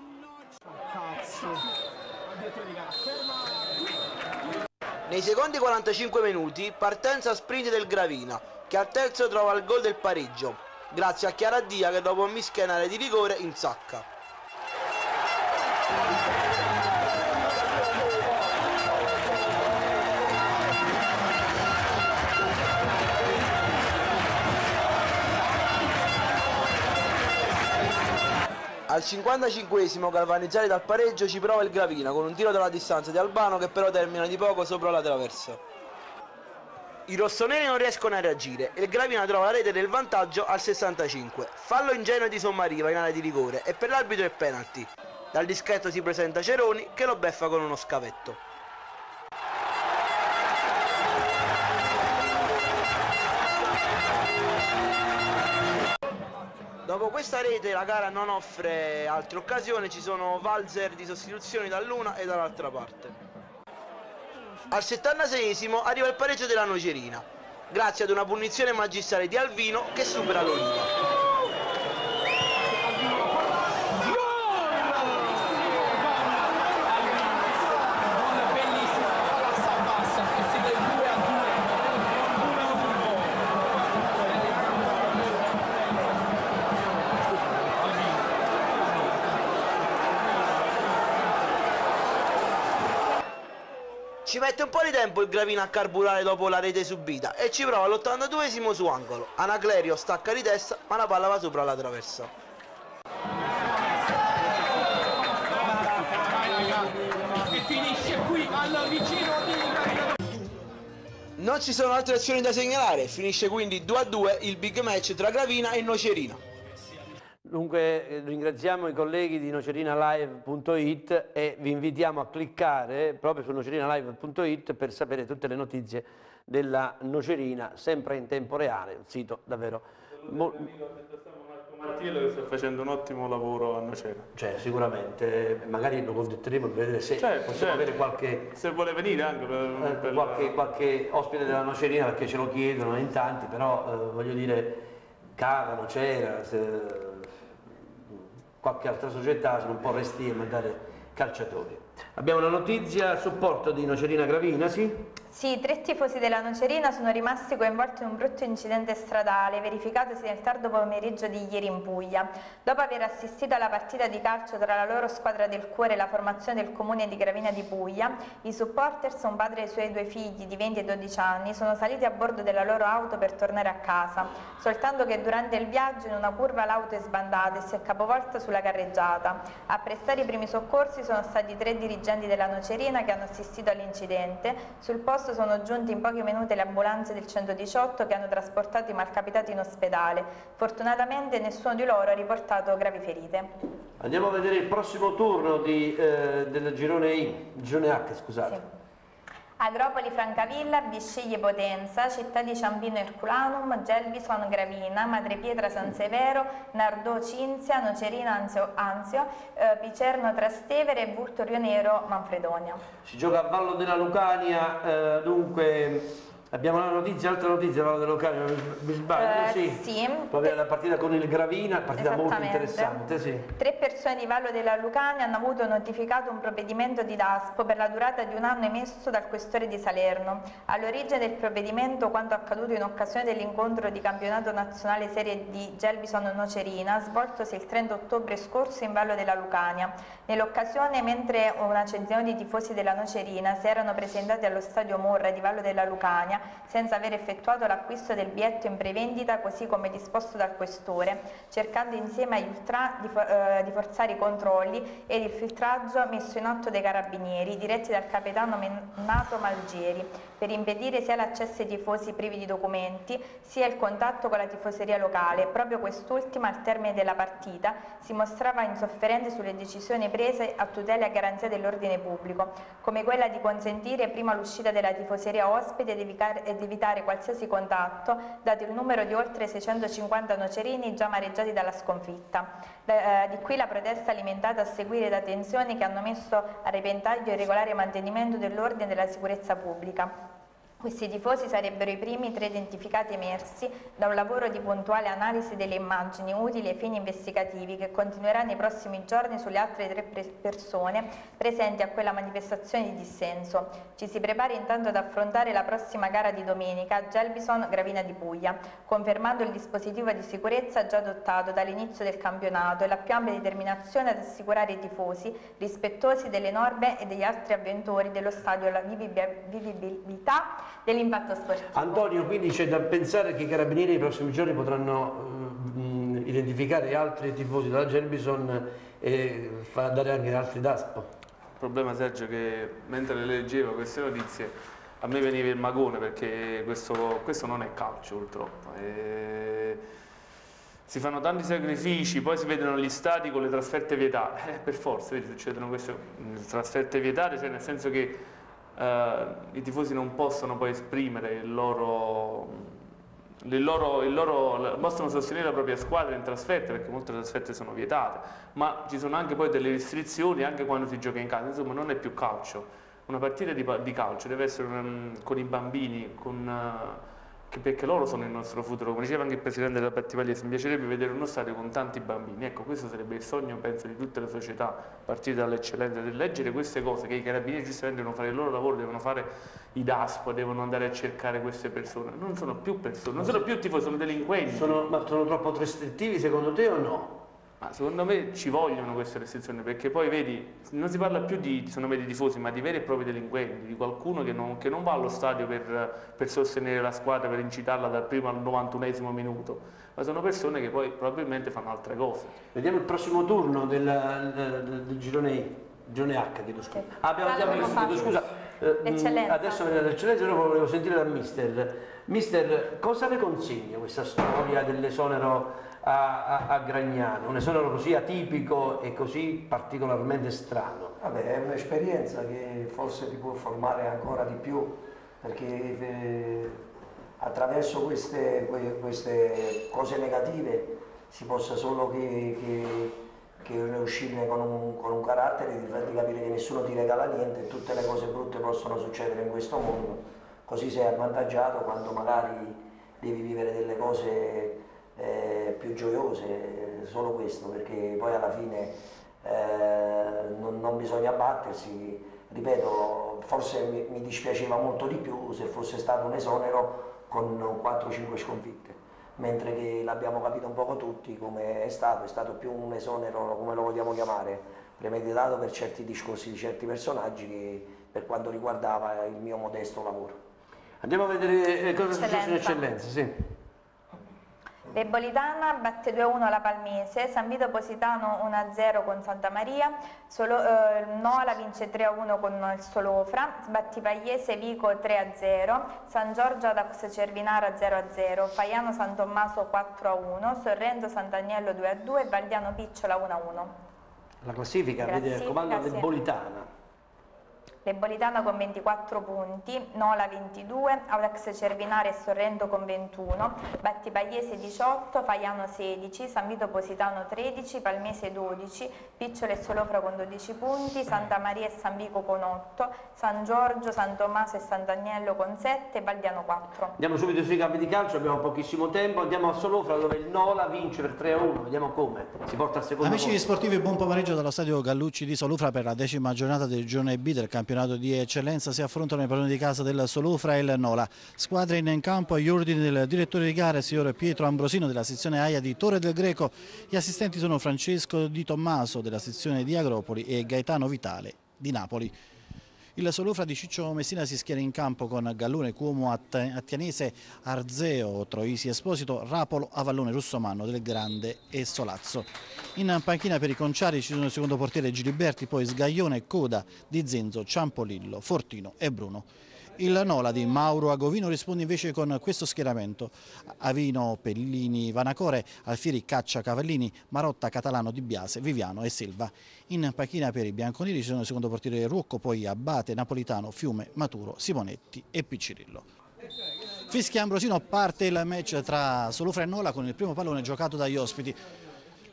Nei secondi 45 minuti, partenza sprint del Gravina, che al terzo trova il gol del pareggio, grazie a Chiaradia che dopo un mischia di rigore insacca. Al 55esimo galvanizzati dal pareggio ci prova il Gravina con un tiro dalla distanza di Albano che però termina di poco sopra la traversa. I rossoneri non riescono a reagire e il Gravina trova la rete del vantaggio al 65. Fallo ingenuo di Sommariva in area di rigore e per l'arbitro è penalty. Dal dischetto si presenta Ceroni che lo beffa con uno scavetto. Dopo questa rete la gara non offre altre occasioni, ci sono valzer di sostituzioni dall'una e dall'altra parte. Al 76esimo arriva il pareggio della Nocerina, grazie ad una punizione magistrale di Alvino che supera l'Oliva. Tempo il Gravina a carburare dopo la rete subita e ci prova all'82esimo su angolo. Anaclerio stacca di testa ma la palla va sopra la traversa. E finisce qui al vicino di Non ci sono altre azioni da segnalare, finisce quindi 2-2 il big match tra Gravina e Nocerina. Dunque eh, ringraziamo i colleghi di nocerinalive.it e vi invitiamo a cliccare proprio su nocerinalive.it per sapere tutte le notizie della Nocerina, sempre in tempo reale, un sito davvero... Martiello che sta facendo un ottimo lavoro a Nocera. Cioè, sicuramente, magari lo contatteremo per vedere se Certo, possiamo certo. avere qualche, Se vuole venire anche per, eh, per qualche, qualche ospite della Nocerina perché ce lo chiedono in tanti, però eh, voglio dire, Cava, Nocera, se- qualche altra società sono un po' resti a mandare calciatori. Abbiamo una notizia a supporto di Nocerina Gravina, sì? Sì, tre tifosi della Nocerina sono rimasti coinvolti in un brutto incidente stradale verificatosi nel tardo pomeriggio di ieri in Puglia. Dopo aver assistito alla partita di calcio tra la loro squadra del cuore e la formazione del comune di Gravina di Puglia, i supporters, un padre e i suoi due figli di 20 e 12 anni, sono saliti a bordo della loro auto per tornare a casa, soltanto che durante il viaggio in una curva l'auto è sbandata e si è capovolta sulla carreggiata. A prestare i primi soccorsi sono stati tre dirigenti della Nocerina che hanno assistito all'incidente. Sul posto posto sono giunti in pochi minuti le ambulanze del 118 che hanno trasportato i malcapitati in ospedale. Fortunatamente nessuno di loro ha riportato gravi ferite. Andiamo a vedere il prossimo turno di, eh, del girone I, girone H, scusate. Sì. Agropoli Francavilla, Bisceglie Potenza, Città di Ciampino Herculanum, Gelbison Gravina, Madrepietra San Severo, Nardò Cinzia, Nocerino Anzio, Anzio eh, Picerno Trastevere e Burto Rionero Manfredonia. Si gioca a Vallo della Lucania, eh, dunque abbiamo una notizia, altra notizia, Vallo della Lucania, mi sbaglio? Eh, sì. sì. Proprio la partita con il Gravina, partita molto interessante, sì. Tre persone di Vallo della Lucania hanno avuto notificato un provvedimento di DASPO per la durata di un anno emesso dal questore di Salerno. All'origine del provvedimento quanto accaduto in occasione dell'incontro di campionato nazionale Serie D Gelbison Nocerina svoltosi il 30 ottobre scorso in Vallo della Lucania. Nell'occasione, mentre una centinaia di tifosi della Nocerina si erano presentati allo stadio Morra di Vallo della Lucania senza aver effettuato l'acquisto del biglietto in prevendita così come disposto dal questore, cercando insieme agli ultra di, for- eh, di forzare i controlli ed il filtraggio messo in atto dai carabinieri diretti dal capitano Menato Malgieri per impedire sia l'accesso ai tifosi privi di documenti sia il contatto con la tifoseria locale. Proprio quest'ultima al termine della partita si mostrava insofferente sulle decisioni prese a tutela e garanzia dell'ordine pubblico, come quella di consentire prima l'uscita della tifoseria ospite ed evitare qualsiasi contatto, dato il numero di oltre 650 nocerini già mareggiati dalla sconfitta. Eh, di qui la protesta alimentata a seguire da tensioni che hanno messo a repentaglio il regolare mantenimento dell'ordine e della sicurezza pubblica. Questi tifosi sarebbero i primi tre identificati emersi da un lavoro di puntuale analisi delle immagini utili ai fini investigativi che continuerà nei prossimi giorni sulle altre tre pre- persone presenti a quella manifestazione di dissenso. Ci si prepara intanto ad affrontare la prossima gara di domenica Gelbison Gravina di Puglia, confermando il dispositivo di sicurezza già adottato dall'inizio del campionato e la più ampia determinazione ad assicurare ai tifosi rispettosi delle norme e degli altri avventori dello stadio la vivibi- vivibilità dell'impatto sportivo. Antonio, quindi c'è da pensare che i carabinieri nei prossimi giorni potranno eh, mh, identificare altri tifosi della Gelbison e fa- dare anche altri DASPO. Il problema Sergio è che mentre le leggevo queste notizie a me veniva il magone perché questo, questo non è calcio purtroppo. E si fanno tanti sacrifici, poi si vedono gli stati con le trasferte vietate, eh, per forza vedi, succedono queste trasferte vietate, cioè nel senso che eh, i tifosi non possono poi esprimere il loro, il loro, il loro- possono sostenere la propria squadra in trasferte perché molte trasferte sono vietate, ma ci sono anche poi delle restrizioni anche quando si gioca in casa, insomma non è più calcio. Una partita di, di calcio deve essere mm, con i bambini, con, che- perché loro sono il nostro futuro. Come diceva anche il presidente della Battipaglia, mi piacerebbe vedere uno stadio con tanti bambini. Ecco, questo sarebbe il sogno, penso, di tutte le società, partire dall'eccellenza, del leggere queste cose, che i carabinieri giustamente devono fare il loro lavoro, devono fare i DASPO, devono andare a cercare queste persone. Non sono più persone, non sono più tifosi, sono delinquenti. Sono, ma sono troppo restrittivi secondo te o no? Ma secondo me ci vogliono queste restrizioni perché poi vedi, non si parla più di, secondo me, di tifosi, ma di veri e propri delinquenti, di qualcuno che non, che non va allo stadio per, per sostenere la squadra, per incitarla dal primo al 91esimo minuto, ma sono persone che poi probabilmente fanno altre cose. Vediamo il prossimo turno del, del- del girone I, girone H, chiedo scusa. Ah, abbiamo, abbiamo scusa. Eh, mh, Eccellenza. Adesso vediamo l'eccellenza, dopo volevo sentire dal mister. Mister, cosa le consegna questa storia dell'esonero a, a- a Gragnano? Un esonero così atipico e così particolarmente strano. Vabbè, è un'esperienza che forse ti può formare ancora di più, perché eh, attraverso queste, que- queste cose negative si possa solo che, che- che uscirne con un, con un carattere, di farti capire che nessuno ti regala niente e tutte le cose brutte possono succedere in questo mondo, così sei avvantaggiato quando magari devi vivere delle cose eh, più gioiose, solo questo, perché poi alla fine eh, non, non bisogna battersi, ripeto, forse mi, mi dispiaceva molto di più se fosse stato un esonero con 4-5 sconfitte, mentre che l'abbiamo capito un poco tutti come è stato, è stato più un esonero, come lo vogliamo chiamare, premeditato per certi discorsi di certi personaggi che per quanto riguardava il mio modesto lavoro. Andiamo a vedere eh, cosa è successo in Eccellenza. eccellenza, sì. Lebolitana batte 2-1 la Palmese, San Vito Positano 1-0 con Santa Maria, Solo, eh, Nola vince 3-1 con il Solofra, Battipagliese Vico 3-0, San Giorgio Adax Cervinara 0-0, Faiano San Tommaso 4-1, Sorrento Sant'Agnello 2-2 e Valdiano Picciola 1-1. La classifica, vede il comando sì. Lebolitana. Lebolitana con 24 punti, Nola 22, Audax Cervinare e Sorrento con 21, Battipagliese 18, Faiano 16, San Vito Positano 13, Palmese 12, Piccolo e Solofra con 12 punti, Santa Maria e San Vico con 8, San Giorgio, San Tommaso e Sant'Agnello con 7 e Valdiano 4. Andiamo subito sui campi di calcio, abbiamo pochissimo tempo, andiamo a Solofra dove il Nola vince per 3-1, vediamo come, si porta al secondo Amici posto. sportivi, buon pomeriggio dallo stadio Gallucci di Solufra per la decima giornata del girone B del campionato di eccellenza. Si affrontano i padroni di casa del Solufra e il Nola. Squadre in campo agli ordini del direttore di gare, signor Pietro Ambrosino della sezione AIA di Torre del Greco. Gli assistenti sono Francesco Di Tommaso della sezione di Agropoli e Gaetano Vitale di Napoli. Il Solufra di Ciccio Messina si schiera in campo con Gallone, Cuomo, Att- Attianese, Arzeo, Troisi Esposito, Rapolo, Avallone, Russomanno del Grande e Solazzo. In panchina per i conciari ci sono il secondo portiere Giliberti, poi Sgaglione, Coda, Di Zenzo, Ciampolillo, Fortino e Bruno. Il Nola di Mauro Agovino risponde invece con questo schieramento. Avino, Pellini, Vanacore, Alfieri, Caccia, Cavallini, Marotta, Catalano, Di Biase, Viviano e Silva. In panchina per i bianconeri ci sono il secondo portiere Ruocco, poi Abate, Napolitano, Fiume, Maturo, Simonetti e Piccirillo. Fischia Ambrosino parte il match tra Solufra e Nola con il primo pallone giocato dagli ospiti.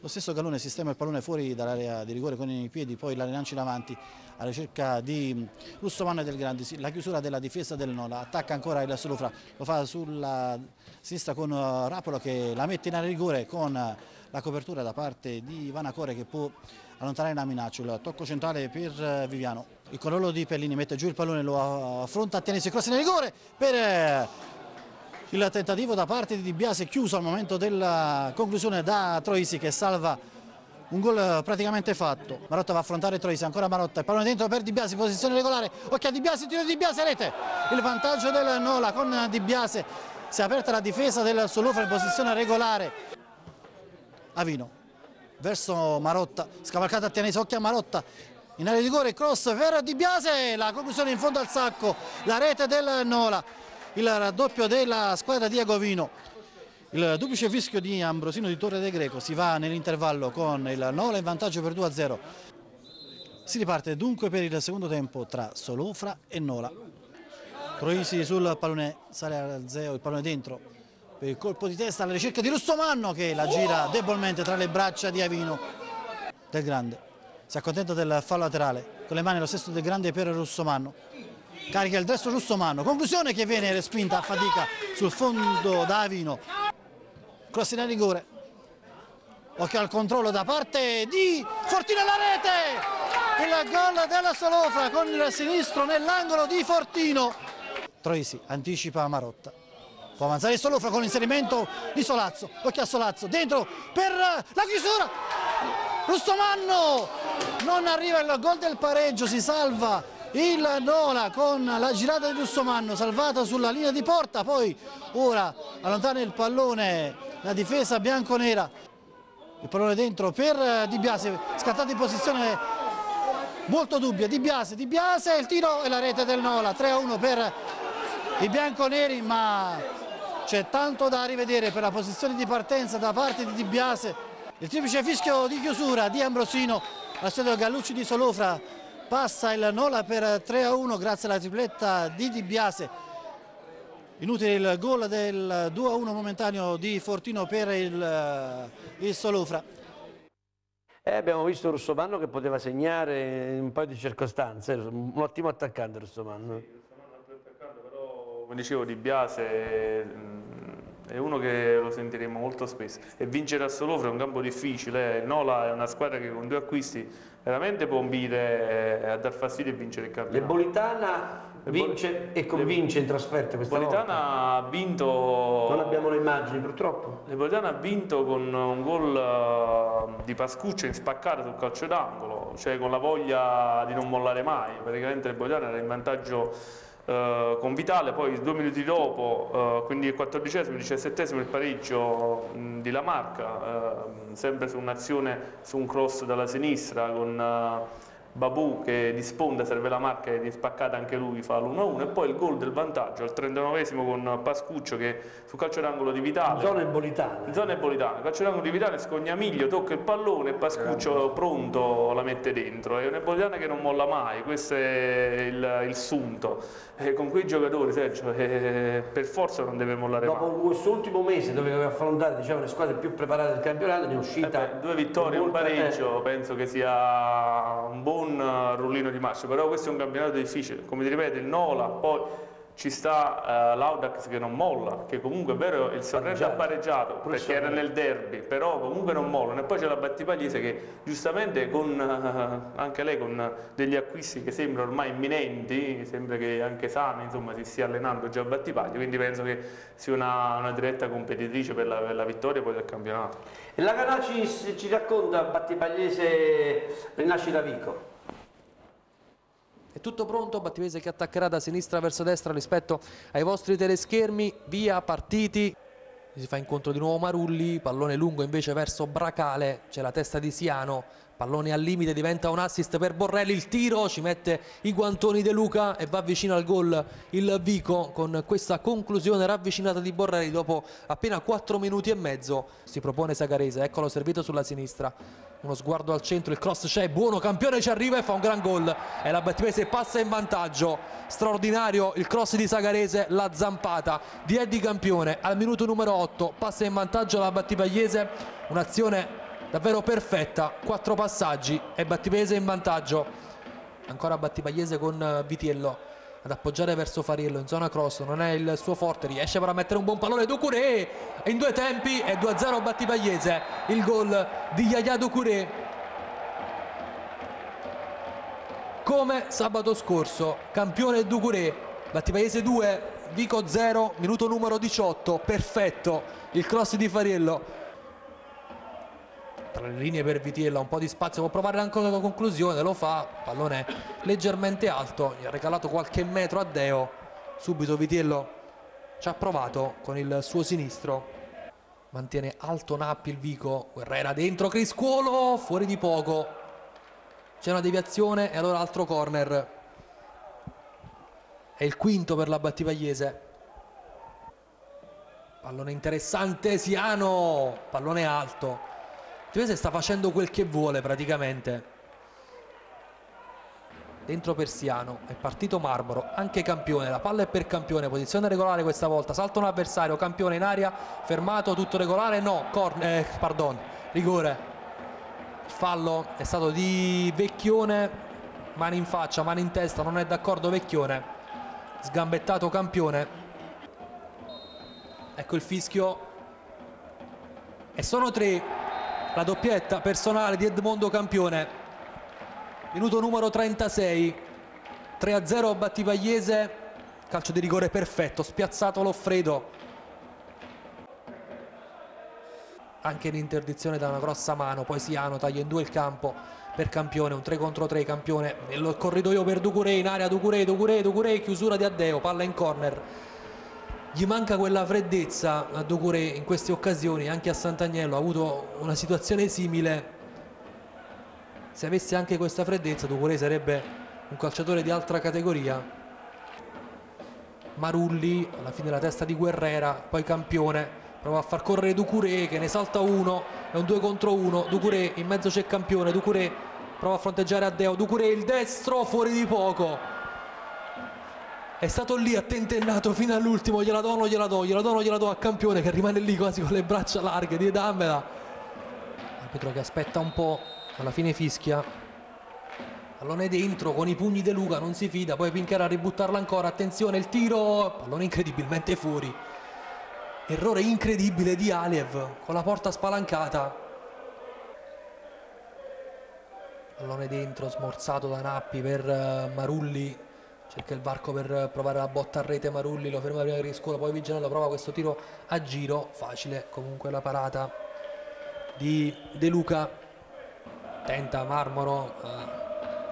Lo stesso Gallone sistema il pallone fuori dall'area di rigore con i piedi, poi la rilancia in avanti alla ricerca di Russomanno e del Grandi. La chiusura della difesa del Nola, attacca ancora il Solufra, lo fa sulla sinistra con eh, Rapolo che la mette in area di rigore con eh, la copertura da parte di Vanacore che può allontanare la minaccia. Il tocco centrale per eh, Viviano. Il controllo di Pellini mette giù il pallone, lo affronta a Tienese, cross in rigore per eh, il tentativo da parte di Di Biase chiuso al momento della conclusione da Troisi che salva un gol praticamente fatto. Marotta va a affrontare Troisi, ancora Marotta, il pallone dentro per Di Biase, posizione regolare, occhio a Di Biase, tiro di Di Biase, rete. Il vantaggio del Nola con Di Biase, si è aperta la difesa del Solufra in posizione regolare. Avino verso Marotta, scavalcata a Tianese, occhio a Marotta, in area di rigore, cross per Di Biase, la conclusione in fondo al sacco, la rete del Nola il raddoppio della squadra di Agovino. Il duplice fischio di Ambrosino di Torre del Greco si va nell'intervallo con il Nola in vantaggio per 2-0. Si riparte dunque per il secondo tempo tra Solofra e Nola. Troisi sul pallone, sale al Zeo, il pallone dentro per il colpo di testa alla ricerca di Russomanno che la gira debolmente tra le braccia di Avino del Grande. Si accontenta del fallo laterale, con le mani lo stesso del Grande per Russomanno carica il destro Russomano, conclusione che viene respinta a fatica sul fondo da Avino, cross in rigore, occhio al controllo da parte di Fortino alla rete, il gol della Solofra con il sinistro nell'angolo di Fortino, Troisi anticipa Marotta, può avanzare Solofra con l'inserimento di Solazzo, occhio a Solazzo, dentro per la chiusura, Rustomanno, non arriva il gol del pareggio, si salva il Nola con la girata di Russomanno salvata sulla linea di porta, poi ora allontana il pallone la difesa bianconera, il pallone dentro per Di Biase, scattato in posizione molto dubbia, Di Biase, Di Biase, il tiro e la rete del Nola, 3-1 per i bianconeri ma c'è tanto da rivedere per la posizione di partenza da parte di Di Biase, il triplice fischio di chiusura di Ambrosino, la stadio Gallucci di Solofra passa il Nola per 3 a 1 grazie alla tripletta di Di Biase. Inutile il gol del 2 a 1 momentaneo di Fortino per il, il Solofra. Eh, abbiamo visto Russomanno che poteva segnare in un paio di circostanze, un ottimo attaccante Russomanno. Come dicevo Di Biase è uno che lo sentiremo molto spesso e vincere a Solofra è un campo difficile, il Nola è una squadra che con due acquisti veramente può ambire a dar fastidio e vincere il campionato. Lebolitana vince e convince in trasferta questa Lebolitana ha vinto... Non abbiamo le immagini purtroppo. Lebolitana ha vinto con un gol eh, di Pascuccia in spaccata sul calcio d'angolo, cioè con la voglia di non mollare mai. Praticamente Lebolitana era in vantaggio eh, con Vitale, poi due minuti dopo, eh, quindi il quattordicesimo, il diciassettesimo il pareggio mh, di Lamarca, eh, sempre su un'azione, su un cross dalla sinistra con eh, Babù che di sponda serve la marca e di spaccata anche lui fa l'1-1 e poi il gol del vantaggio al 39esimo con Pascuccio che su calcio d'angolo di Vitale. Zona ebolitana. Zona ebolitana calcio d'angolo di Vitale Scognamiglio tocca il pallone e Pascuccio pronto la mette dentro. È un'ebolitana che non molla mai questo è il, il sunto. E con quei giocatori Sergio eh, per forza non deve mollare dopo mai. questo ultimo mese dove doveva affrontare diciamo, le squadre più preparate del campionato ne è uscita Eh beh, due vittorie e un pareggio penso che sia un buon eh, rullino di marcia però questo è un campionato difficile. Come ti ripeto il Nola poi ci sta eh, l'Audax che non molla che comunque è vero il Sorrento ha pareggiato. perché era nel derby però comunque non mollano. E poi c'è la Battipagliese che giustamente con eh, anche lei con degli acquisti che sembrano ormai imminenti sembra che anche Sani insomma si stia allenando già a Battipaglia quindi penso che sia una, una diretta competitrice per la, per la vittoria poi del campionato. E la Canaci ci racconta Battipagliese Rinascita Vico È tutto pronto, Battivese che attaccherà da sinistra verso destra rispetto ai vostri teleschermi, via, partiti. Si fa incontro di nuovo Marulli, pallone lungo invece verso Bracale, c'è la testa di Siano, pallone al limite, diventa un assist per Borrelli, il tiro, ci mette i guantoni De Luca e va vicino al gol il Vico con questa conclusione ravvicinata di Borrelli dopo appena 4 minuti e mezzo. Si propone Sagarese, eccolo servito sulla sinistra, uno sguardo al centro, il cross c'è, buono, campione ci arriva e fa un gran gol. E la Battivese passa in vantaggio, straordinario il cross di Sagarese, la zampata di Eddie Campione. Al minuto numero 8, passa in vantaggio la Battipagliese, un'azione davvero perfetta, quattro passaggi e Battipese in vantaggio, ancora Battipagliese con eh, Vitiello ad appoggiare verso Fariello in zona cross, non è il suo forte, riesce però a mettere un buon pallone. Ducuré in due tempi e 2-0 Battipagliese, il gol di Yaya Ducuré come sabato scorso, campione Ducuré, Battipagliese 2, Vico 0, minuto numero 18, perfetto il cross di Fariello tra le linee per Vitiello, un po' di spazio, può provare ancora la conclusione, lo fa, pallone leggermente alto, gli ha regalato qualche metro a Deo, subito Vitiello ci ha provato con il suo sinistro, mantiene alto Nappi il Vico, Guerrera dentro, Criscuolo, fuori di poco, c'è una deviazione e allora altro corner, è il quinto per la Battipagliese. Pallone interessante, Siano, pallone alto. Tivese sta facendo quel che vuole praticamente. Dentro Persiano, è partito Marmoro, anche campione, la palla è per campione, posizione regolare questa volta, salta un avversario, campione in aria, fermato, tutto regolare, no, corn, eh, pardon, rigore. Il fallo è stato di Vecchione, mani in faccia, mani in testa, non è d'accordo Vecchione, sgambettato campione. Ecco il fischio. E sono tre la doppietta personale di Edmondo Campione. Minuto numero 36 3-0 Battipagliese. Calcio di rigore perfetto spiazzato Loffredo. Anche l'interdizione da una grossa mano poi Siano taglia in due il campo per Campione un 3 contro 3 Campione nel corridoio per Ducuré in area Ducuré Ducuré Ducuré chiusura di Addeo palla in corner gli manca quella freddezza a Ducuré in queste occasioni, anche a Sant'Agnello. Ha avuto una situazione simile. Se avesse anche questa freddezza Ducuré sarebbe un calciatore di altra categoria. Marulli, alla fine la testa di Guerrera, poi Campione, prova a far correre Ducuré che ne salta uno, è un 2 contro 1, Ducuré in mezzo c'è Campione, Ducuré prova a fronteggiare Addeo, Ducuré il destro fuori di poco è stato lì attentennato fino all'ultimo gliela do, non gliela do, gliela do, non gliela do a campione che rimane lì quasi con le braccia larghe di dammela arbitro che aspetta un po' alla fine fischia. Pallone dentro con i pugni De Luca non si fida poi Pinchera a ributtarla ancora attenzione il tiro pallone incredibilmente fuori. Errore incredibile di Aliev con la porta spalancata. Pallone dentro smorzato da Nappi per uh, Marulli cerca il varco per provare la botta a rete Marulli lo ferma prima di scuola poi Vigianello prova questo tiro a giro facile comunque la parata di De Luca tenta Marmoro eh,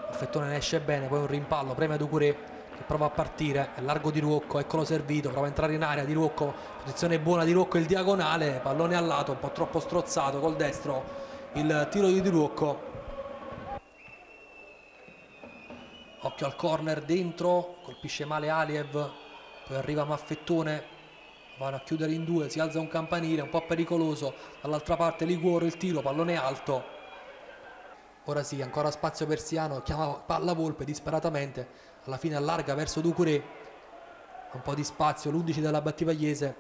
Affettone ne esce bene poi un rimpallo preme Ducuré che prova a partire, è largo di Ruocco, eccolo servito, prova a entrare in area di Ruocco, posizione buona di Ruocco, il diagonale, pallone al lato, un po' troppo strozzato col destro, il tiro di Di Ruocco. Occhio al corner dentro, colpisce male Aliev, poi arriva Maffettone, vanno a chiudere in due, si alza un campanile, un po' pericoloso, dall'altra parte Liguoro, il tiro, pallone alto. Ora sì, ancora spazio persiano, chiama palla Volpe disperatamente, alla fine allarga verso Ducuré, un po' di spazio, l'11 della Battipagliese,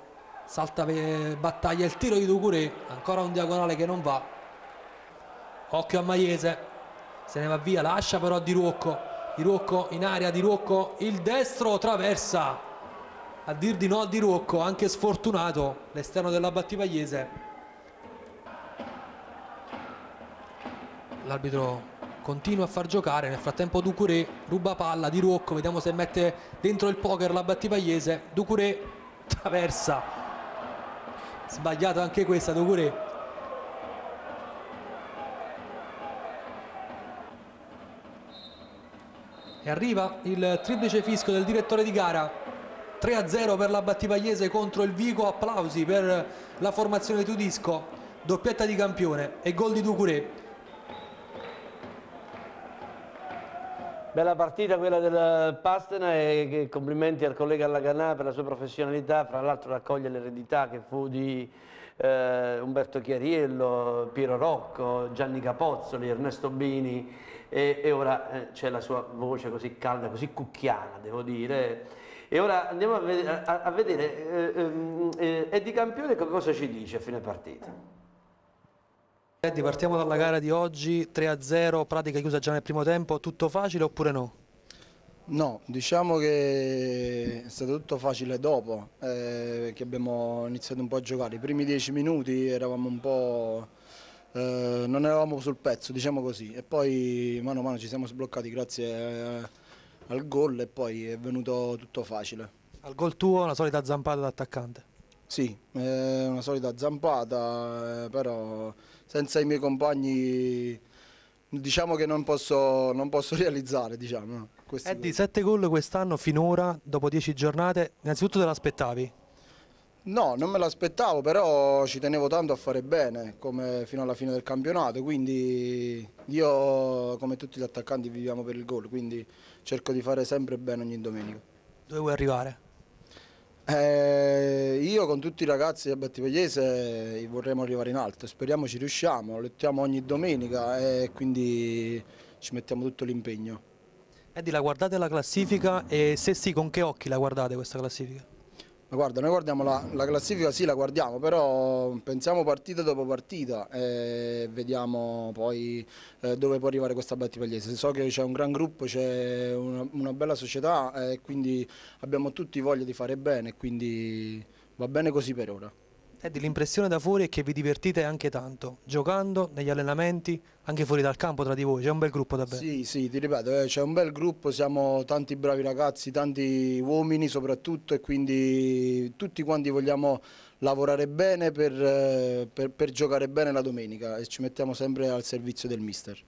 salta battaglia il tiro di Ducuré, ancora un diagonale che non va. Occhio a Maiese, se ne va via, lascia però Di Ruocco, Di Ruocco in aria, Di Ruocco il destro traversa. A dir di no Di Ruocco, anche sfortunato l'esterno della Battipagliese. L'arbitro continua a far giocare, nel frattempo Ducuré ruba palla di Ruocco, vediamo se mette dentro il poker la Battipagliese, Ducuré traversa, sbagliata anche questa Ducuré. E arriva il triplice fischio del direttore di gara. 3-0 per la Battipagliese contro il Vico, applausi per la formazione Tudisco, doppietta di campione e gol di Ducuré. Bella partita quella del Pastena e complimenti al collega Laganà per la sua professionalità, fra l'altro raccoglie l'eredità che fu di eh, Umberto Chiariello, Piero Rocco, Gianni Capozzoli, Ernesto Bini e, e ora eh, c'è la sua voce così calda, così cucchiana devo dire e ora andiamo a, ved a, a vedere eh, ehm, eh, Eddie Campione che cosa ci dice a fine partita. Eddie, partiamo dalla gara di oggi, 3-0, pratica chiusa già nel primo tempo, tutto facile oppure no? No, diciamo che è stato tutto facile dopo, eh, che abbiamo iniziato un po' a giocare. I primi dieci minuti eravamo un po'... Eh, non eravamo sul pezzo, diciamo così, e poi mano a mano ci siamo sbloccati grazie a al gol e poi è venuto tutto facile. Al gol tuo una solita zampata d'attaccante? Sì, una solita zampata, eh, però senza i miei compagni diciamo che non posso, non posso <laughs> realizzare. Diciamo, Eddie, 7 gol quest'anno finora, dopo 10 giornate, innanzitutto te l'aspettavi? No, non me l'aspettavo, però ci tenevo tanto a fare bene come fino alla fine del campionato, quindi io come tutti gli attaccanti viviamo per il gol, quindi cerco di fare sempre bene ogni domenica. Dove vuoi arrivare? Eh, io con tutti i ragazzi del Battipagliese vorremmo arrivare in alto, speriamo ci riusciamo, lettiamo ogni domenica e quindi ci mettiamo tutto l'impegno. Eddie, la guardate la classifica e se sì con che occhi la guardate questa classifica? Ma guarda, noi guardiamo la, la, classifica, sì la guardiamo, però pensiamo partita dopo partita e vediamo poi eh, dove può arrivare questa Battipagliese. So che c'è un gran gruppo, c'è una, una, bella società e quindi abbiamo tutti voglia di fare bene, quindi va bene così per ora. Eddie, l'impressione da fuori è che vi divertite anche tanto, giocando, negli allenamenti, anche fuori dal campo tra di voi, c'è un bel gruppo davvero. Sì, sì, ti ripeto, eh, c'è un bel gruppo, siamo tanti bravi ragazzi, tanti uomini soprattutto e quindi tutti quanti vogliamo lavorare bene per, eh, per, per giocare bene la domenica e ci mettiamo sempre al servizio del mister.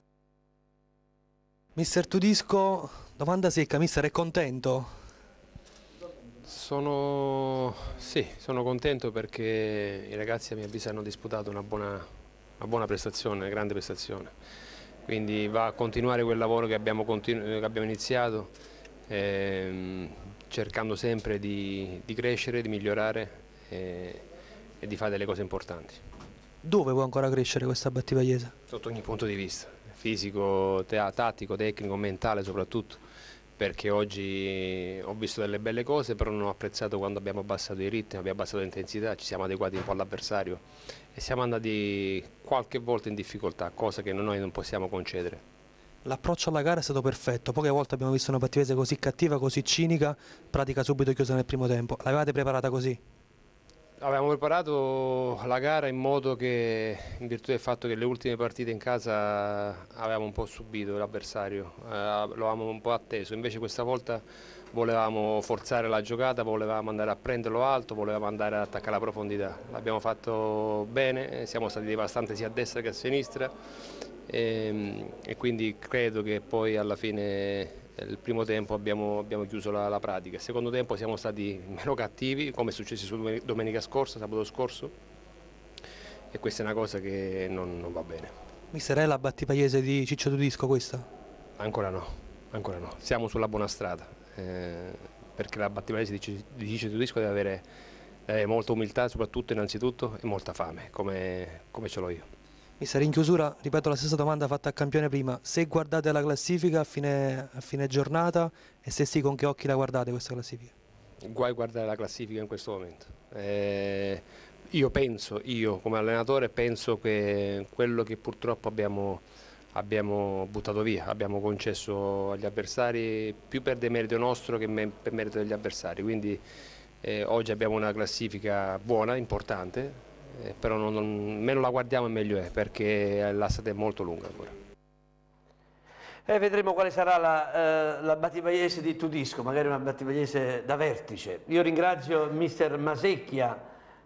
Mister Tudisco, domanda secca, mister è contento? Sono, sì, sono contento perché i ragazzi a mio avviso hanno disputato una buona, una buona prestazione, una grande prestazione. Quindi va a continuare quel lavoro che abbiamo, che abbiamo iniziato, ehm, cercando sempre di, di, crescere, di migliorare e, e, di fare delle cose importanti. Dove può ancora crescere questa Battipagliese? Sotto ogni punto di vista, fisico, tattico, tecnico, mentale soprattutto perché oggi ho visto delle belle cose però non ho apprezzato quando abbiamo abbassato i ritmi, abbiamo abbassato l'intensità, ci siamo adeguati un po' all'avversario e siamo andati qualche volta in difficoltà, cosa che noi non possiamo concedere. L'approccio alla gara è stato perfetto, poche volte abbiamo visto una Pattivese così cattiva, così cinica, pratica subito chiusa nel primo tempo. L'avevate preparata così? Avevamo preparato la gara in modo che, in virtù del fatto che le ultime partite in casa avevamo un po' subito l'avversario, eh, lo avevamo un po' atteso, invece questa volta volevamo forzare la giocata, volevamo andare a prenderlo alto, volevamo andare ad attaccare la profondità. L'abbiamo fatto bene, siamo stati devastanti sia a destra che a sinistra e, ehm, e quindi credo che poi alla fine il primo tempo abbiamo, abbiamo chiuso la, la, pratica, il secondo tempo siamo stati meno cattivi, come è successo su domenica scorsa, sabato scorso, e questa è una cosa che non, non va bene. Mister, la battipagliese di Ciccio Tudisco questa? Ancora no, ancora no, siamo sulla buona strada, eh, perché la battipagliese di, di Ciccio Tudisco deve avere, avere molta umiltà soprattutto innanzitutto e molta fame, come, come ce l'ho io. Mister, in chiusura, ripeto la stessa domanda fatta al campione prima, se guardate la classifica a fine, a fine giornata e se sì con che occhi la guardate questa classifica? Guai guardare la classifica in questo momento. Eh, io penso, io come allenatore penso che quello che purtroppo abbiamo, abbiamo buttato via, abbiamo concesso agli avversari più per demerito nostro che per merito degli avversari, quindi eh, oggi abbiamo una classifica buona, importante, però non, non, meno la guardiamo meglio è perché la strada è molto lunga ancora. Eh, vedremo quale sarà la, eh, la battipagliese di Tudisco, magari una battipagliese da vertice. Io ringrazio il mister Masecchia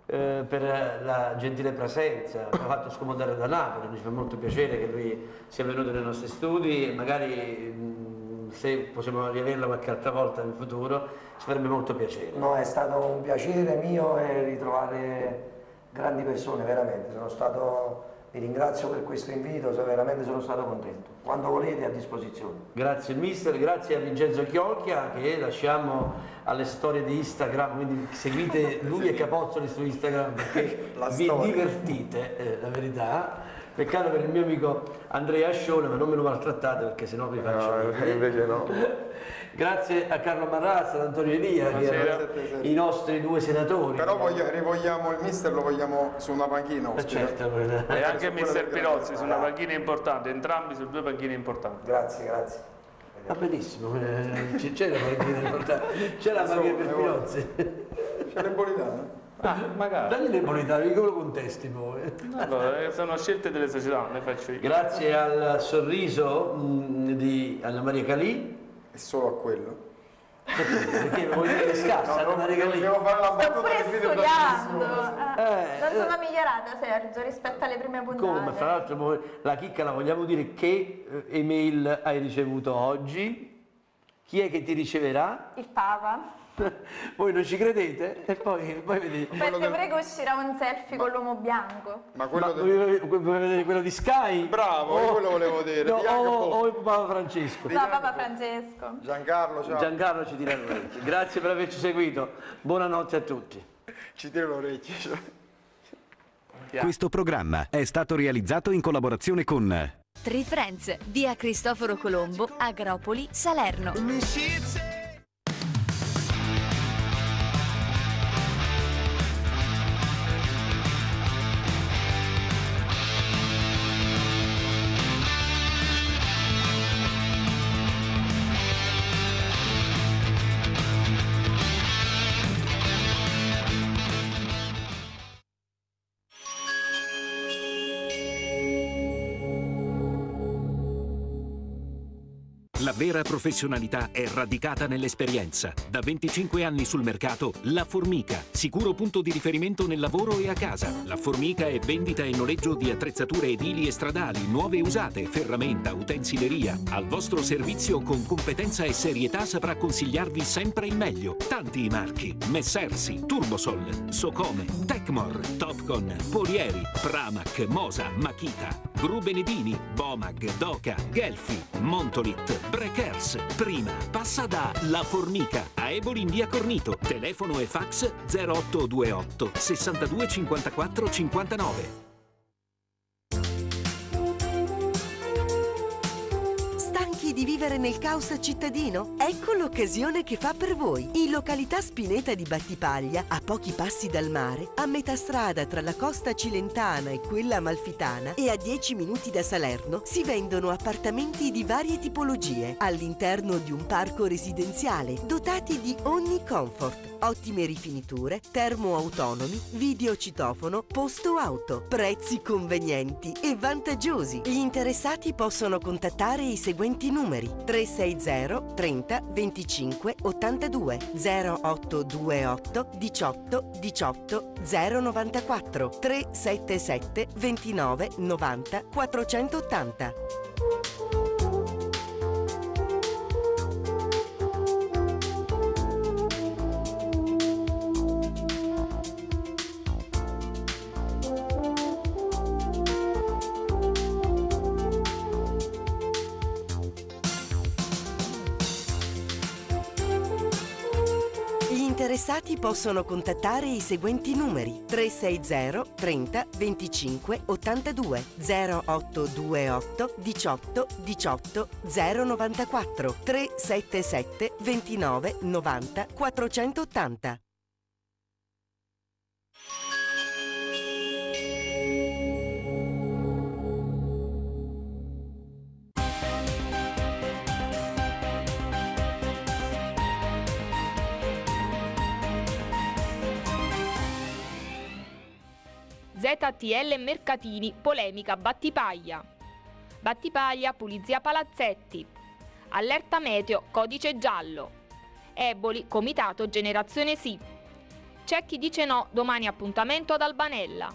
eh, per la gentile presenza, mi ha fatto scomodare da Napoli, mi fa molto piacere che lui sia venuto nei nostri studi e magari mh, se possiamo riaverlo qualche altra volta in futuro ci farebbe molto piacere. No, è stato un piacere mio ritrovare grandi persone, veramente. Sono stato, vi ringrazio per questo invito, veramente sono stato contento. Quando volete a disposizione. Grazie mister, grazie a Vincenzo Chiocchia che lasciamo alle storie di Instagram, quindi seguite <laughs> lui e Capozzoli su Instagram perché <laughs> vi storia. divertite, eh, la verità. Peccato per il mio amico Andrea Ascione, ma non me lo maltrattate perché sennò vi faccio... No, invece no. <laughs> Grazie a Carlo Marrazza, ad Antonio Elia, che erano i nostri due senatori. Però voglio, rivogliamo il mister, lo vogliamo su una panchina. Eh certo, e anche il mister Pirozzi su una panchina importante, entrambi su due panchine importanti. Grazie, grazie. Va benissimo, eh, c'è la panchina importante, c'è la panchina per Pirozzi. C'è l'embolitano? Ah, magari. Dagli l'immunità, come lo contesti poi? Allora, sono scelte delle società, le faccio io. Grazie al sorriso mh, di Anna Maria Calì è solo a quello? Perché vuoi dire scassa? No, no, devo fare la Sto pure studiando. Eh, non sono migliorata Sergio rispetto alle prime puntate. Come? Fra l'altro la chicca la vogliamo dire che eh, email hai ricevuto oggi? Chi è che ti riceverà? Il Papa. <laughs> Voi non ci credete? E poi, poi vedete. Perché del... prego uscirà un selfie ma... con l'uomo bianco. Ma quello, ma, del... vuoi vedere quello di Sky? Bravo, oh, quello volevo dire. No, o, o il Papa Francesco. No, Papa Francesco. Giancarlo, ciao. Giancarlo ci tira l'orecchio. Grazie per averci seguito. Buonanotte a tutti. Ci tira l'orecchio. Cioè. Questo programma è stato realizzato in collaborazione con Tri Friends, via Cristoforo Colombo, Agropoli, Salerno. Vera professionalità è radicata nell'esperienza. Da 25 anni sul mercato, La Formica, sicuro punto di riferimento nel lavoro e a casa. La Formica è vendita e noleggio di attrezzature edili e stradali, nuove usate, ferramenta, utensileria. Al vostro servizio con competenza e serietà saprà consigliarvi sempre il meglio. Tanti i marchi: Messersi, Turbosol, Socome, Tecmor, Topcon, Polieri, Pramac, Mosa, Makita, Gru Benedini, Bomag, Doca, Gelfi, Montolit, Breakers. Prima passa da La Formica a Eboli in via Cornito. Telefono e fax 0828 62 54 59. Di vivere nel caos cittadino? Ecco l'occasione che fa per voi. In località Spineta di Battipaglia, a pochi passi dal mare, a metà strada tra la costa cilentana e quella amalfitana e a 10 minuti da Salerno, si vendono appartamenti di varie tipologie all'interno di un parco residenziale dotati di ogni comfort ottime rifiniture, termo autonomi, video citofono, posto auto, prezzi convenienti e vantaggiosi. Gli interessati possono contattare i seguenti numeri 360 30 25 82 0828 18 18 094 377 29 90 480. Interessati possono contattare i seguenti numeri 360 30 25 82 0828 18 18 094 377 29 90 480. ZTL Mercatini, polemica Battipaglia. Battipaglia, pulizia palazzetti. Allerta meteo, codice giallo. Eboli, comitato generazione sì. C'è chi dice no, domani appuntamento ad Albanella.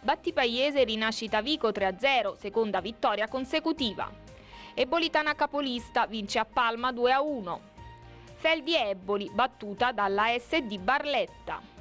Battipagliese rinascita Vico 3-0, seconda vittoria consecutiva. Ebolitana capolista vince a Palma 2-1. Feldi Eboli, battuta dalla SD Barletta.